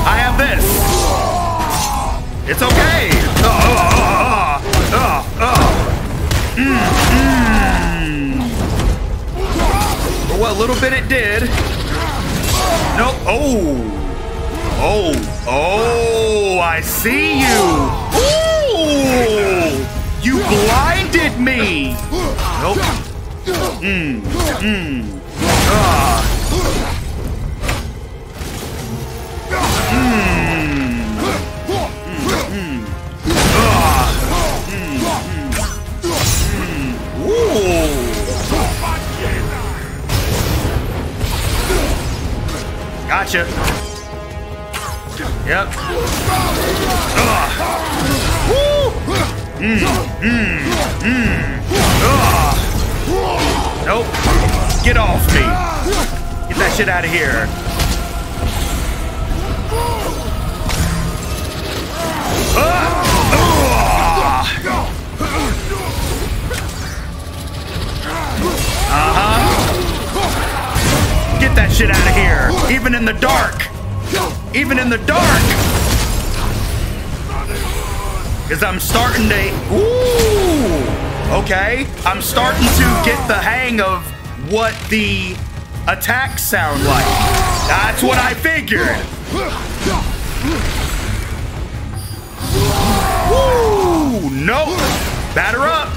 I have this. It's okay. Oh, oh, oh. Mm, mm. For what little bit it did. Nope. Oh. Oh. Oh, I see you. Ooh. You blinded me. Nope. Mm. Mm. Ah. Mm. Gotcha. Yep. Ugh. Woo. Mm, mm, mm. Nope. Get off me. Get that shit out of here. Uh-huh. Get that shit out of here. Even in the dark. Even in the dark. Because I'm starting to... Ooh. Okay. I'm starting to get the hang of what the attacks sound like. That's what I figured. Woo! Nope. Batter up.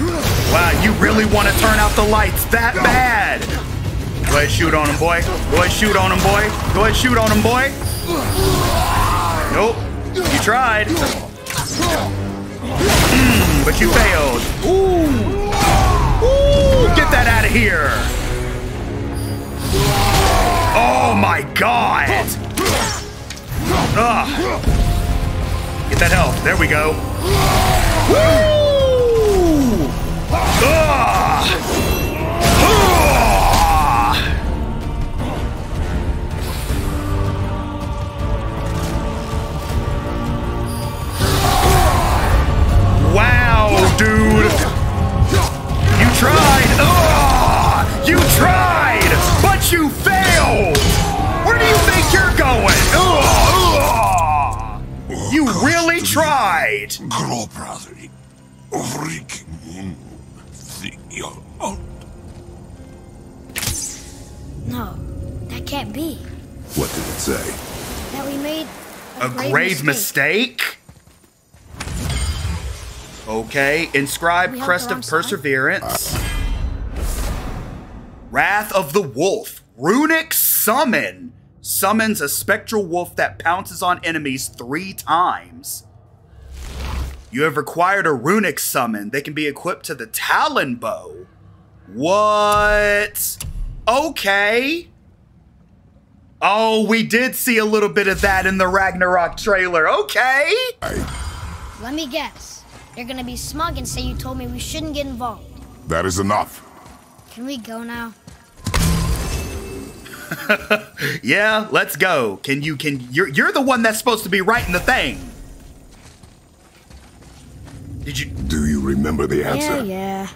Wow, you really want to turn out the lights that bad? Go ahead, shoot on him, boy. Go ahead, shoot on him, boy. Go ahead, shoot on him, boy. Nope. You tried. Mm, but you failed. Ooh. Ooh, get that out of here. Oh my god. Ugh. Get that health. There we go. Woo! Mistake? Okay, inscribed crest of perseverance. Wrath of the Wolf. Runic summon. Summons a spectral wolf that pounces on enemies three times. You have required a runic summon. They can be equipped to the Talon bow. What? Okay. Oh, we did see a little bit of that in the Ragnarok trailer. Okay. Let me guess. You're gonna be smug and say you told me we shouldn't get involved. That is enough. Can we go now? Yeah, let's go. Can you can you're you're the one that's supposed to be writing the thing. Did you Do you remember the answer? Yeah, yeah.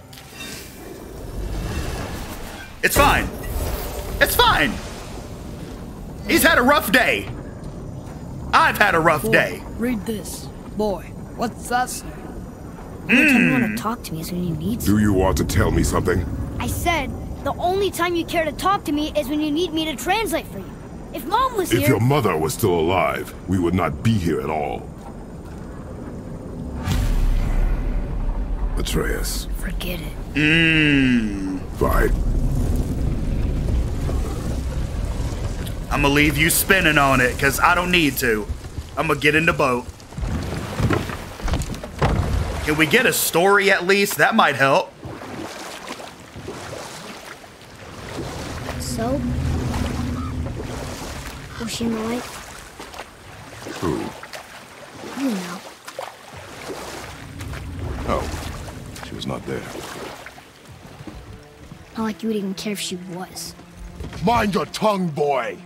It's fine. It's fine. He's had a rough day. I've had a rough day. Read this. Boy, what's that say? The only time you want to talk to me is when you need Do you want to tell me something? I said, the only time you care to talk to me is when you need me to translate for you. If Mom was If here... your mother was still alive, we would not be here at all. Atreus. Forget it. Mmm. Fine. I'm gonna leave you spinning on it because I don't need to. I'm gonna get in the boat. Can we get a story at least? That might help. So? Was she in the light? Who? You know. Oh. She was not there. Not like you would even care if she was. Mind your tongue, boy!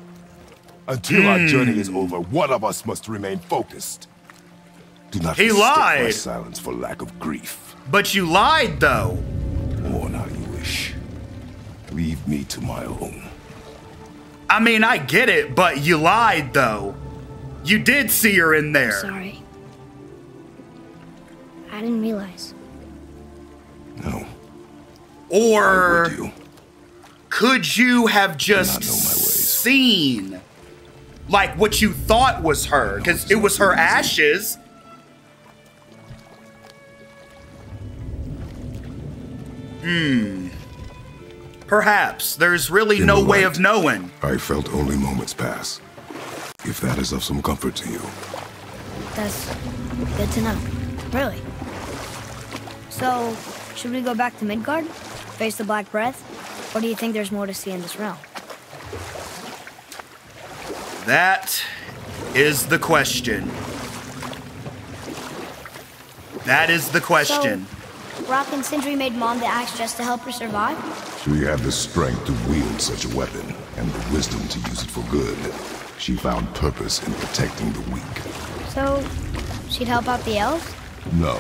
Until our hmm. journey is over, one of us must remain focused. Do not He mistake my lied. silence for lack of grief. But you lied though. Mourn how you wish. Leave me to my own. I mean, I get it, but you lied though. You did see her in there. Sorry. I didn't realize. No. Or Would you? could you have just not know my ways. seen like what you thought was her? Because it was her ashes. Hmm. Perhaps there's really In no the way light. of knowing. I felt only moments pass. If that is of some comfort to you. That's good to know. Really. So, should we go back to Midgard? Face the Black Breath? Or do you think there's more to see in this realm? That is the question. That is the question. So, Brok and Sindri made Mom the axe just to help her survive? She had the strength to wield such a weapon, and the wisdom to use it for good. She found purpose in protecting the weak. So, she'd help out the elves? No,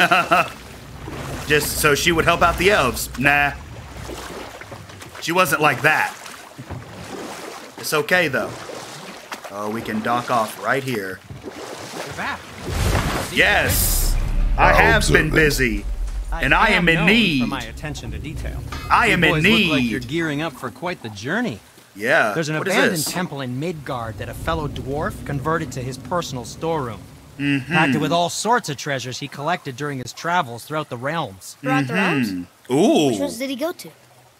Just so she would help out the elves. Nah. She wasn't like that. It's okay though. Oh, we can dock off right here. You're back. Yes! I I have been then. busy. And I am in need. For my attention to detail. I You am in boys Look like need. you're gearing up for quite the journey. Yeah. There's an what is abandoned this? temple in Midgard that a fellow dwarf converted to his personal storeroom. Mm-hmm. Packed it with all sorts of treasures he collected during his travels throughout the realms. Throughout the realms? Ooh. Which ones did he go to?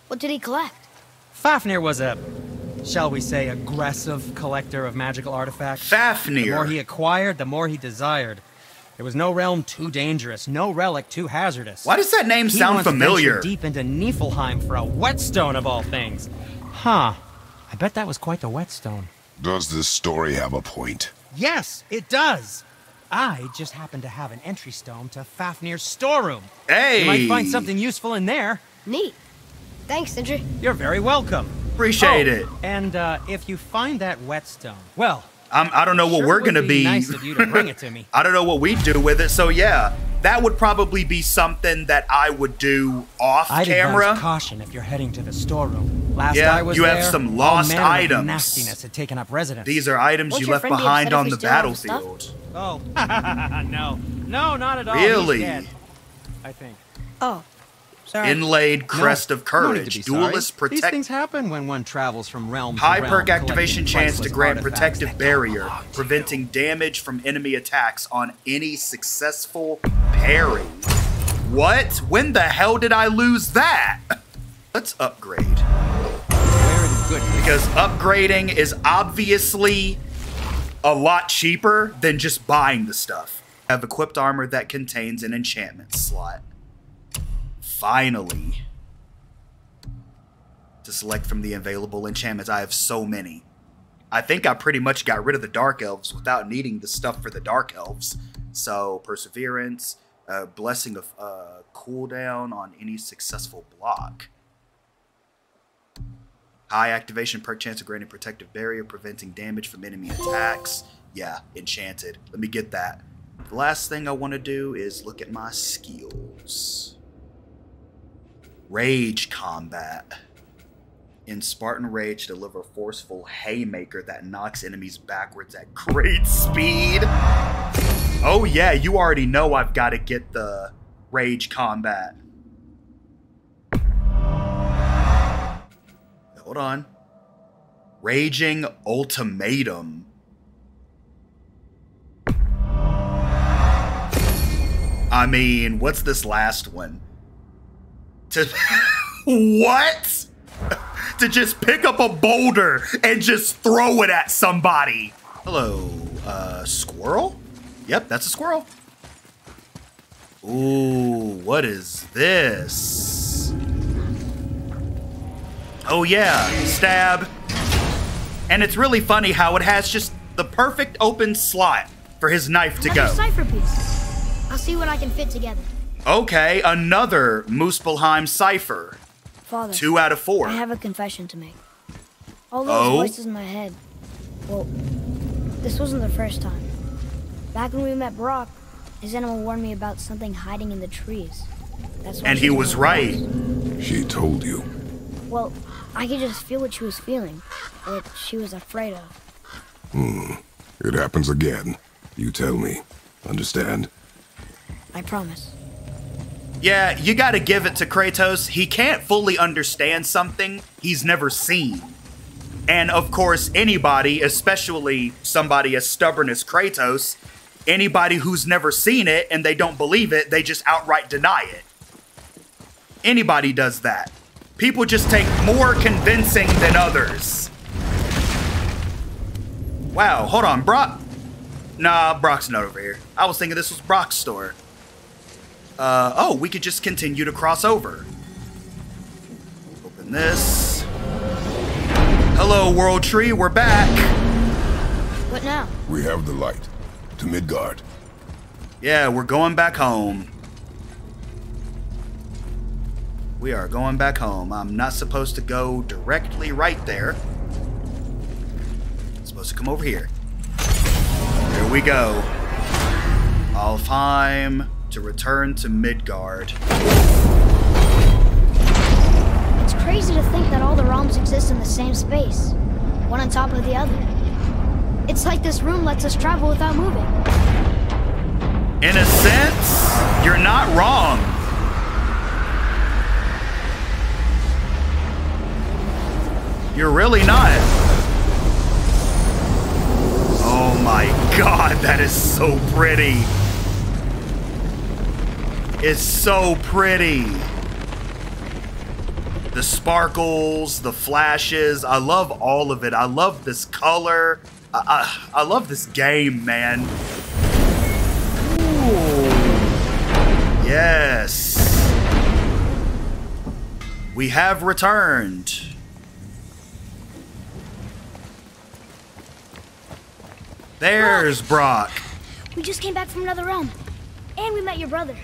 What did he collect? Fafnir was a, shall we say, aggressive collector of magical artifacts. Fafnir! The more he acquired, the more he desired. There was no realm too dangerous, no relic too hazardous. Why does that name He sound once familiar? ventured deep into Niflheim for a whetstone of all things. Huh. I bet that was quite the whetstone. Does this story have a point? Yes, it does. I just happen to have an entry stone to Fafnir's storeroom. Hey. You might find something useful in there. Neat. Thanks, Sindri. You're very welcome. Appreciate Oh, it. And uh, if you find that whetstone, well, I'm, I don't know what sure we're gonna be be. nice of you to bring it to me. I don't know what we'd do with it. So yeah, that would probably be something that I would do off I'd camera. advise caution if you're heading to the storeroom. Last Yeah, I was you have there, some all lost of items. nastiness had taken up residence. These are items Won't you left behind on the steal all the stuff? battlefield. Oh, no, no, not at all. Really? He's dead, I think. Oh, sorry. Inlaid crest No, of no to courage. be sorry. Duelist These protect. things happen when one travels from realm to High realm, perk activation chance to grant artifacts protective barrier, preventing damage from enemy attacks on any successful parry. What? When the hell did I lose that? Let's upgrade. you. Very good. Because upgrading is obviously a lot cheaper than just buying the stuff. I have equipped armor that contains an enchantment slot. Finally. To select from the available enchantments, I have so many. I think I pretty much got rid of the Dark Elves without needing the stuff for the Dark Elves. So, Perseverance, uh, Blessing of uh, cooldown on any successful block. High activation perk chance of granting protective barrier, preventing damage from enemy attacks. Yeah, enchanted. Let me get that. The last thing I want to do is look at my skills. Rage combat. In Spartan Rage, deliver forceful haymaker that knocks enemies backwards at great speed. Oh yeah, you already know I've got to get the Rage combat. Hold on. Raging Ultimatum. I mean, what's this last one? To what? to just pick up a boulder and just throw it at somebody. Hello, uh, squirrel? Yep, that's a squirrel. Ooh, what is this? Oh yeah, stab. And it's really funny how it has just the perfect open slot for his knife to Another go. cipher piece. I'll see what I can fit together. Okay, another Muspelheim cipher. Father, Two out of four. I have a confession to make. All those Oh? voices in my head. Well, this wasn't the first time. Back when we met Brok, his animal warned me about something hiding in the trees. That's why And he was right. first. She told you. Well, I could just feel what she was feeling, what she was afraid of. Hmm. It happens again. You tell me. Understand? I promise. Yeah, you gotta give it to Kratos. He can't fully understand something he's never seen. And of course, anybody, especially somebody as stubborn as Kratos, anybody who's never seen it and they don't believe it, they just outright deny it. Anybody does that. People just take more convincing than others. Wow, hold on, Brok. Nah, Brok's not over here. I was thinking this was Brok's store. Uh, oh, we could just continue to cross over. Open this. Hello, World Tree, we're back. What now? We have the light. To Midgard. Yeah, we're going back home. We are going back home. I'm not supposed to go directly right there. I'm supposed to come over here. Here we go. Alfheim to return to Midgard. It's crazy to think that all the realms exist in the same space, one on top of the other. It's like this room lets us travel without moving. In a sense, you're not wrong. You're really not. Oh my god, that is so pretty. It's so pretty. The sparkles, the flashes, I love all of it. I love this color. I, I, I love this game, man. Ooh. Yes. We have returned. There's Brok. We just came back from another realm. And we met your brother.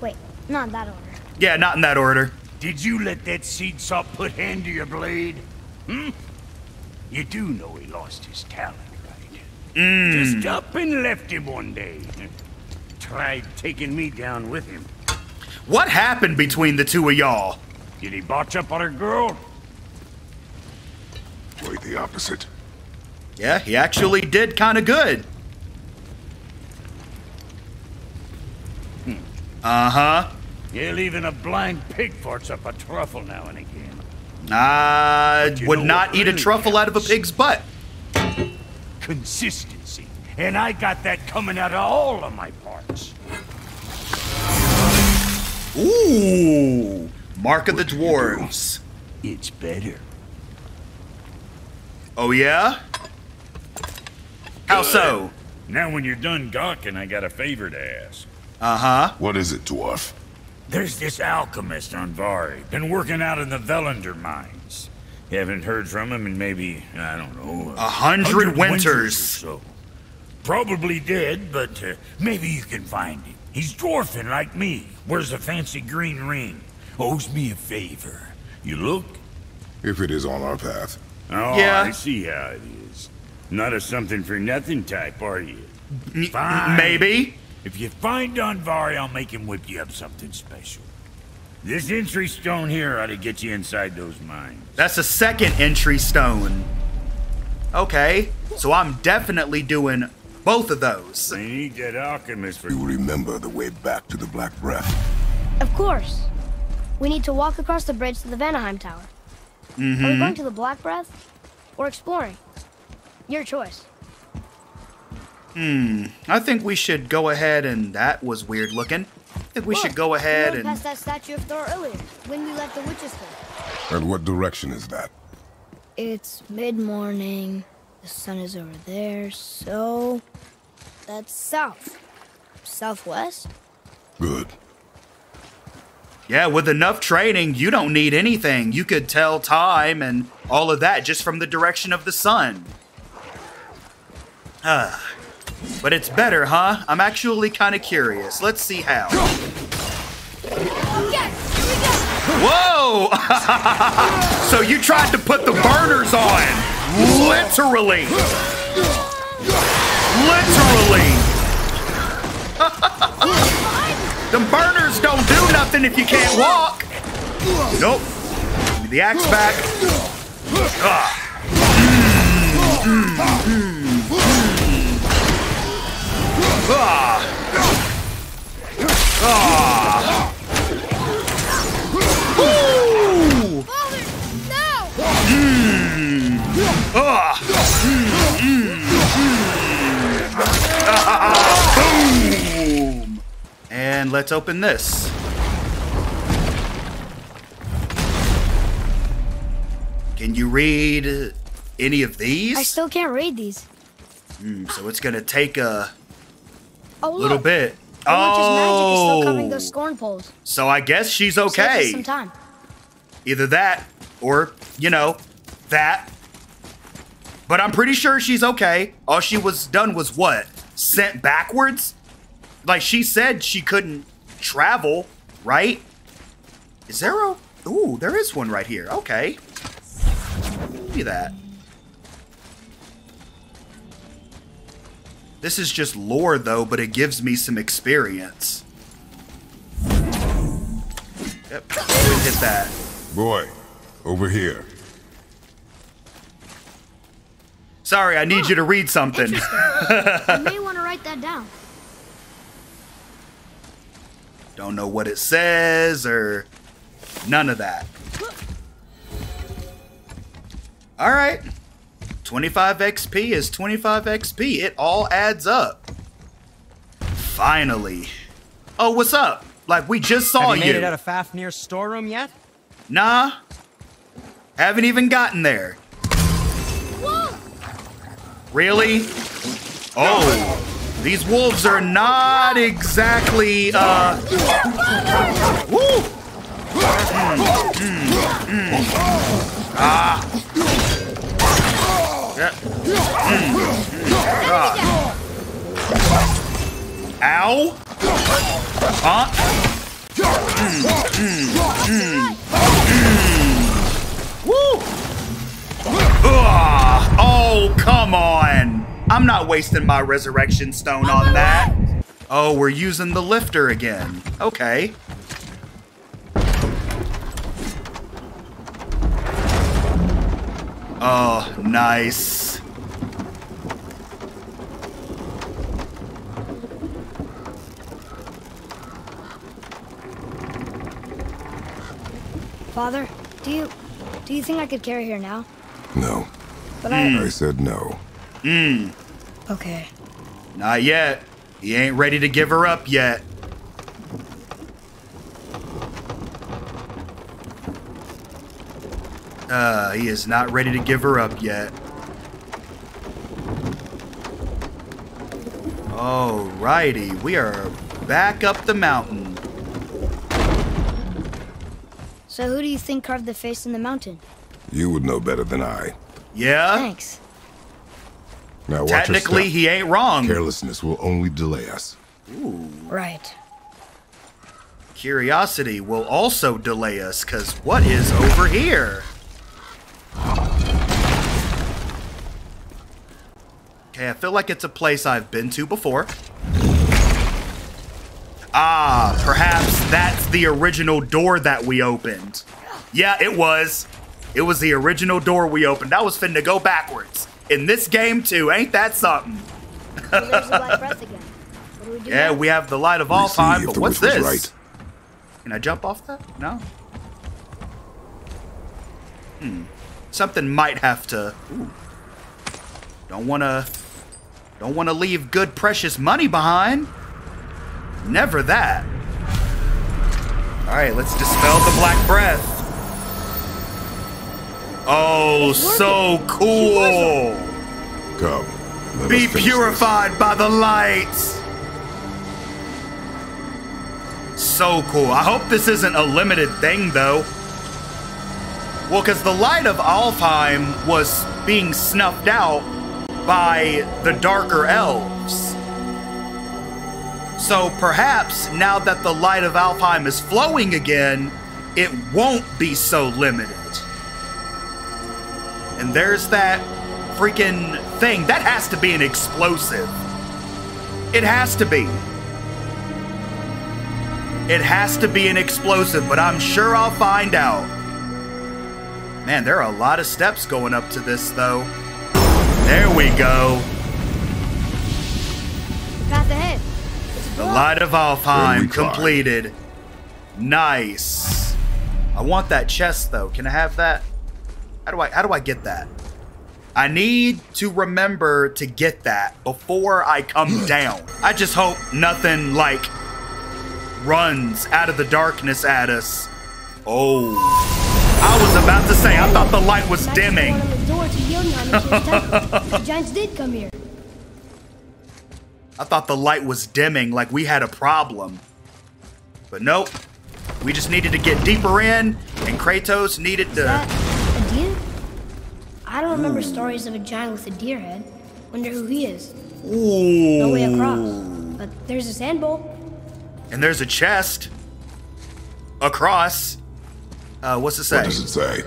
Wait, not in that order. Yeah, not in that order. Did you let that seed saw put hand to your blade? Hmm? You do know he lost his talent, right? Mm. Just up and left him one day. Tried taking me down with him. What happened between the two of y'all? Did he botch up on a girl? Quite the opposite. Yeah, he actually did kind of good. Uh huh. Yeah, even a blind pig farts up a truffle now and again. I would not what eat a really truffle out of a pig's butt. Consistency. And I got that coming out of all of my parts. Ooh, Mark of the Dwarves. It's better. Oh yeah? How so? Now when you're done gawking, I got a favor to ask. Uh huh. What is it, dwarf? There's this alchemist Andvari. Been working out in the Volunder mines. Haven't heard from him in maybe, I don't know... A hundred winters. or so. Probably dead, but uh, maybe you can find him. He's dwarfing like me. Wears a fancy green ring. Owes me a favor. You look? If it is on our path. Oh, Yeah. I see how it is. Not a something-for-nothing type, are you? Fine. Maybe. If you find Andvari, I'll make him whip you up something special. This entry stone here ought to get you inside those mines. That's a second entry stone. Okay, so I'm definitely doing both of those. I need that alchemist for... You remember the way back to the Black Breath. Of course. We need to walk across the bridge to the Vanaheim Tower. Are we mm-hmm. going to the Black Breath? Or exploring? Your choice. I think we should go ahead and that was weird looking. I think we should go ahead we and past that statue of Thor earlier, when we left the witch's hole. And what direction is that? It's mid-morning. The sun is over there, so... That's south. Southwest? Good. Yeah, with enough training, you don't need anything. You could tell time and all of that just from the direction of the sun. Ah. But it's better, huh? I'm actually kind of curious. Let's see how. Whoa! so you tried to put the burners on. Literally. Literally. the burners don't do nothing if you can't walk. Nope. Give me the axe back. Ah. Mm, mm, mm, Boom! And let's open this. Can you read any of these? I still can't read these. Mm, so it's gonna take a Oh, look. little bit. Oh, Witch's magic is still covering Oh, those scorn poles. so I guess she's okay. some time. Either that or, you know, that. But I'm pretty sure she's okay. All she was done was what? Sent backwards? Like she said she couldn't travel, right? Is there a... Ooh, there is one right here. Okay. Give me that. This is just lore, though, but it gives me some experience. Yep, we hit that. Boy, over here. Sorry, I need you to read something. you may want to write that down. Don't know what it says or none of that. All right. 25 XP is 25 XP. It all adds up. Finally. Oh, what's up? Like we just saw Have you. you. made it out of Fafnir's storeroom yet? Nah. Haven't even gotten there. Really? Oh. These wolves are not exactly uh Woo! Mm, mm, mm. Ah. Yeah. Mm, mm. Ah. Ow. Huh? Mm, mm, mm, mm. Woo! Ugh. Oh, come on. I'm not wasting my resurrection stone on that. Oh, we're using the lifter again. Okay. Oh, nice. Father, do you do you think I could carry her now? No. But I I said no. Hmm. Okay. Not yet. He ain't ready to give her up yet. Uh, he is not ready to give her up yet. Alrighty, we are back up the mountain. So who do you think carved the face in the mountain? You would know better than I. Yeah? Thanks. Now watch your Technically, step. he ain't wrong. Carelessness will only delay us. Right. Curiosity will also delay us, because what is over here? Okay, I feel like it's a place I've been to before. Ah, perhaps that's the original door that we opened. Yeah, it was. It was the original door we opened. I was finna go backwards. In this game, too. Ain't that something? So there's the black breath again. What do we do? Yeah, now? we have the light of all We time, but what's this? right. Can I jump off that? No. Hmm. Something might have to. Ooh. Don't want to. Don't want to leave good precious money behind. Never that. All right, let's dispel the black breath. Oh, so cool. Come. let Be us finish this. purified by the lights. So cool. I hope this isn't a limited thing, though. Well, because the light of Alfheim was being snuffed out by the darker elves. So perhaps now that the light of Alfheim is flowing again, it won't be so limited. And there's that freaking thing. That has to be an explosive. It has to be. It has to be an explosive, but I'm sure I'll find out. Man, there are a lot of steps going up to this, though. There we go. Path ahead. It's The. Light of Where Alfheim completed. Nice. I want that chest though. Can I have that? How do I how do I get that? I need to remember to get that before I come hmm. down. I just hope nothing like runs out of the darkness at us. Oh. I was about to say I thought the light was dimming. One on the door to Jotunheim temple. The giants did come here. I thought the light was dimming like we had a problem. But nope. We just needed to get deeper in, and Kratos needed to. That a deer? I don't remember stories of a giant with a deer head. Wonder who he is. Ooh. No way across. But there's a sand bowl. And there's a chest across. Uh, what's it say? What does it say?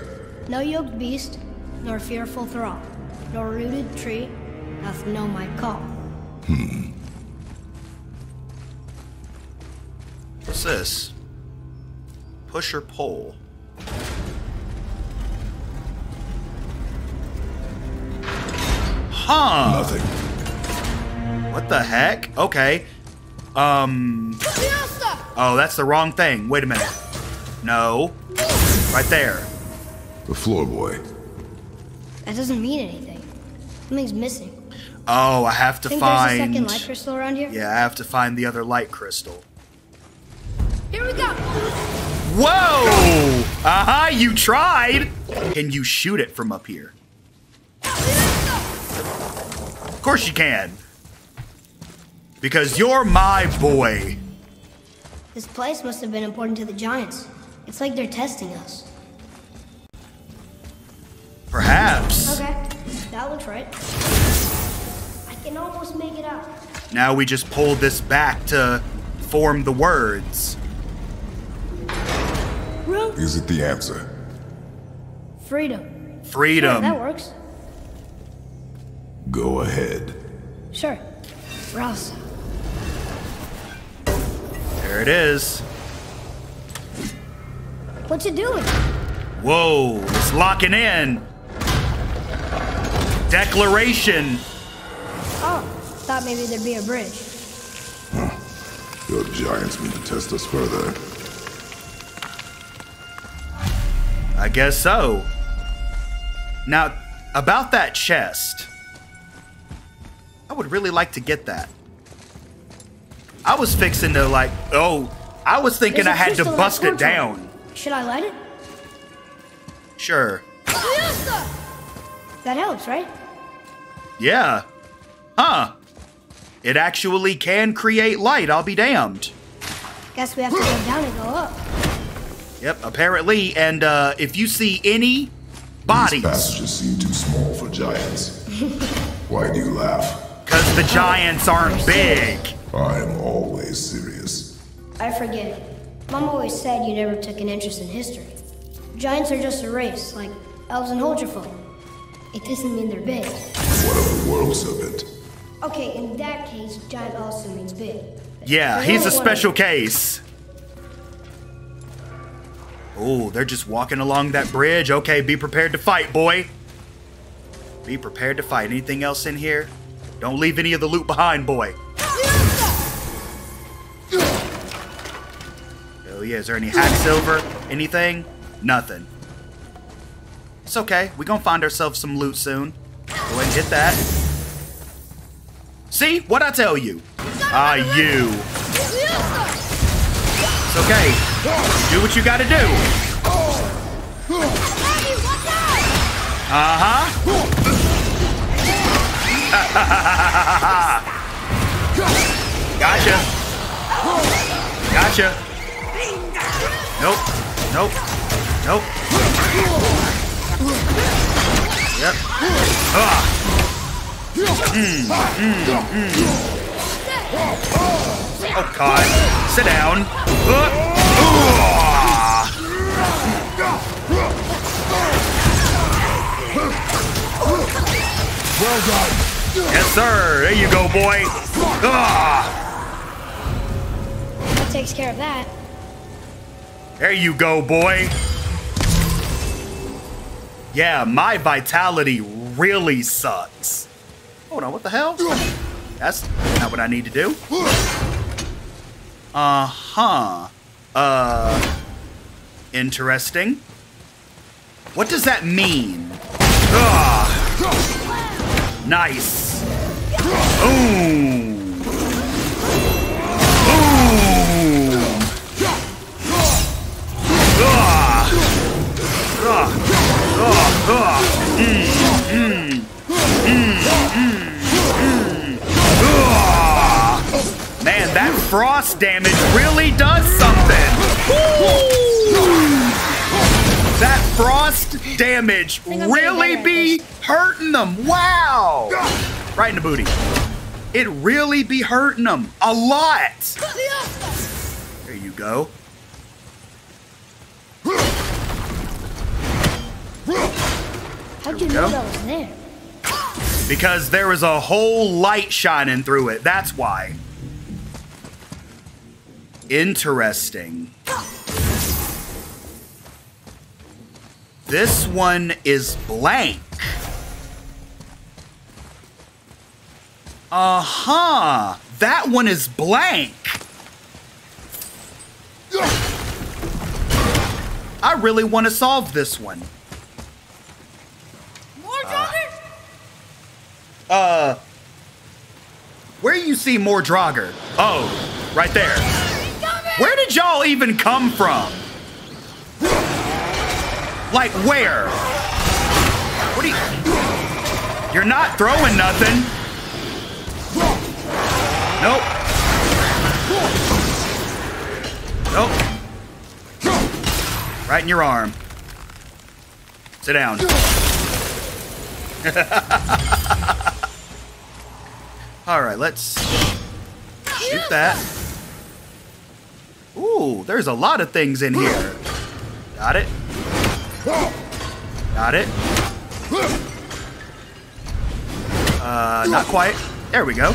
No yoked beast, nor fearful thrall, nor rooted tree, hath known my call. Hmm. What's this? Push or pull? Huh. Nothing. What the heck? Okay. Um. Oh, that's the wrong thing. Wait a minute. No. Right there. The floor boy. That doesn't mean anything. Something's missing. Oh, I have to Think there's a second light crystal around here? Yeah, I have to find the other light crystal. Here we go. Whoa! Uh huh, you tried! Can you shoot it from up here? Of course you can. Because you're my boy. This place must have been important to the giants. It's like they're testing us. Perhaps. Okay, that looks right. I can almost make it out. Now we just pulled this back to form the words. Is it the answer? Freedom. Freedom. Sure, that works. Go ahead. Sure. Rouse. There it is. What's it doing? Whoa, it's locking in. Declaration. Oh, thought maybe there'd be a bridge. Your giants mean to test us further. I guess so. Now, about that chest. I would really like to get that. I was fixing to like, oh, I was thinking I had to bust it down. Should I light it? Sure. That helps, right? Yeah. Huh. It actually can create light, I'll be damned. Guess we have to go down and go up. Yep, apparently. And uh, if you see any bodies... These passages seem too small for giants. Why do you laugh? because the giants aren't big. I am always serious. I forget. Mom always said you never took an interest in history. Giants are just a race, like elves and Holgerfolk. It doesn't mean they're big. What of the world serpent? Okay, in that case, giant also means big. Yeah, he's a only one special case. Oh, they're just walking along that bridge. Okay, be prepared to fight, boy. Be prepared to fight. Anything else in here? Don't leave any of the loot behind, boy. Oh yeah, is there any hack silver? Anything? Nothing. It's okay. we gonna find ourselves some loot soon. Go ahead and hit that. See? what I tell you? Ah, you. It's okay. Do what you gotta do. Uh-huh. gotcha. Gotcha. Nope. Nope. Nope. Yep. Ah. Mm, mm, mm. Oh God! Sit down. Well done. Yes, sir. There you go, boy. Ah. That takes care of that. There you go, boy. Yeah, my vitality really sucks. Hold on, what the hell? That's not what I need to do. Uh-huh. Uh, interesting. What does that mean? Ah, nice. Boom. Boom. Ah. Ah. Man, that frost damage really does something. That frost damage really be hurting them. Wow. Right in the booty. It really be hurting them a lot. There you go. How'd you know that was there? Because there was a whole light shining through it. That's why. Interesting. This one is blank. Uh huh. That one is blank. I really want to solve this one. More joggers? Uh, where you see more Draugr? Oh, right there. Where did y'all even come from? Like where? What are you? You're not throwing nothing. Nope. Nope. Right in your arm. Sit down. All right, let's shoot that. Ooh, there's a lot of things in here. Got it. Got it. Uh, not quite. There we go.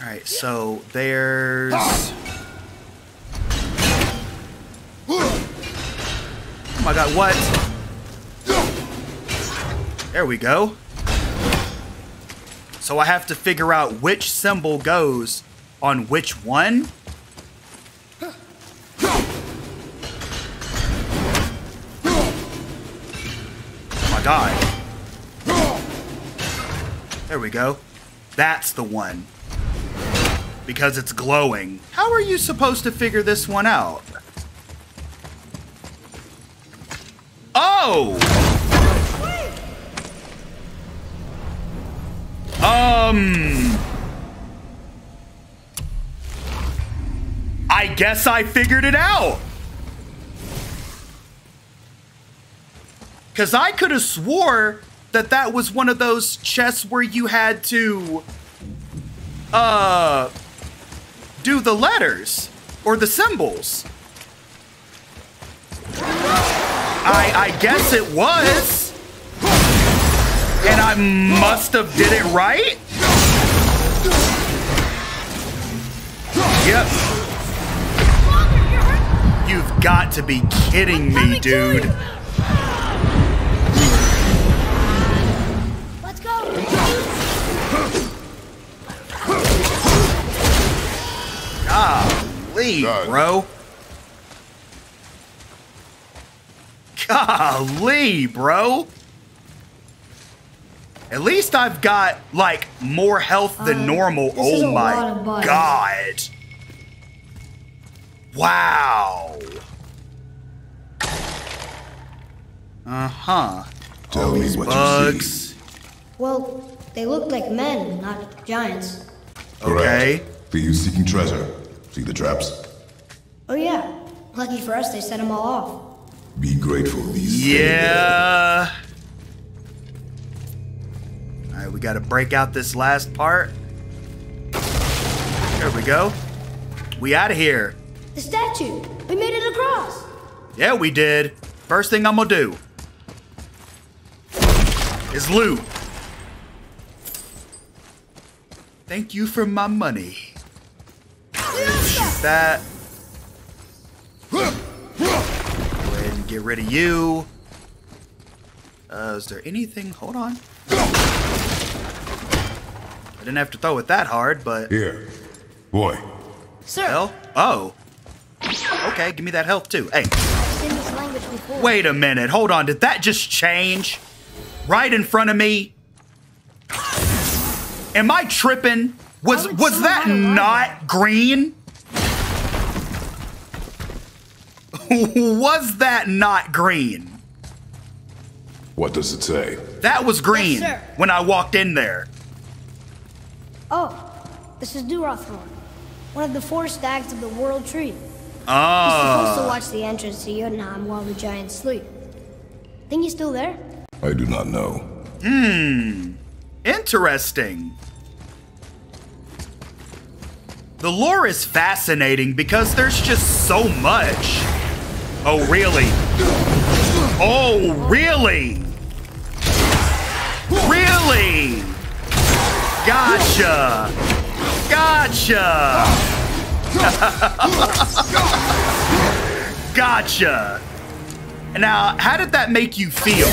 All right, so there's. Oh my god, what? There we go. So I have to figure out which symbol goes on which one? Oh my god. There we go. That's the one. Because it's glowing. How are you supposed to figure this one out? Oh! Um. I guess I figured it out. Because I could have swore that that was one of those chests where you had to, uh, do the letters or the symbols. I, I guess it was. And I must have did it right? Yep. You've got to be kidding me, dude. Let's go. Golly, bro. Golly, bro. At least I've got like more health than Uh, normal. this is Oh a my lot of god. Wow. Uh huh. Tell me what you see. Well, they look like men, not giants. Okay. Correct. For you seeking treasure. See the traps? Oh yeah. Lucky for us, they set them all off. Be grateful these stay there. Yeah. All right, we got to break out this last part. There we go. We out of here. The statue. We made it across. Yeah, we did. First thing I'm gonna do is loot. Thank you for my money. Shoot that. Go ahead and get rid of you. Uh, is there anything? Hold on. I didn't have to throw it that hard, but Here. Boy. Sir, hell. Oh. Okay, give me that health too. Hey. I've seen this language before. Wait a minute. Hold on. Did that just change? Right in front of me? Am I tripping? Was How was that not green? was that not green? What does it say? That was green sir. when I walked in there. Oh, this is Durathror, one of the four stags of the World Tree. Ah! He's supposed to Oh. watch the entrance to Jotunheim while the giants sleep. Think he's still there? I do not know. Hmm. Interesting. The lore is fascinating because there's just so much. Oh, really? Oh, really? Really? Gotcha. Gotcha. gotcha. And now, how did that make you feel?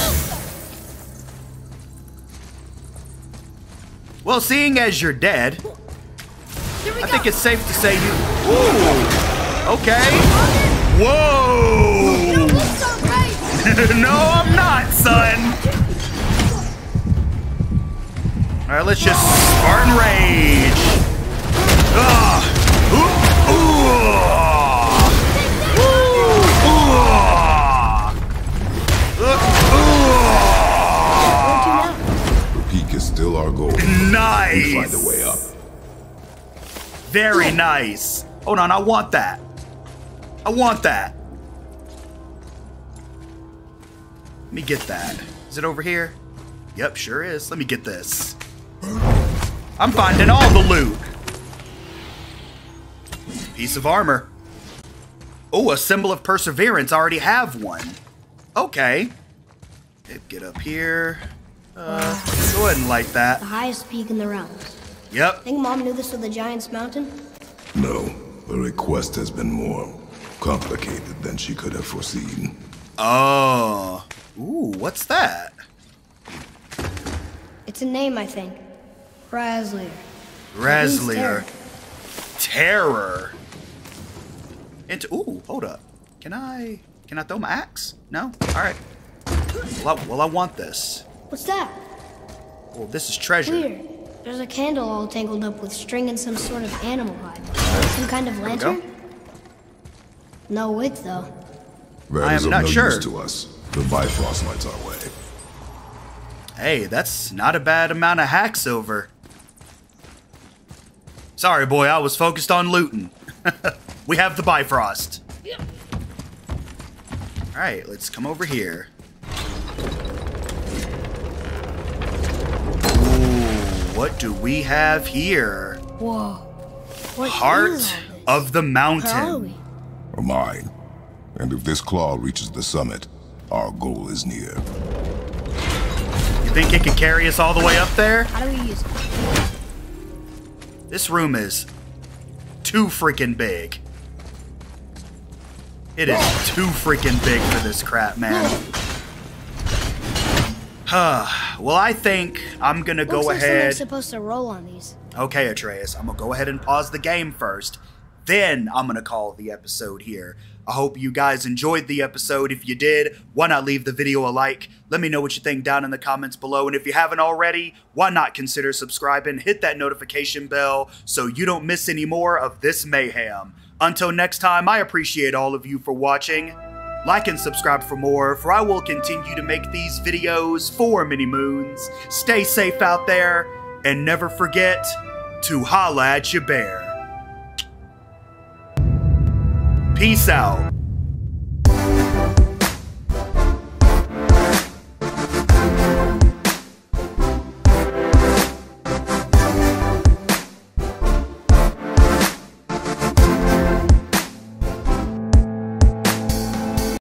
Well, seeing as you're dead, I think it's safe to say you. Ooh. Okay. Whoa. no, I'm not, son. All right, let's just Spartan rage. Ah. Ooh. Ooh. The peak is still our goal. Nice. We find a way up. Very nice. Hold on, I want that. I want that. Let me get that. Is it over here? Yep, sure is. Let me get this. I'm finding all the loot. Piece of armor. Oh, a symbol of perseverance. I already have one. Okay. Get up here. Uh, go ahead and light that. The highest peak in the realms. Yep. Think Mom knew this was the Giant's Mountain? No, the request has been more complicated than she could have foreseen. Oh. Ooh, what's that? It's a name, I think. Raslier. Raslier. Terror. Into ooh, hold up. Can I can I throw my axe? No? Alright. Well I, well, I want this. What's that? Well, this is treasure. Weird. There's a candle all tangled up with string and some sort of animal hide. Some kind of lantern? No wick, though. That I is am not no sure. to us. The Bifrost lights our way. Hey, that's not a bad amount of hack silver. Sorry, boy, I was focused on looting. we have the Bifrost. Yep. Alright, let's come over here. Ooh, what do we have here? Whoa. What is Heart of the Where are mountain. we? Or mine. And if this claw reaches the summit, our goal is near. You think it could carry us all the way up there? How do we use it? This room is too freaking big. It is too freaking big for this crap, man. Huh. Well, I think I'm gonna go Looks like ahead. supposed to roll on these. Okay, Atreus, I'm gonna go ahead and pause the game first. Then I'm gonna call the episode here. I hope you guys enjoyed the episode. If you did, why not leave the video a like? Let me know what you think down in the comments below. And if you haven't already, why not consider subscribing? Hit that notification bell so you don't miss any more of this mayhem. Until next time, I appreciate all of you for watching. Like and subscribe for more, for I will continue to make these videos for many moons. Stay safe out there, and never forget to holla at your bear. Peace out.